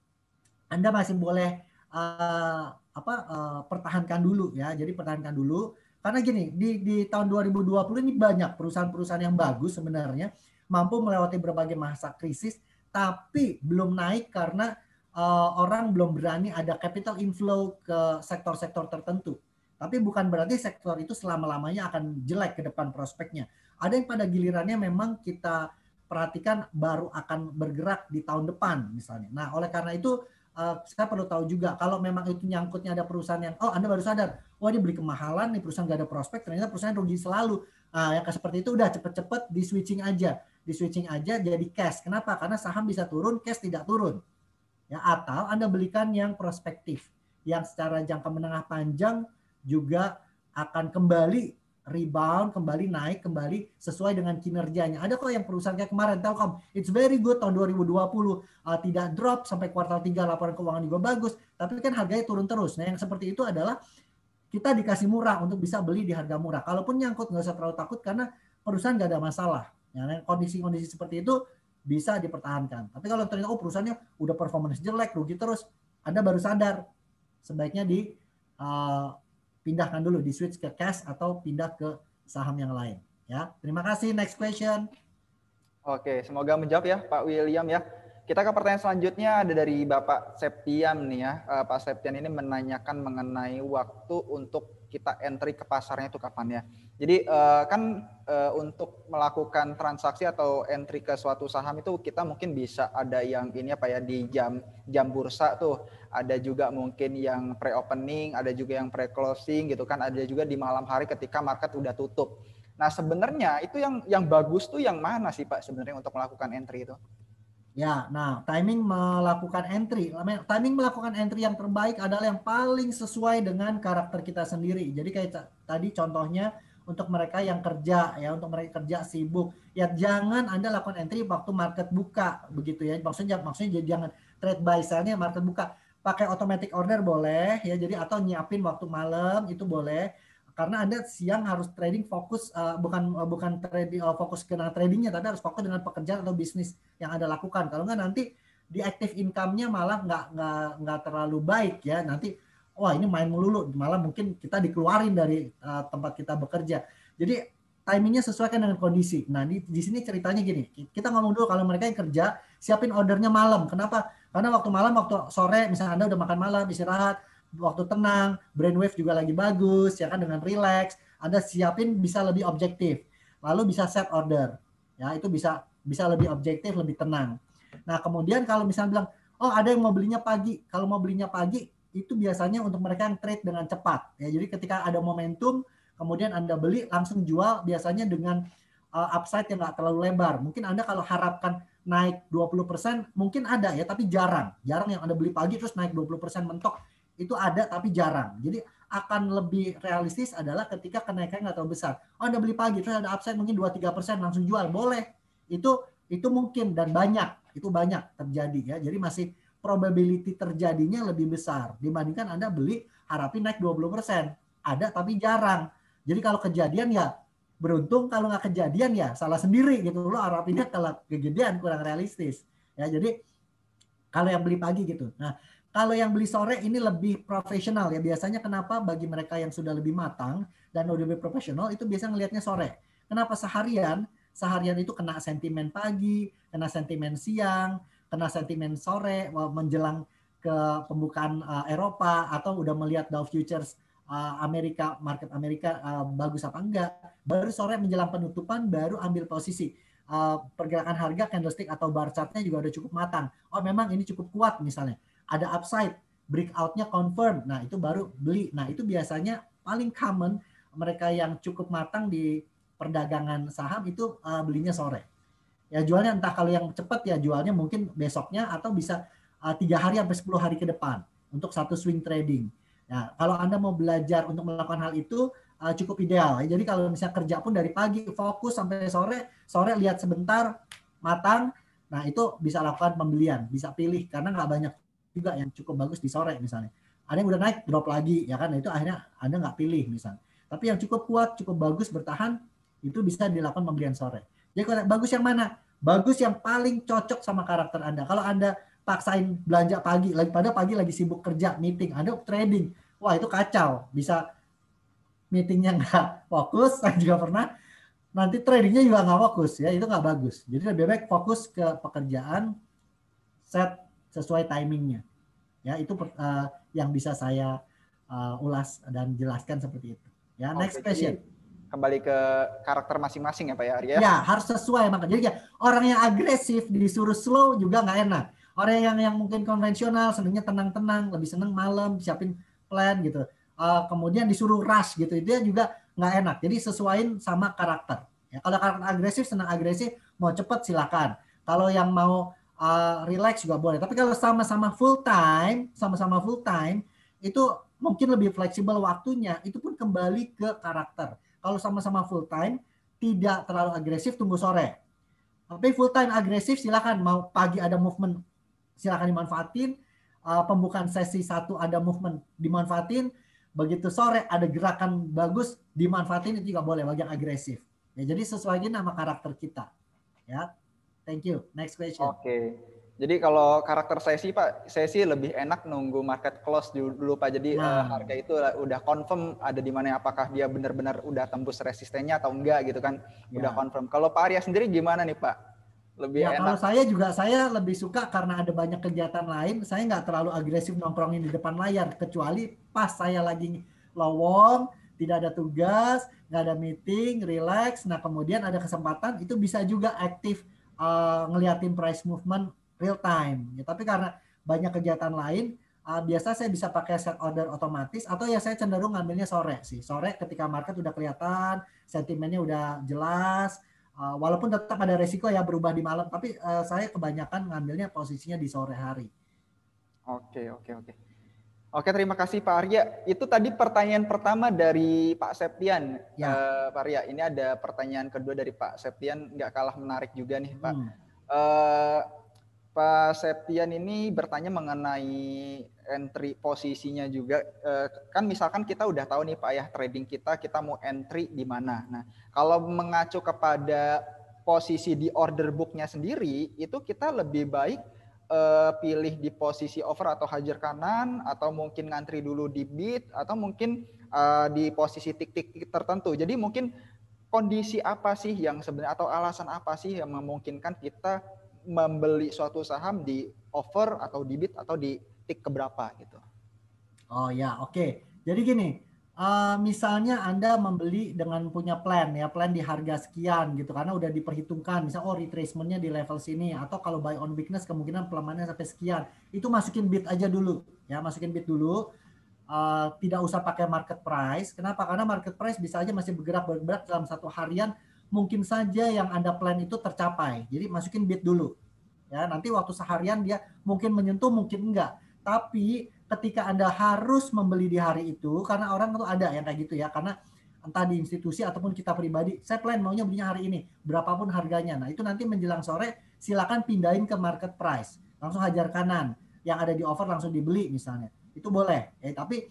Anda masih boleh uh, apa uh, pertahankan dulu ya. Jadi pertahankan dulu karena gini di di tahun 2020 ini banyak perusahaan-perusahaan yang bagus sebenarnya mampu melewati berbagai masa krisis tapi belum naik karena uh, orang belum berani ada capital inflow ke sektor-sektor tertentu. Tapi bukan berarti sektor itu selama-lamanya akan jelek ke depan prospeknya. Ada yang pada gilirannya memang kita perhatikan baru akan bergerak di tahun depan misalnya. Nah, oleh karena itu uh, saya perlu tahu juga kalau memang itu nyangkutnya ada perusahaan yang oh Anda baru sadar, wah dia beli kemahalan nih perusahaan nggak ada prospek, ternyata perusahaan rugi selalu. Nah, yang seperti itu udah cepet-cepet di switching aja, di switching aja jadi cash. Kenapa? Karena saham bisa turun, cash tidak turun. Ya, atau Anda belikan yang prospektif, yang secara jangka menengah panjang juga akan kembali rebound, kembali naik, kembali sesuai dengan kinerjanya. Ada kok yang perusahaan kayak kemarin Telkom, it's very good tahun 2020, uh, tidak drop sampai kuartal 3 laporan keuangan juga bagus, tapi kan harganya turun terus. Nah yang seperti itu adalah kita dikasih murah untuk bisa beli di harga murah. Kalaupun nyangkut nggak usah terlalu takut karena perusahaan nggak ada masalah. Ya, nah, kondisi-kondisi seperti itu bisa dipertahankan. Tapi kalau ternyata oh perusahaannya udah performance jelek, rugi terus, Anda baru sadar sebaiknya di uh, pindahkan dulu di switch ke cash atau pindah ke saham yang lain ya. Terima kasih. Next question. Oke, semoga menjawab ya Pak William ya. Kita ke pertanyaan selanjutnya ada dari Bapak Septian nih ya. Uh, Pak Septian ini menanyakan mengenai waktu untuk kita entry ke pasarnya itu kapan ya. Jadi uh, kan uh, untuk melakukan transaksi atau entry ke suatu saham itu kita mungkin bisa ada yang ini apa ya di jam jam bursa tuh, ada juga mungkin yang pre-opening, ada juga yang pre-closing gitu kan, ada juga di malam hari ketika market udah tutup. Nah, sebenarnya itu yang yang bagus tuh yang mana sih Pak sebenarnya untuk melakukan entry itu? Ya, nah timing melakukan entry, timing melakukan entry yang terbaik adalah yang paling sesuai dengan karakter kita sendiri. Jadi kayak tadi contohnya untuk mereka yang kerja ya, untuk mereka kerja sibuk, ya jangan Anda lakukan entry waktu market buka begitu ya. Maksudnya maksudnya jangan trade buy sell-nya market buka. Pakai automatic order boleh ya, jadi atau nyiapin waktu malam itu boleh karena anda siang harus trading fokus uh, bukan uh, bukan trading uh, fokus ke tradingnya tapi harus fokus dengan pekerjaan atau bisnis yang anda lakukan kalau nggak nanti di active income-nya malah nggak nggak nggak terlalu baik ya nanti wah ini main melulu malah mungkin kita dikeluarin dari uh, tempat kita bekerja jadi timingnya sesuaikan dengan kondisi. Nah di, di sini ceritanya gini, kita ngomong dulu kalau mereka yang kerja siapin ordernya malam. Kenapa? Karena waktu malam, waktu sore, misalnya anda udah makan malam, istirahat, waktu tenang, brainwave juga lagi bagus, ya kan dengan relax, Anda siapin bisa lebih objektif. Lalu bisa set order. Ya, itu bisa bisa lebih objektif, lebih tenang. Nah, kemudian kalau misalnya bilang, "Oh, ada yang mau belinya pagi." Kalau mau belinya pagi, itu biasanya untuk mereka yang trade dengan cepat. Ya, jadi ketika ada momentum, kemudian Anda beli langsung jual biasanya dengan uh, upside yang nggak terlalu lebar. Mungkin Anda kalau harapkan naik 20%, mungkin ada ya, tapi jarang. Jarang yang Anda beli pagi terus naik 20% mentok itu ada tapi jarang. Jadi akan lebih realistis adalah ketika kenaikan nggak terlalu besar. Oh, Anda beli pagi terus ada upside mungkin 2-3 persen langsung jual, boleh. Itu itu mungkin dan banyak, itu banyak terjadi ya. Jadi masih probability terjadinya lebih besar dibandingkan Anda beli harapin naik 20 persen. Ada tapi jarang. Jadi kalau kejadian ya beruntung kalau nggak kejadian ya salah sendiri gitu lo harapinnya kalau kejadian kurang realistis ya jadi kalau yang beli pagi gitu nah kalau yang beli sore ini lebih profesional ya. Biasanya kenapa bagi mereka yang sudah lebih matang dan udah lebih profesional itu biasa ngelihatnya sore. Kenapa seharian? Seharian itu kena sentimen pagi, kena sentimen siang, kena sentimen sore, menjelang ke pembukaan uh, Eropa atau udah melihat Dow Futures uh, Amerika market Amerika uh, bagus apa enggak baru sore menjelang penutupan baru ambil posisi uh, pergerakan harga candlestick atau bar chartnya juga udah cukup matang oh memang ini cukup kuat misalnya ada upside breakoutnya confirm nah itu baru beli nah itu biasanya paling common mereka yang cukup matang di perdagangan saham itu uh, belinya sore ya jualnya entah kalau yang cepat ya jualnya mungkin besoknya atau bisa Uh, tiga hari sampai 10 hari ke depan untuk satu swing trading. Nah, kalau Anda mau belajar untuk melakukan hal itu uh, cukup ideal. Jadi kalau misalnya kerja pun dari pagi fokus sampai sore, sore lihat sebentar matang, nah itu bisa lakukan pembelian, bisa pilih karena nggak banyak juga yang cukup bagus di sore misalnya. Ada yang udah naik drop lagi ya kan, itu akhirnya Anda nggak pilih misalnya. Tapi yang cukup kuat, cukup bagus bertahan itu bisa dilakukan pembelian sore. Jadi kalau bagus yang mana? Bagus yang paling cocok sama karakter Anda. Kalau Anda paksain belanja pagi lagi pada pagi lagi sibuk kerja meeting ada trading wah itu kacau bisa meetingnya nggak fokus saya juga pernah nanti tradingnya juga nggak fokus ya itu nggak bagus jadi lebih baik fokus ke pekerjaan set sesuai timingnya ya itu uh, yang bisa saya uh, ulas dan jelaskan seperti itu ya next question kembali ke karakter masing-masing ya Pak ya Arya ya harus sesuai makanya jadi ya, orang yang agresif disuruh slow juga nggak enak Orang yang yang mungkin konvensional senangnya tenang-tenang, lebih seneng malam, siapin plan gitu. Uh, kemudian disuruh rush gitu, dia juga nggak enak. Jadi sesuaiin sama karakter. Ya, kalau karakter agresif, senang agresif, mau cepet silakan. Kalau yang mau uh, relax juga boleh. Tapi kalau sama-sama full time, sama-sama full time, itu mungkin lebih fleksibel waktunya. Itu pun kembali ke karakter. Kalau sama-sama full time, tidak terlalu agresif, tunggu sore. Tapi full time agresif silakan mau pagi ada movement silakan dimanfaatin. Uh, pembukaan sesi satu ada movement dimanfaatin. Begitu sore ada gerakan bagus dimanfaatin itu juga boleh bagi yang agresif. Ya, jadi sesuai nama karakter kita. Ya, thank you. Next question. Oke. Okay. Jadi kalau karakter saya sih Pak, saya sih lebih enak nunggu market close dulu Pak. Jadi nah. uh, harga itu udah confirm ada di mana apakah dia benar-benar udah tembus resistennya atau enggak gitu kan. Udah ya. confirm. Kalau Pak Arya sendiri gimana nih Pak? lebih ya, enak. Kalau saya juga saya lebih suka karena ada banyak kegiatan lain, saya nggak terlalu agresif nongkrongin di depan layar kecuali pas saya lagi lowong, tidak ada tugas, nggak ada meeting, relax. Nah kemudian ada kesempatan itu bisa juga aktif uh, ngeliatin price movement real time. Ya, tapi karena banyak kegiatan lain, uh, biasa saya bisa pakai set order otomatis atau ya saya cenderung ngambilnya sore sih. Sore ketika market udah kelihatan, sentimennya udah jelas, Uh, walaupun tetap ada resiko ya berubah di malam, tapi uh, saya kebanyakan ngambilnya posisinya di sore hari. Oke, oke, oke. Oke, terima kasih Pak Arya. Itu tadi pertanyaan pertama dari Pak Septian. Ya. Uh, Pak Arya, ini ada pertanyaan kedua dari Pak Septian, nggak kalah menarik juga nih Pak. Hmm. Uh, Pak Septian ini bertanya mengenai entry posisinya juga eh, kan misalkan kita udah tahu nih Pak ya trading kita kita mau entry di mana. Nah, kalau mengacu kepada posisi di order booknya sendiri itu kita lebih baik uh, pilih di posisi over atau hajar kanan atau mungkin ngantri dulu di bid atau mungkin uh, di posisi tik-tik tertentu. Jadi mungkin kondisi apa sih yang sebenarnya atau alasan apa sih yang memungkinkan kita membeli suatu saham di over atau di bid atau di tik keberapa gitu. Oh ya, oke. Okay. Jadi gini, uh, misalnya Anda membeli dengan punya plan ya, plan di harga sekian gitu karena udah diperhitungkan misal oh retracementnya di level sini atau kalau buy on weakness kemungkinan pelemahannya sampai sekian. Itu masukin bid aja dulu ya, masukin bid dulu. Uh, tidak usah pakai market price. Kenapa? Karena market price bisa aja masih bergerak bergerak dalam satu harian mungkin saja yang Anda plan itu tercapai. Jadi masukin bid dulu. Ya, nanti waktu seharian dia mungkin menyentuh, mungkin enggak. Tapi ketika Anda harus membeli di hari itu, karena orang itu ada yang kayak gitu ya, karena entah di institusi ataupun kita pribadi, saya plan maunya belinya hari ini, berapapun harganya. Nah itu nanti menjelang sore, silakan pindahin ke market price, langsung hajar kanan, yang ada di offer langsung dibeli misalnya, itu boleh. Ya, tapi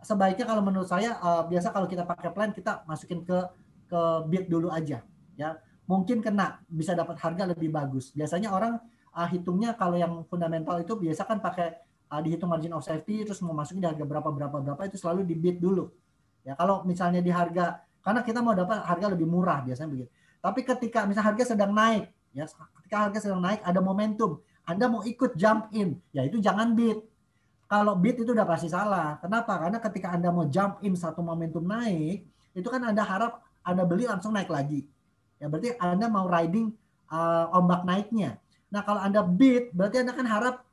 sebaiknya kalau menurut saya uh, biasa kalau kita pakai plan kita masukin ke ke bid dulu aja, ya mungkin kena bisa dapat harga lebih bagus. Biasanya orang uh, hitungnya kalau yang fundamental itu biasa kan pakai uh, dihitung margin of safety terus mau masukin di harga berapa berapa berapa itu selalu di bid dulu. Ya kalau misalnya di harga karena kita mau dapat harga lebih murah biasanya begitu. Tapi ketika misalnya harga sedang naik, ya ketika harga sedang naik ada momentum, Anda mau ikut jump in, ya itu jangan bid. kalau bid itu udah pasti salah. Kenapa? Karena ketika Anda mau jump in satu momentum naik, itu kan Anda harap Anda beli langsung naik lagi. Ya berarti Anda mau riding uh, ombak naiknya. Nah, kalau Anda bid, berarti Anda kan harap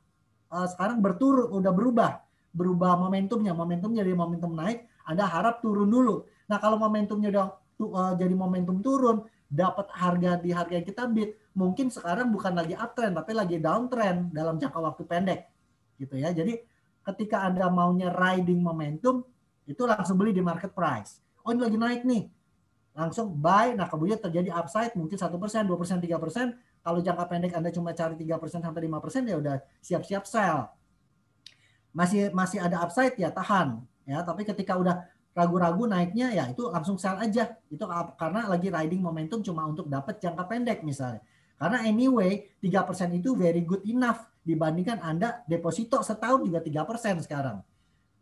uh, sekarang berturun, udah berubah. Berubah momentumnya. Momentum jadi momentum naik, Anda harap turun dulu. Nah, kalau momentumnya udah uh, jadi momentum turun, dapat harga di harga yang kita bid, mungkin sekarang bukan lagi uptrend, tapi lagi downtrend dalam jangka waktu pendek. Gitu ya. Jadi ketika Anda maunya riding momentum, itu langsung beli di market price. Oh ini lagi naik nih, langsung buy. Nah kemudian terjadi upside mungkin satu persen, dua persen, tiga persen. Kalau jangka pendek Anda cuma cari tiga persen sampai lima persen ya udah siap-siap sell. Masih masih ada upside ya tahan ya. Tapi ketika udah ragu-ragu naiknya ya itu langsung sell aja. Itu karena lagi riding momentum cuma untuk dapat jangka pendek misalnya. Karena anyway 3% itu very good enough dibandingkan Anda deposito setahun juga tiga persen sekarang.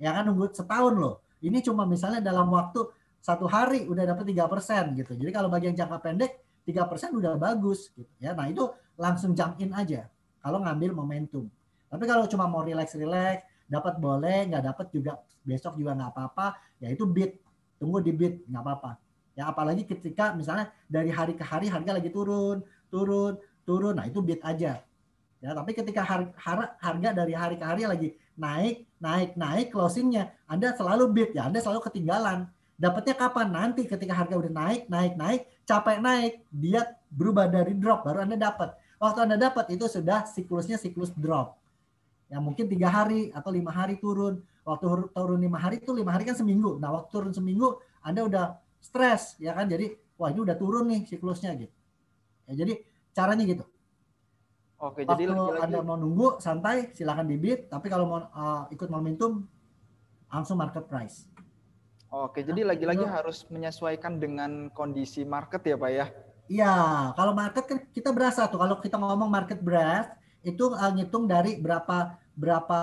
Ya kan nunggu setahun loh. Ini cuma misalnya dalam waktu satu hari udah dapat tiga persen gitu. Jadi kalau bagi yang jangka pendek tiga persen udah bagus gitu ya. Nah itu langsung jump in aja kalau ngambil momentum. Tapi kalau cuma mau relax relax, dapat boleh, nggak dapat juga besok juga nggak apa-apa. Ya itu bid, tunggu di bid nggak apa-apa. Ya apalagi ketika misalnya dari hari ke hari harga lagi turun, turun, turun, nah itu bid aja. Ya, tapi ketika harga dari hari ke hari lagi naik, naik, naik closingnya, Anda selalu bid ya, Anda selalu ketinggalan. Dapatnya kapan? Nanti ketika harga udah naik, naik, naik, capek naik, dia berubah dari drop, baru Anda dapat. Waktu Anda dapat itu sudah siklusnya siklus drop. Ya mungkin tiga hari atau lima hari turun. Waktu turun lima hari itu lima hari kan seminggu. Nah waktu turun seminggu Anda udah stres ya kan. Jadi wah ini udah turun nih siklusnya gitu. Ya, jadi caranya gitu. Oke, Waktu jadi lagi-lagi Anda mau nunggu santai silahkan dibit, tapi kalau mau uh, ikut momentum langsung market price. Oke, jadi lagi-lagi harus menyesuaikan dengan kondisi market ya, Pak ya. Iya, kalau market kan kita berasa tuh kalau kita ngomong market breadth itu uh, ngitung dari berapa berapa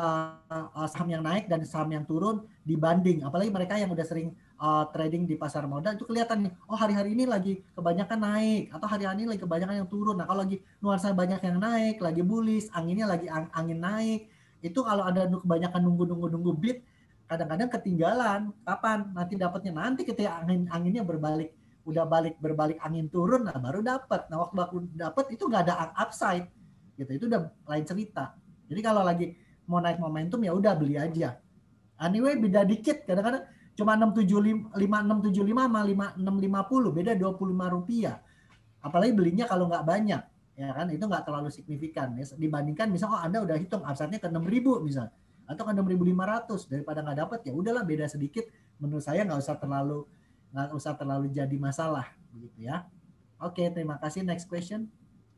uh, saham yang naik dan saham yang turun dibanding. Apalagi mereka yang udah sering uh, trading di pasar modal itu kelihatan nih oh hari-hari ini lagi kebanyakan naik atau hari-hari ini lagi kebanyakan yang turun. Nah kalau lagi nuansa banyak yang naik lagi bullish anginnya lagi ang angin naik itu kalau ada kebanyakan nunggu-nunggu nunggu bid kadang-kadang ketinggalan. Kapan? Nanti dapatnya nanti ketika angin anginnya berbalik udah balik berbalik angin turun nah baru dapat nah waktu aku dapat itu nggak ada upside gitu. Itu udah lain cerita. Jadi kalau lagi mau naik momentum ya udah beli aja. Anyway beda dikit. Kadang-kadang cuma 675 5675 sama 5650 beda 25 rupiah. Apalagi belinya kalau nggak banyak ya kan? Itu nggak terlalu signifikan. Ya. dibandingkan misal oh Anda udah hitung upside-nya ke 6000 misal atau ke 6500 daripada nggak dapat ya udahlah beda sedikit menurut saya nggak usah terlalu nggak usah terlalu jadi masalah begitu ya. Oke, terima kasih. Next question.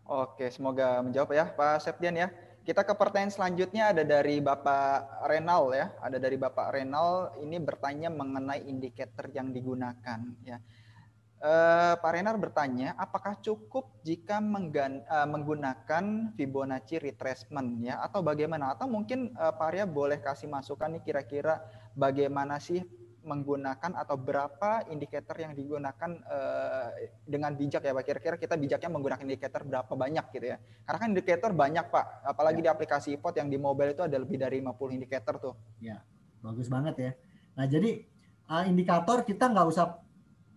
Oke, semoga menjawab ya Pak Septian ya. Kita ke pertanyaan selanjutnya ada dari Bapak Renal ya. Ada dari Bapak Renal ini bertanya mengenai indikator yang digunakan ya. Uh, Pak Renal bertanya, apakah cukup jika uh, menggunakan Fibonacci retracement ya atau bagaimana? Atau mungkin uh, Pak Arya boleh kasih masukan nih kira-kira bagaimana sih menggunakan atau berapa indikator yang digunakan uh, dengan bijak ya Pak? Kira-kira kita bijaknya menggunakan indikator berapa banyak gitu ya? Karena kan indikator banyak Pak, apalagi ya. di aplikasi iPod yang di mobile itu ada lebih dari 50 indikator tuh. Ya, bagus banget ya. Nah jadi uh, indikator kita nggak usah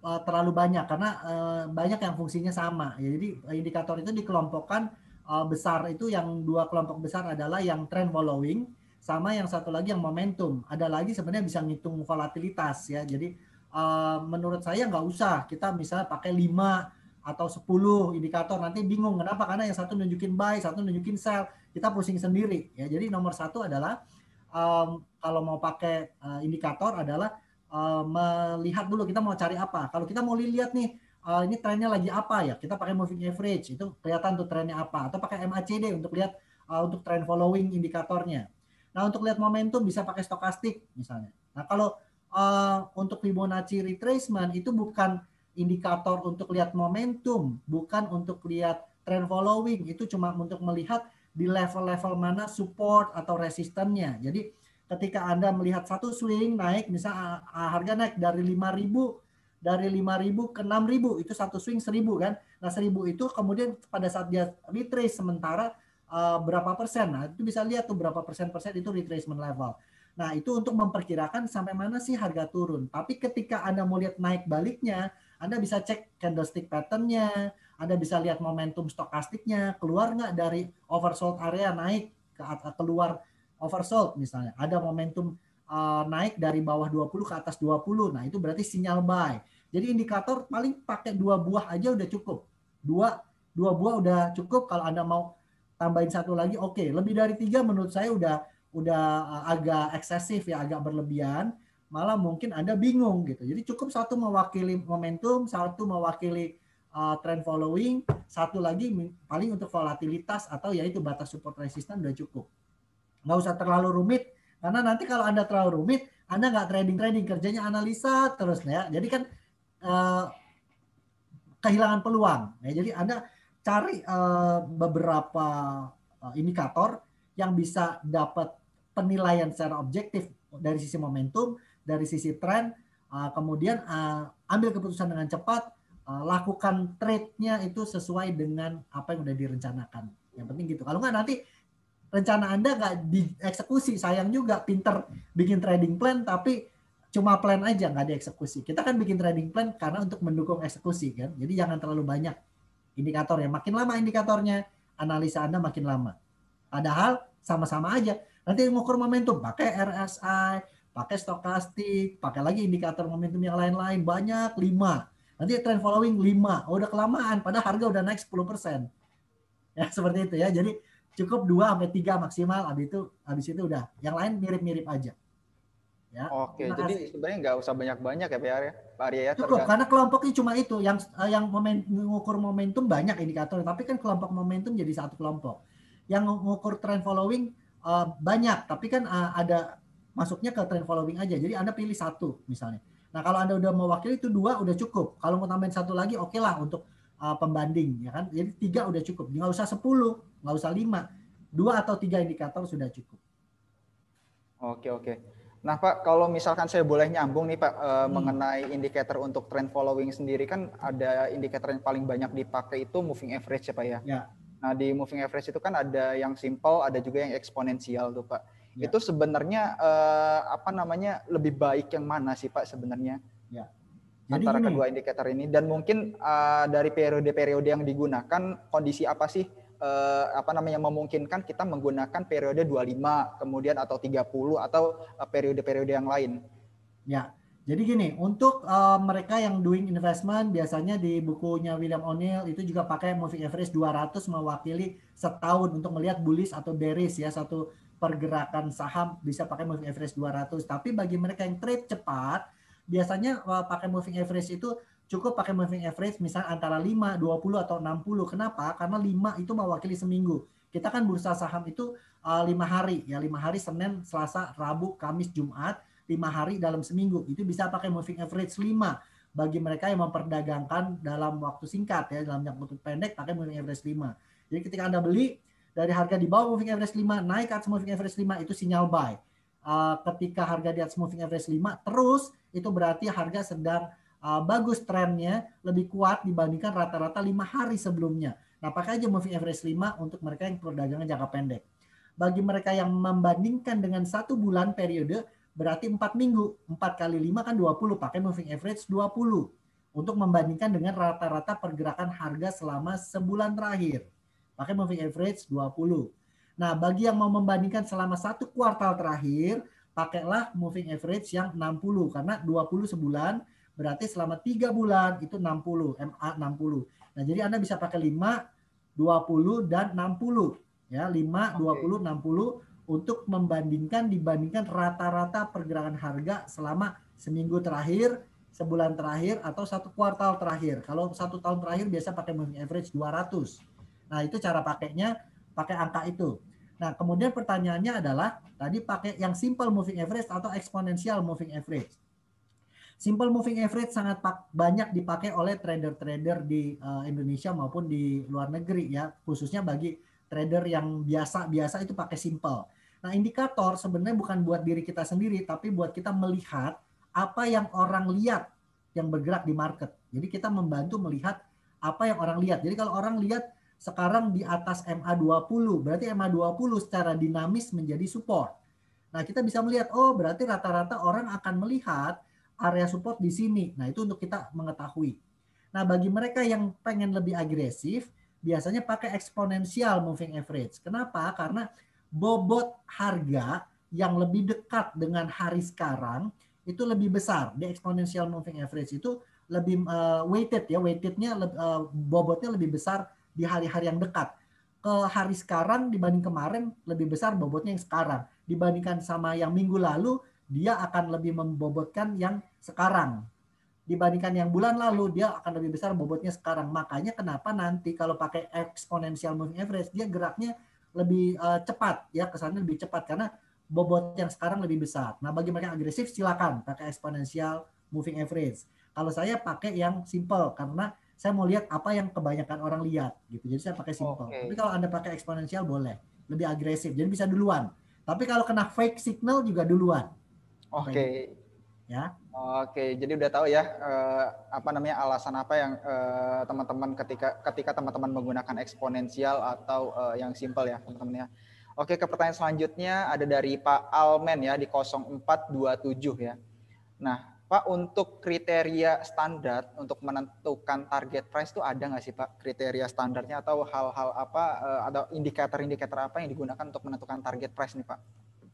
uh, terlalu banyak karena uh, banyak yang fungsinya sama. Ya, jadi indikator itu dikelompokkan uh, besar itu yang dua kelompok besar adalah yang trend following sama yang satu lagi yang momentum. Ada lagi sebenarnya bisa ngitung volatilitas ya. Jadi uh, menurut saya nggak usah kita misalnya pakai 5 atau 10 indikator nanti bingung kenapa karena yang satu nunjukin buy, satu nunjukin sell, kita pusing sendiri ya. Jadi nomor satu adalah um, kalau mau pakai uh, indikator adalah uh, melihat dulu kita mau cari apa. Kalau kita mau lihat nih uh, ini trennya lagi apa ya, kita pakai moving average itu kelihatan tuh trennya apa atau pakai MACD untuk lihat uh, untuk trend following indikatornya. Nah, untuk lihat momentum bisa pakai stokastik misalnya. Nah, kalau uh, untuk Fibonacci retracement itu bukan indikator untuk lihat momentum, bukan untuk lihat trend following, itu cuma untuk melihat di level-level mana support atau resistennya. Jadi ketika Anda melihat satu swing naik, misalnya harga naik dari 5000 dari 5000 ke 6000 itu satu swing 1000 kan. Nah, 1000 itu kemudian pada saat dia retrace sementara uh, berapa persen. Nah, itu bisa lihat tuh berapa persen-persen itu retracement level. Nah, itu untuk memperkirakan sampai mana sih harga turun. Tapi ketika Anda mau lihat naik baliknya, Anda bisa cek candlestick pattern-nya, Anda bisa lihat momentum stokastiknya, keluar nggak dari oversold area naik ke keluar oversold misalnya. Ada momentum uh, naik dari bawah 20 ke atas 20. Nah, itu berarti sinyal buy. Jadi indikator paling pakai dua buah aja udah cukup. Dua dua buah udah cukup kalau Anda mau tambahin satu lagi oke. Okay. Lebih dari tiga menurut saya udah udah uh, agak eksesif ya, agak berlebihan, malah mungkin Anda bingung gitu. Jadi cukup satu mewakili momentum, satu mewakili uh, trend following, satu lagi paling untuk volatilitas atau yaitu batas support resistance udah cukup. Nggak usah terlalu rumit, karena nanti kalau Anda terlalu rumit, Anda nggak trading-trading, kerjanya analisa terus ya. Jadi kan uh, kehilangan peluang. Ya, jadi Anda cari uh, beberapa uh, indikator yang bisa dapat penilaian secara objektif dari sisi momentum, dari sisi tren, uh, kemudian uh, ambil keputusan dengan cepat, uh, lakukan trade-nya itu sesuai dengan apa yang sudah direncanakan. Yang penting gitu. Kalau nggak nanti rencana Anda nggak dieksekusi, sayang juga pinter bikin trading plan tapi cuma plan aja nggak dieksekusi. Kita kan bikin trading plan karena untuk mendukung eksekusi kan. Jadi jangan terlalu banyak indikatornya. Makin lama indikatornya, analisa Anda makin lama. Padahal sama-sama aja. Nanti mengukur momentum pakai RSI, pakai stokastik, pakai lagi indikator momentum yang lain-lain banyak lima. Nanti trend following lima, oh, udah kelamaan padahal harga udah naik 10%. Ya seperti itu ya. Jadi cukup dua sampai tiga maksimal habis itu habis itu udah. Yang lain mirip-mirip aja. Ya. Oke, jadi sebenarnya nggak usah banyak-banyak ya Pak Arya, Pak Arya ya. Cukup, karena kelompoknya cuma itu, yang yang momen, mengukur momentum banyak indikator, tapi kan kelompok momentum jadi satu kelompok. Yang mengukur trend following uh, banyak, tapi kan uh, ada masuknya ke trend following aja. Jadi Anda pilih satu misalnya. Nah kalau Anda udah mewakili itu dua udah cukup. Kalau mau tambahin satu lagi oke okay lah untuk uh, pembanding ya kan. Jadi tiga udah cukup. Nggak usah sepuluh, nggak usah lima. Dua atau tiga indikator sudah cukup. Oke oke. Nah Pak, kalau misalkan saya boleh nyambung nih Pak uh, hmm. mengenai indikator untuk trend following sendiri kan ada indikator yang paling banyak dipakai itu moving average ya Pak ya. ya. Nah, di moving average itu kan ada yang simple, ada juga yang eksponensial tuh, Pak. Ya. Itu sebenarnya uh, apa namanya lebih baik yang mana sih, Pak sebenarnya? Ya. Jadi antara gini, kedua indikator ini dan mungkin uh, dari periode-periode yang digunakan kondisi apa sih uh, apa namanya memungkinkan kita menggunakan periode 25 kemudian atau 30 atau periode-periode uh, yang lain. Ya. Jadi gini, untuk uh, mereka yang doing investment biasanya di bukunya William O'Neill itu juga pakai moving average 200 mewakili setahun untuk melihat bullish atau bearish ya satu pergerakan saham bisa pakai moving average 200. Tapi bagi mereka yang trade cepat biasanya uh, pakai moving average itu cukup pakai moving average misalnya antara 5, 20 atau 60. Kenapa? Karena 5 itu mewakili seminggu. Kita kan bursa saham itu uh, 5 hari ya, 5 hari Senin, Selasa, Rabu, Kamis, Jumat lima hari dalam seminggu. Itu bisa pakai moving average 5 bagi mereka yang memperdagangkan dalam waktu singkat ya, dalam waktu pendek pakai moving average 5. Jadi ketika Anda beli dari harga di bawah moving average 5 naik ke atas moving average 5 itu sinyal buy. Uh, ketika harga di atas moving average 5 terus itu berarti harga sedang uh, bagus trennya lebih kuat dibandingkan rata-rata lima hari sebelumnya. Nah, pakai aja moving average 5 untuk mereka yang perdagangan jangka pendek. Bagi mereka yang membandingkan dengan satu bulan periode, berarti 4 minggu. 4 kali 5 kan 20, pakai moving average 20. Untuk membandingkan dengan rata-rata pergerakan harga selama sebulan terakhir. Pakai moving average 20. Nah, bagi yang mau membandingkan selama satu kuartal terakhir, pakailah moving average yang 60. Karena 20 sebulan, berarti selama 3 bulan itu 60, MA 60. Nah, jadi Anda bisa pakai 5, 20, dan 60. Ya, 5, 20, 60 untuk membandingkan dibandingkan rata-rata pergerakan harga selama seminggu terakhir, sebulan terakhir atau satu kuartal terakhir. Kalau satu tahun terakhir biasa pakai moving average 200. Nah, itu cara pakainya pakai angka itu. Nah, kemudian pertanyaannya adalah tadi pakai yang simple moving average atau exponential moving average. Simple moving average sangat banyak dipakai oleh trader-trader di uh, Indonesia maupun di luar negeri ya, khususnya bagi trader yang biasa-biasa itu pakai simple. Nah, indikator sebenarnya bukan buat diri kita sendiri, tapi buat kita melihat apa yang orang lihat yang bergerak di market. Jadi kita membantu melihat apa yang orang lihat. Jadi kalau orang lihat sekarang di atas MA20, berarti MA20 secara dinamis menjadi support. Nah, kita bisa melihat, oh berarti rata-rata orang akan melihat area support di sini. Nah, itu untuk kita mengetahui. Nah, bagi mereka yang pengen lebih agresif, biasanya pakai exponential moving average. Kenapa? Karena bobot harga yang lebih dekat dengan hari sekarang itu lebih besar. Di exponential moving average itu lebih uh, weighted ya, weightednya uh, bobotnya lebih besar di hari-hari yang dekat. Ke hari sekarang dibanding kemarin lebih besar bobotnya yang sekarang. Dibandingkan sama yang minggu lalu, dia akan lebih membobotkan yang sekarang. Dibandingkan yang bulan lalu, dia akan lebih besar bobotnya sekarang. Makanya kenapa nanti kalau pakai exponential moving average, dia geraknya lebih uh, cepat ya kesannya lebih cepat karena bobot yang sekarang lebih besar. Nah, bagi mereka agresif silakan pakai exponential moving average. Kalau saya pakai yang simple karena saya mau lihat apa yang kebanyakan orang lihat gitu. Jadi saya pakai simple. Okay. Tapi kalau Anda pakai eksponensial boleh, lebih agresif. Jadi bisa duluan. Tapi kalau kena fake signal juga duluan. Oke. Okay. Ya. Oke, jadi udah tahu ya eh, apa namanya alasan apa yang eh, teman-teman ketika ketika teman-teman menggunakan eksponensial atau eh, yang simple ya teman-teman ya. Oke, ke pertanyaan selanjutnya ada dari Pak Almen ya di 0427 ya. Nah, Pak, untuk kriteria standar untuk menentukan target price itu ada nggak sih Pak kriteria standarnya atau hal-hal apa uh, atau indikator-indikator apa yang digunakan untuk menentukan target price nih Pak?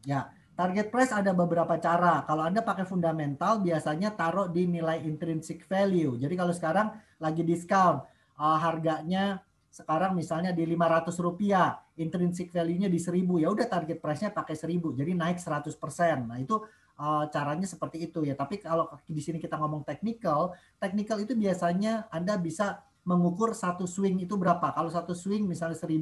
Ya, target price ada beberapa cara. Kalau Anda pakai fundamental biasanya taruh di nilai intrinsic value. Jadi kalau sekarang lagi diskon uh, harganya sekarang misalnya di 500 rupiah, intrinsic value-nya di 1000, ya udah target price-nya pakai 1000, jadi naik 100%. Nah itu uh, caranya seperti itu ya. Tapi kalau di sini kita ngomong technical, technical itu biasanya Anda bisa mengukur satu swing itu berapa. Kalau satu swing misalnya 1000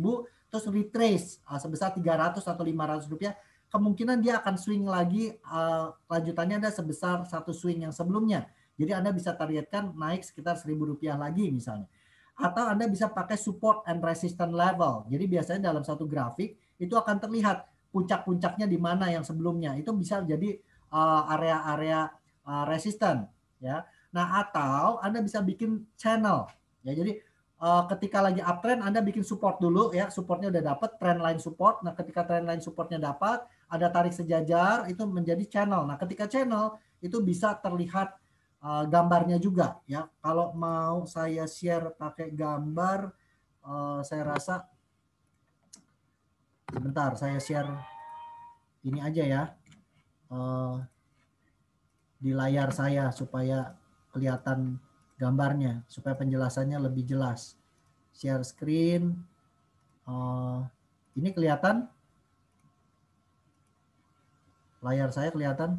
terus retrace uh, sebesar 300 atau 500 rupiah, kemungkinan dia akan swing lagi uh, lanjutannya ada sebesar satu swing yang sebelumnya. Jadi Anda bisa targetkan naik sekitar 1000 rupiah lagi misalnya. Atau Anda bisa pakai support and resistance level. Jadi biasanya dalam satu grafik itu akan terlihat puncak-puncaknya di mana yang sebelumnya. Itu bisa jadi area-area uh, resisten ya. Nah, atau Anda bisa bikin channel ya. Jadi uh, ketika lagi uptrend Anda bikin support dulu ya, supportnya udah dapat trend line support. Nah, ketika trend line supportnya dapat, ada tarik sejajar itu menjadi channel. Nah, ketika channel itu bisa terlihat uh, gambarnya juga ya. Kalau mau saya share pakai gambar uh, saya rasa sebentar saya share ini aja ya uh, di layar saya supaya kelihatan gambarnya, supaya penjelasannya lebih jelas. Share screen. Uh, ini kelihatan? Layar saya kelihatan?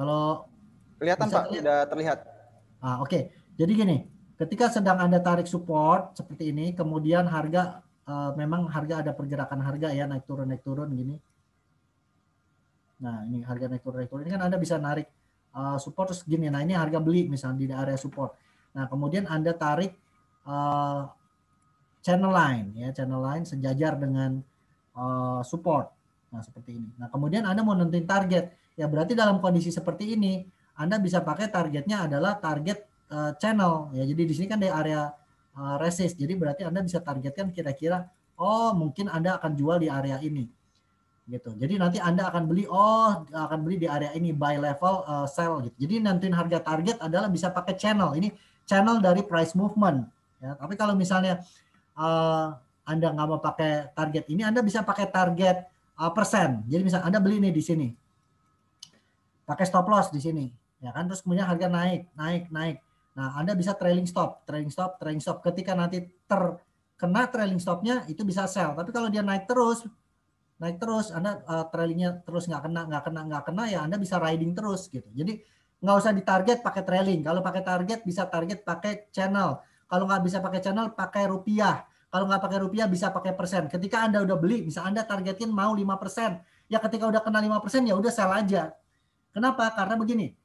Kalau kelihatan Pak, sudah terlihat. Ah, oke. Okay. Jadi gini, ketika sedang Anda tarik support seperti ini, kemudian harga uh, memang harga ada pergerakan harga ya naik turun naik turun gini. Nah ini harga naik turun naik turun ini kan anda bisa narik uh, support terus gini. Nah ini harga beli misalnya di area support. Nah kemudian anda tarik uh, channel line ya channel line sejajar dengan uh, support. Nah seperti ini. Nah kemudian anda mau nentuin target ya berarti dalam kondisi seperti ini anda bisa pakai targetnya adalah target uh, channel ya. Jadi di sini kan di area uh, resist. Jadi berarti Anda bisa targetkan kira-kira oh mungkin Anda akan jual di area ini. Gitu. Jadi nanti Anda akan beli oh akan beli di area ini buy level uh, sell gitu. Jadi nanti harga target adalah bisa pakai channel. Ini channel dari price movement ya. Tapi kalau misalnya uh, Anda nggak mau pakai target ini, Anda bisa pakai target uh, persen. Jadi misalnya Anda beli ini di sini. Pakai stop loss di sini. Ya kan terus kemudian harga naik, naik, naik Nah, Anda bisa trailing stop, trailing stop, trailing stop. Ketika nanti terkena trailing stopnya itu bisa sell. Tapi kalau dia naik terus, naik terus, Anda uh, trailingnya terus nggak kena, nggak kena, nggak kena ya Anda bisa riding terus gitu. Jadi nggak usah ditarget pakai trailing. Kalau pakai target bisa target pakai channel. Kalau nggak bisa pakai channel pakai rupiah. Kalau nggak pakai rupiah bisa pakai persen. Ketika Anda udah beli, bisa Anda targetin mau 5%. Ya ketika udah kena 5% ya udah sell aja. Kenapa? Karena begini,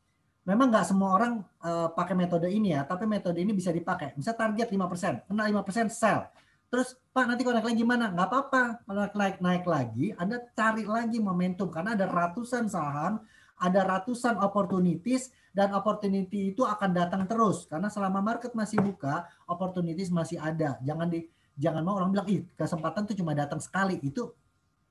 memang nggak semua orang uh, pakai metode ini ya, tapi metode ini bisa dipakai. Bisa target 5%, kena 5% sell. Terus Pak nanti kalau naik lagi gimana? Nggak apa-apa. Kalau naik naik lagi, Anda cari lagi momentum karena ada ratusan saham, ada ratusan opportunities dan opportunity itu akan datang terus karena selama market masih buka, opportunities masih ada. Jangan di jangan mau orang bilang ih kesempatan itu cuma datang sekali itu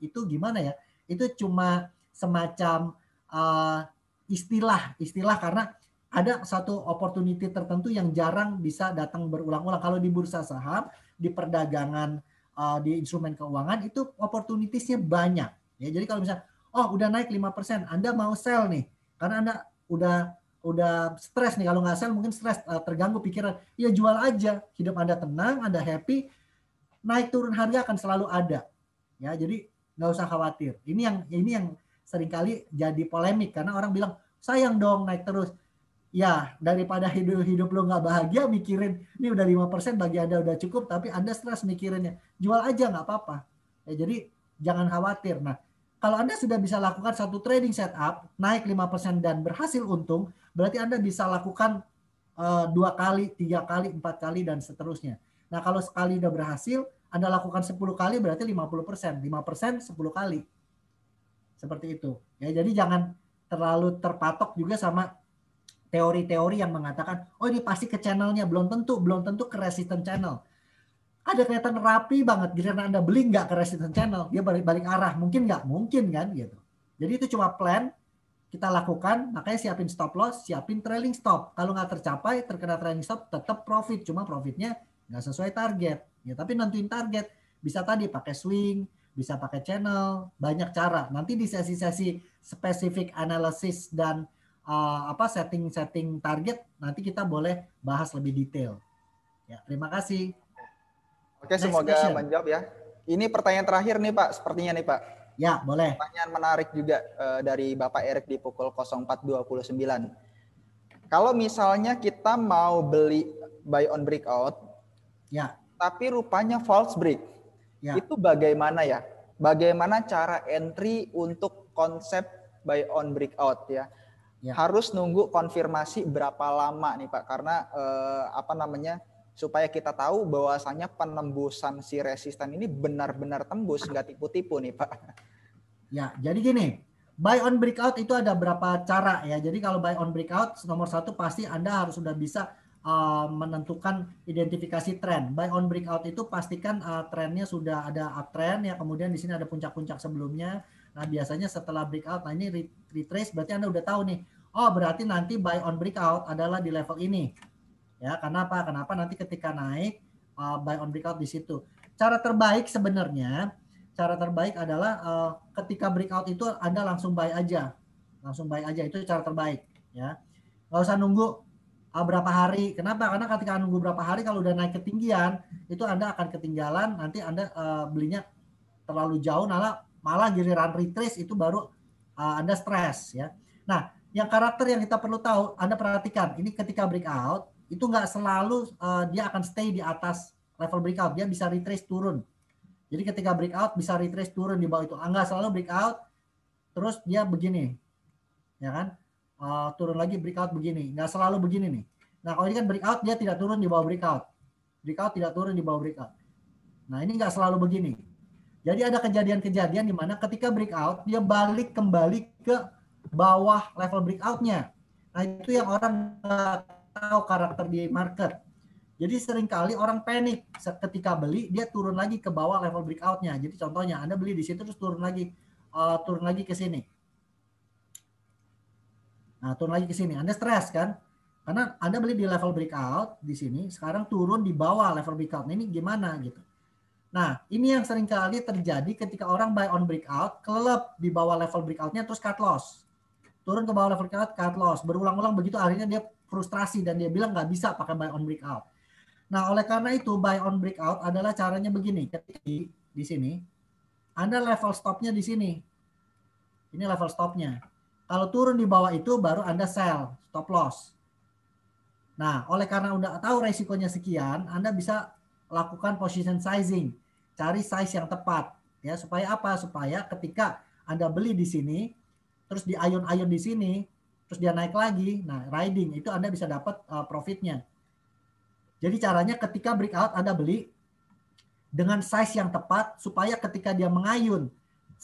itu gimana ya? Itu cuma semacam uh, istilah, istilah karena ada satu opportunity tertentu yang jarang bisa datang berulang-ulang. Kalau di bursa saham, di perdagangan, uh, di instrumen keuangan itu opportunitiesnya banyak. Ya, jadi kalau misalnya, oh udah naik 5%, Anda mau sell nih, karena Anda udah udah stres nih. Kalau nggak sell mungkin stres uh, terganggu pikiran. Ya jual aja. Hidup anda tenang anda happy naik turun harga akan selalu ada. Ya jadi nggak usah khawatir. Ini yang ini yang sering kali jadi polemik karena orang bilang sayang dong naik terus ya daripada hidup hidup lo nggak bahagia mikirin ini udah lima persen bagi anda udah cukup tapi anda stres mikirinnya jual aja nggak apa-apa ya jadi jangan khawatir nah kalau anda sudah bisa lakukan satu trading setup naik lima persen dan berhasil untung berarti Anda bisa lakukan uh, dua kali, tiga kali, empat kali, dan seterusnya. Nah kalau sekali udah berhasil, Anda lakukan 10 kali berarti 50 persen. 5 persen 10 kali. Seperti itu. Ya, jadi jangan terlalu terpatok juga sama teori-teori yang mengatakan, oh ini pasti ke channelnya. Belum tentu, belum tentu ke resistant channel. Ada kelihatan rapi banget. Giliran Anda beli nggak ke resistant channel, dia balik-balik arah. Mungkin nggak? Mungkin kan gitu. Jadi itu cuma plan, kita lakukan, makanya siapin stop loss, siapin trailing stop. Kalau nggak tercapai, terkena trailing stop, tetap profit. Cuma profitnya nggak sesuai target. Ya, tapi nentuin target. Bisa tadi pakai swing, bisa pakai channel, banyak cara. Nanti di sesi-sesi spesifik analisis dan uh, apa setting-setting target, nanti kita boleh bahas lebih detail. Ya, terima kasih. Oke, Next semoga question. menjawab ya. Ini pertanyaan terakhir nih Pak, sepertinya nih Pak. Ya, boleh. Pertanyaan menarik juga uh, dari Bapak Erik di pukul 04.29. Kalau misalnya kita mau beli buy on breakout, ya. tapi rupanya false break, ya. itu bagaimana ya? Bagaimana cara entry untuk konsep buy on breakout ya? ya. Harus nunggu konfirmasi berapa lama nih Pak? Karena uh, apa namanya? supaya kita tahu bahwasanya penembusan si resisten ini benar-benar tembus nggak tipu-tipu nih Pak. Ya, jadi gini, buy on breakout itu ada berapa cara ya. Jadi kalau buy on breakout nomor satu pasti Anda harus sudah bisa uh, menentukan identifikasi tren. Buy on breakout itu pastikan uh, trennya sudah ada uptrend ya, kemudian di sini ada puncak-puncak sebelumnya. Nah, biasanya setelah breakout, nah ini retrace berarti Anda udah tahu nih. Oh, berarti nanti buy on breakout adalah di level ini Ya, kenapa? Kenapa nanti ketika naik uh, buy on breakout di situ. Cara terbaik sebenarnya, cara terbaik adalah uh, ketika breakout itu Anda langsung buy aja. Langsung buy aja itu cara terbaik, ya. Nggak usah nunggu berapa hari. Kenapa? Karena ketika nunggu berapa hari kalau udah naik ketinggian, itu Anda akan ketinggalan, nanti Anda uh, belinya terlalu jauh malah malah giliran retrace itu baru uh, Anda stres ya. Nah, yang karakter yang kita perlu tahu, Anda perhatikan, ini ketika breakout itu nggak selalu uh, dia akan stay di atas level breakout dia bisa retrace turun jadi ketika breakout bisa retrace turun di bawah itu enggak ah, selalu breakout terus dia begini ya kan uh, turun lagi breakout begini. Nggak selalu begini nih. Nah kalau ini kan breakout dia tidak turun di bawah breakout. Breakout tidak turun di bawah breakout. Nah ini nggak selalu begini. Jadi ada kejadian-kejadian di mana ketika breakout dia balik kembali ke bawah level breakoutnya. Nah itu yang orang tahu karakter di market. Jadi sering kali orang panik ketika beli dia turun lagi ke bawah level breakoutnya. Jadi contohnya Anda beli di situ terus turun lagi uh, turun lagi ke sini. Nah, turun lagi ke sini. Anda stres kan? Karena Anda beli di level breakout di sini, sekarang turun di bawah level breakout. Nah, ini gimana gitu. Nah, ini yang sering kali terjadi ketika orang buy on breakout, kelelep di bawah level breakoutnya terus cut loss. Turun ke bawah level breakout, cut loss. Berulang-ulang begitu akhirnya dia frustrasi dan dia bilang nggak bisa pakai buy on breakout. Nah, oleh karena itu buy on breakout adalah caranya begini. Ketika di sini, Anda level stopnya di sini. Ini level stopnya. Kalau turun di bawah itu baru Anda sell, stop loss. Nah, oleh karena udah tahu resikonya sekian, Anda bisa lakukan position sizing. Cari size yang tepat. ya Supaya apa? Supaya ketika Anda beli di sini, terus di ion-ion di sini, terus dia naik lagi, nah riding itu Anda bisa dapat uh, profitnya. Jadi caranya ketika breakout Anda beli dengan size yang tepat supaya ketika dia mengayun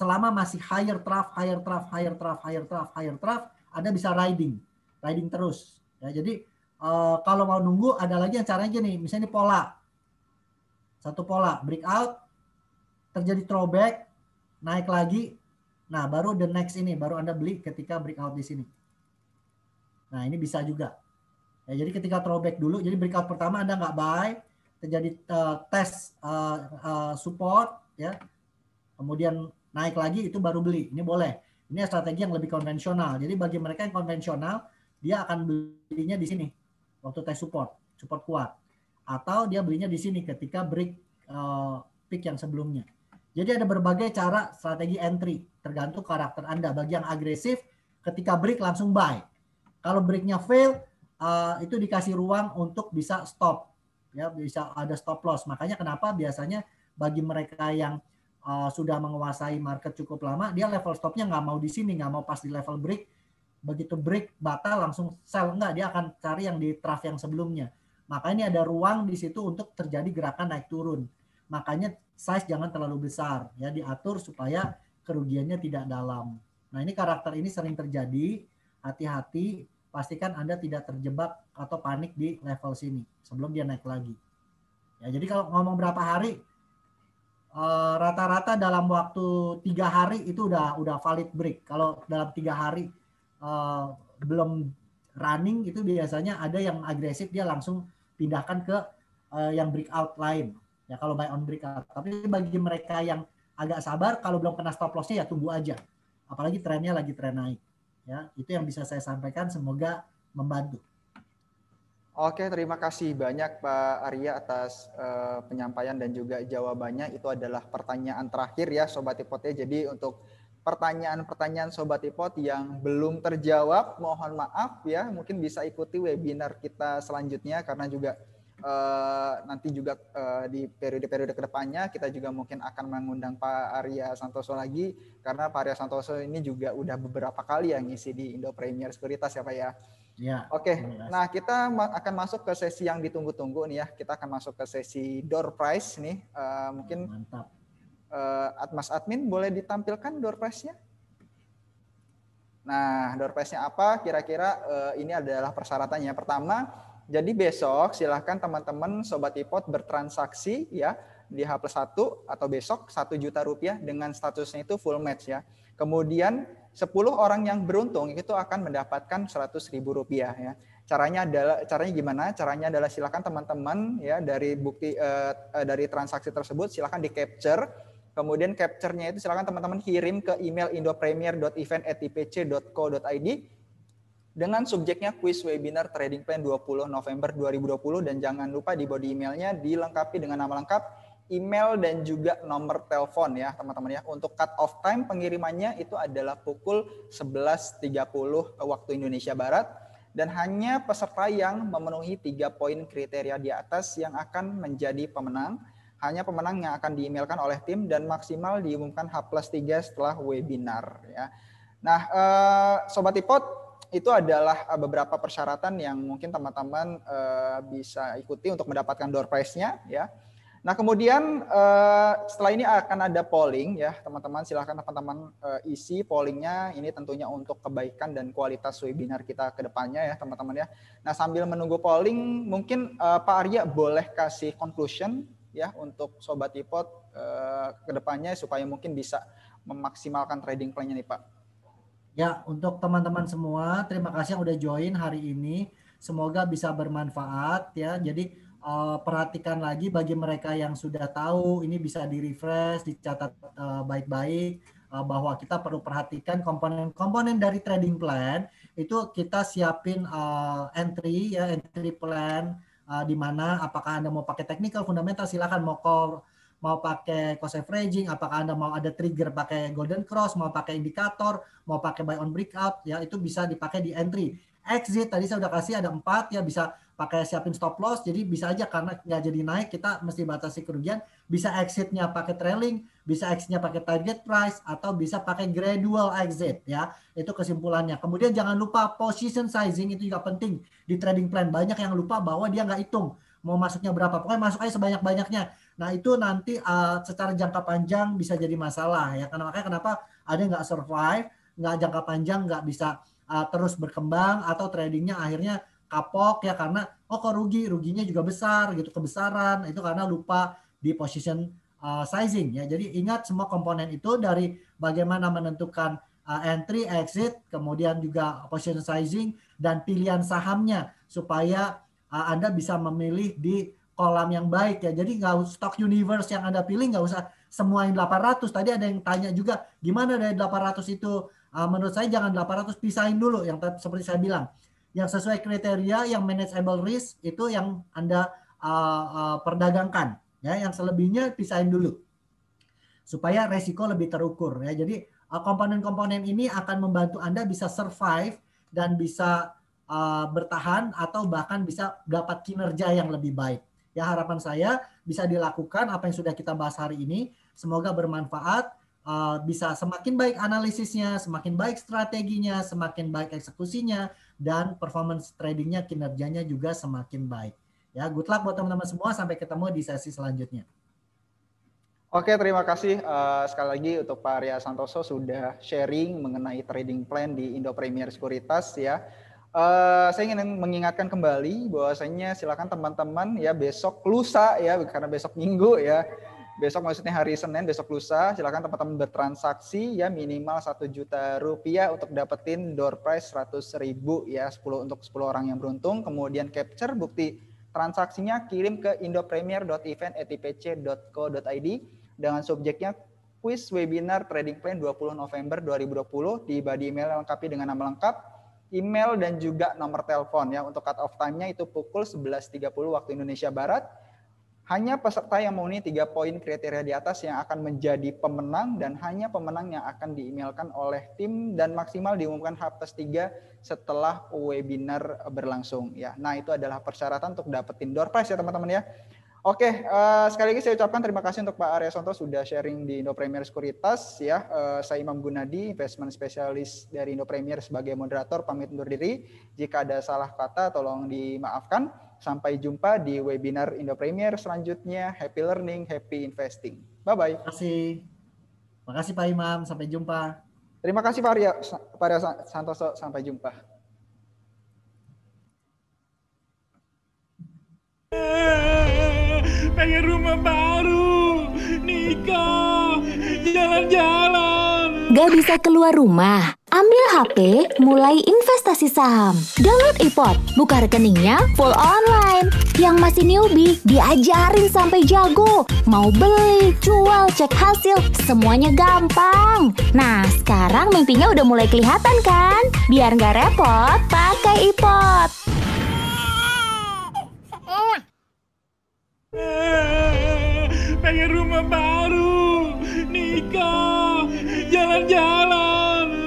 selama masih higher trough, higher trough, higher trough, higher trough, higher trough, Anda bisa riding, riding terus. Ya, jadi uh, kalau mau nunggu ada lagi yang caranya gini, misalnya ini pola, satu pola breakout, terjadi throwback, naik lagi. Nah, baru the next ini baru Anda beli ketika breakout di sini. Nah, ini bisa juga. Ya, jadi ketika throwback dulu, jadi breakout pertama Anda nggak buy, terjadi uh, tes uh, uh, support, ya, kemudian naik lagi itu baru beli. Ini boleh. Ini strategi yang lebih konvensional. Jadi bagi mereka yang konvensional, dia akan belinya di sini waktu tes support, support kuat. Atau dia belinya di sini ketika break uh, peak yang sebelumnya. Jadi ada berbagai cara strategi entry tergantung karakter Anda. Bagi yang agresif ketika break langsung buy. Kalau breaknya fail uh, itu dikasih ruang untuk bisa stop ya bisa ada stop loss. Makanya kenapa biasanya bagi mereka yang uh, sudah menguasai market cukup lama, dia level stopnya nggak mau di sini, nggak mau pas di level break. Begitu break batal langsung sell enggak, dia akan cari yang di trough yang sebelumnya. Makanya ada ruang di situ untuk terjadi gerakan naik turun. Makanya size jangan terlalu besar ya diatur supaya kerugiannya tidak dalam. Nah, ini karakter ini sering terjadi. Hati-hati, pastikan Anda tidak terjebak atau panik di level sini sebelum dia naik lagi. Ya, jadi kalau ngomong berapa hari, eh, rata-rata dalam waktu tiga hari itu udah udah valid break. Kalau dalam tiga hari uh, belum running itu biasanya ada yang agresif dia langsung pindahkan ke uh, yang breakout lain ya kalau buy on breakout. Tapi bagi mereka yang agak sabar, kalau belum kena stop lossnya ya tunggu aja. Apalagi trennya lagi tren naik. Ya, itu yang bisa saya sampaikan. Semoga membantu. Oke, terima kasih banyak Pak Arya atas uh, penyampaian dan juga jawabannya. Itu adalah pertanyaan terakhir ya Sobat Ipot ya. Jadi untuk pertanyaan-pertanyaan Sobat Ipot yang belum terjawab, mohon maaf ya. Mungkin bisa ikuti webinar kita selanjutnya karena juga uh, nanti juga uh, di periode-periode ke depannya kita juga mungkin akan mengundang Pak Arya Santoso lagi karena Pak Arya Santoso ini juga udah beberapa kali yang ngisi di Indo Premier Sekuritas ya Pak ya. Ya. Oke, okay. nah kita akan masuk ke sesi yang ditunggu-tunggu nih ya. Kita akan masuk ke sesi door price nih. Uh, mungkin Mantap. Uh, Mas Admin boleh ditampilkan door price-nya? Nah, door price-nya apa? Kira-kira uh, ini adalah persyaratannya. Pertama, jadi besok silahkan teman-teman Sobat Ipot bertransaksi ya di H plus 1 atau besok 1 juta rupiah dengan statusnya itu full match ya. Kemudian 10 orang yang beruntung itu akan mendapatkan 100 ribu rupiah ya. Caranya adalah caranya gimana? Caranya adalah silakan teman-teman ya dari bukti uh, dari transaksi tersebut silakan di capture. Kemudian capture-nya itu silakan teman-teman kirim ke email indopremier.event@ipc.co.id dengan subjeknya quiz webinar trading plan 20 November 2020 dan jangan lupa di body emailnya dilengkapi dengan nama lengkap, email dan juga nomor telepon ya teman-teman ya. Untuk cut off time pengirimannya itu adalah pukul 11.30 waktu Indonesia Barat dan hanya peserta yang memenuhi tiga poin kriteria di atas yang akan menjadi pemenang. Hanya pemenang yang akan diemailkan oleh tim dan maksimal diumumkan H plus 3 setelah webinar ya. Nah, eh, Sobat Ipot, itu adalah eh, beberapa persyaratan yang mungkin teman-teman uh, bisa ikuti untuk mendapatkan door prize-nya ya. Nah, kemudian uh, setelah ini akan ada polling ya, teman-teman silahkan teman-teman uh, isi pollingnya ini tentunya untuk kebaikan dan kualitas webinar kita ke depannya ya, teman-teman ya. Nah, sambil menunggu polling mungkin uh, Pak Arya boleh kasih conclusion ya untuk sobat ipot uh, ke depannya supaya mungkin bisa memaksimalkan trading plan-nya nih, Pak. Ya, untuk teman-teman semua, terima kasih yang udah join hari ini. Semoga bisa bermanfaat ya. Jadi uh, perhatikan lagi bagi mereka yang sudah tahu ini bisa di-refresh, dicatat uh, baik-baik uh, bahwa kita perlu perhatikan komponen-komponen dari trading plan itu kita siapin uh, entry ya, entry plan uh, di mana apakah Anda mau pakai technical fundamental silakan mau call mau pakai cost averaging, apakah Anda mau ada trigger pakai golden cross, mau pakai indikator, mau pakai buy on breakout, ya itu bisa dipakai di entry. Exit tadi saya udah kasih ada empat ya bisa pakai siapin stop loss jadi bisa aja karena nggak jadi naik kita mesti batasi kerugian. Bisa exitnya pakai trailing bisa exitnya pakai target price atau bisa pakai gradual exit ya. Itu kesimpulannya. Kemudian jangan lupa position sizing itu juga penting di trading plan. Banyak yang lupa bahwa dia nggak hitung mau masuknya berapa. Pokoknya masuk aja sebanyak banyaknya Nah itu nanti uh, secara jangka panjang bisa jadi masalah ya. Karena makanya kenapa ada nggak survive, nggak jangka panjang nggak bisa uh, terus berkembang atau tradingnya akhirnya kapok ya karena oh kok rugi ruginya juga besar gitu kebesaran itu karena lupa di position uh, sizing ya. Jadi ingat semua komponen itu dari bagaimana menentukan uh, entry, exit, kemudian juga position sizing dan pilihan sahamnya supaya uh, Anda bisa memilih di kolam yang baik ya. Jadi nggak stock universe yang Anda pilih nggak usah semua yang 800. Tadi ada yang tanya juga gimana dari 800 itu uh, menurut saya jangan 800 pisahin dulu yang seperti saya bilang. Yang sesuai kriteria yang manageable risk itu yang Anda uh, uh, perdagangkan ya. Yang selebihnya pisahin dulu supaya resiko lebih terukur ya. Jadi uh, komponen-komponen ini akan membantu anda bisa survive dan bisa uh, bertahan atau bahkan bisa dapat kinerja yang lebih baik. Ya harapan saya bisa dilakukan apa yang sudah kita bahas hari ini. Semoga bermanfaat uh, bisa semakin baik analisisnya semakin baik strateginya semakin baik eksekusinya dan performance tradingnya kinerjanya juga semakin baik Ya, good luck buat teman-teman semua. Sampai ketemu di sesi selanjutnya. Oke, terima kasih uh, sekali lagi untuk Pak Arya Santoso sudah sharing mengenai trading plan di Indo Premier Sekuritas ya. Uh, saya ingin mengingatkan kembali bahwasanya silakan teman-teman ya besok lusa ya karena besok minggu ya besok maksudnya hari Senin besok lusa silakan teman-teman bertransaksi ya minimal satu juta rupiah untuk dapetin door prize 100 ribu ya 10 untuk 10 orang yang beruntung kemudian capture bukti Transaksinya kirim ke indopremier.event.itpc.co.id dengan subjeknya quiz webinar trading plan 20 November 2020 di body email lengkapi dengan nama lengkap, email dan juga nomor telepon ya. Untuk cut off time-nya itu pukul 11.30 waktu Indonesia Barat hanya peserta yang memenuhi tiga poin kriteria di atas yang akan menjadi pemenang dan hanya pemenang yang akan diemailkan oleh tim dan maksimal diumumkan H 3 setelah webinar berlangsung ya. Nah itu adalah persyaratan untuk dapetin door prize ya teman-teman ya. Oke, uh, sekali lagi saya ucapkan terima kasih untuk Pak Arya Sonto sudah sharing di Indo Premier Sekuritas ya. Uh, saya Imam Gunadi, investment spesialis dari Indo Premier sebagai moderator pamit undur diri. Jika ada salah kata tolong dimaafkan. Sampai jumpa di webinar Indo Premier selanjutnya. Happy learning, happy investing. Bye bye. Terima kasih. Terima kasih Pak Imam, sampai jumpa. Terima kasih Pak Arya, Pak Arya Santoso, sampai jumpa. pengen rumah baru, nikah, jalan-jalan. Gak bisa keluar rumah? Ambil HP, mulai investasi saham. Download iPod, buka rekeningnya full online. Yang masih newbie, diajarin sampai jago. Mau beli, jual, cek hasil, semuanya gampang. Nah, sekarang mimpinya udah mulai kelihatan kan? Biar nggak repot, pakai iPod. pengen rumah baru, nikah, jalan-jalan.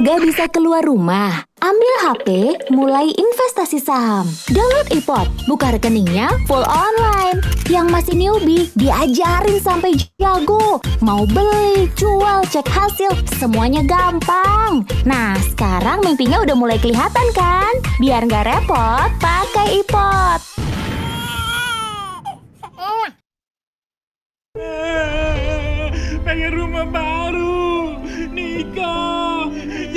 Gak bisa keluar rumah? Ambil HP, mulai investasi saham. Download iPod, buka rekeningnya full online. Yang masih newbie, diajarin sampai jago. Mau beli, jual, cek hasil, semuanya gampang. Nah, sekarang mimpinya udah mulai kelihatan kan? Biar nggak repot, pakai iPod. pengen rumah baru, nikah,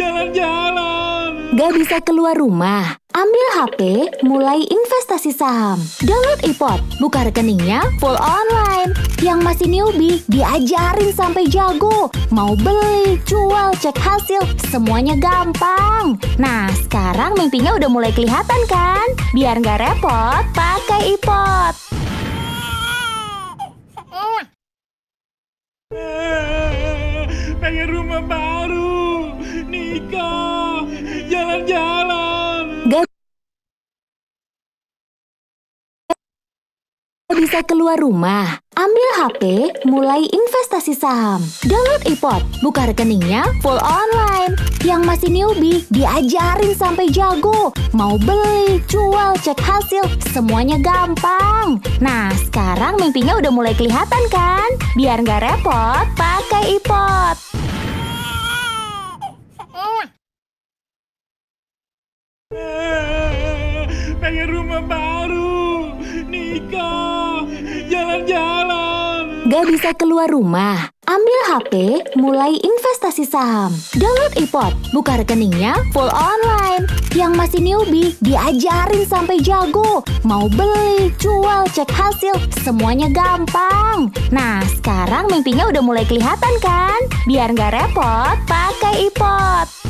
jalan-jalan. Gak bisa keluar rumah? Ambil HP, mulai investasi saham. Download iPod, buka rekeningnya full online. Yang masih newbie, diajarin sampai jago. Mau beli, jual, cek hasil, semuanya gampang. Nah, sekarang mimpinya udah mulai kelihatan kan? Biar nggak repot, pakai iPod. Pengen rumah baru, nikah, jalan-jalan. Gak bisa keluar rumah. Ambil HP, mulai investasi saham. Download iPod, buka rekeningnya full online. Yang masih newbie, diajarin sampai jago. Mau beli, jual, cek hasil, semuanya gampang. Nah, sekarang mimpinya udah mulai kelihatan kan? Biar nggak repot, pakai iPod. pengen rumah baru, Ika, jalan-jalan. Gak bisa keluar rumah. Ambil HP, mulai investasi saham. Download iPod, buka rekeningnya full online. Yang masih newbie, diajarin sampai jago. Mau beli, jual, cek hasil, semuanya gampang. Nah, sekarang mimpinya udah mulai kelihatan kan? Biar nggak repot, pakai iPod.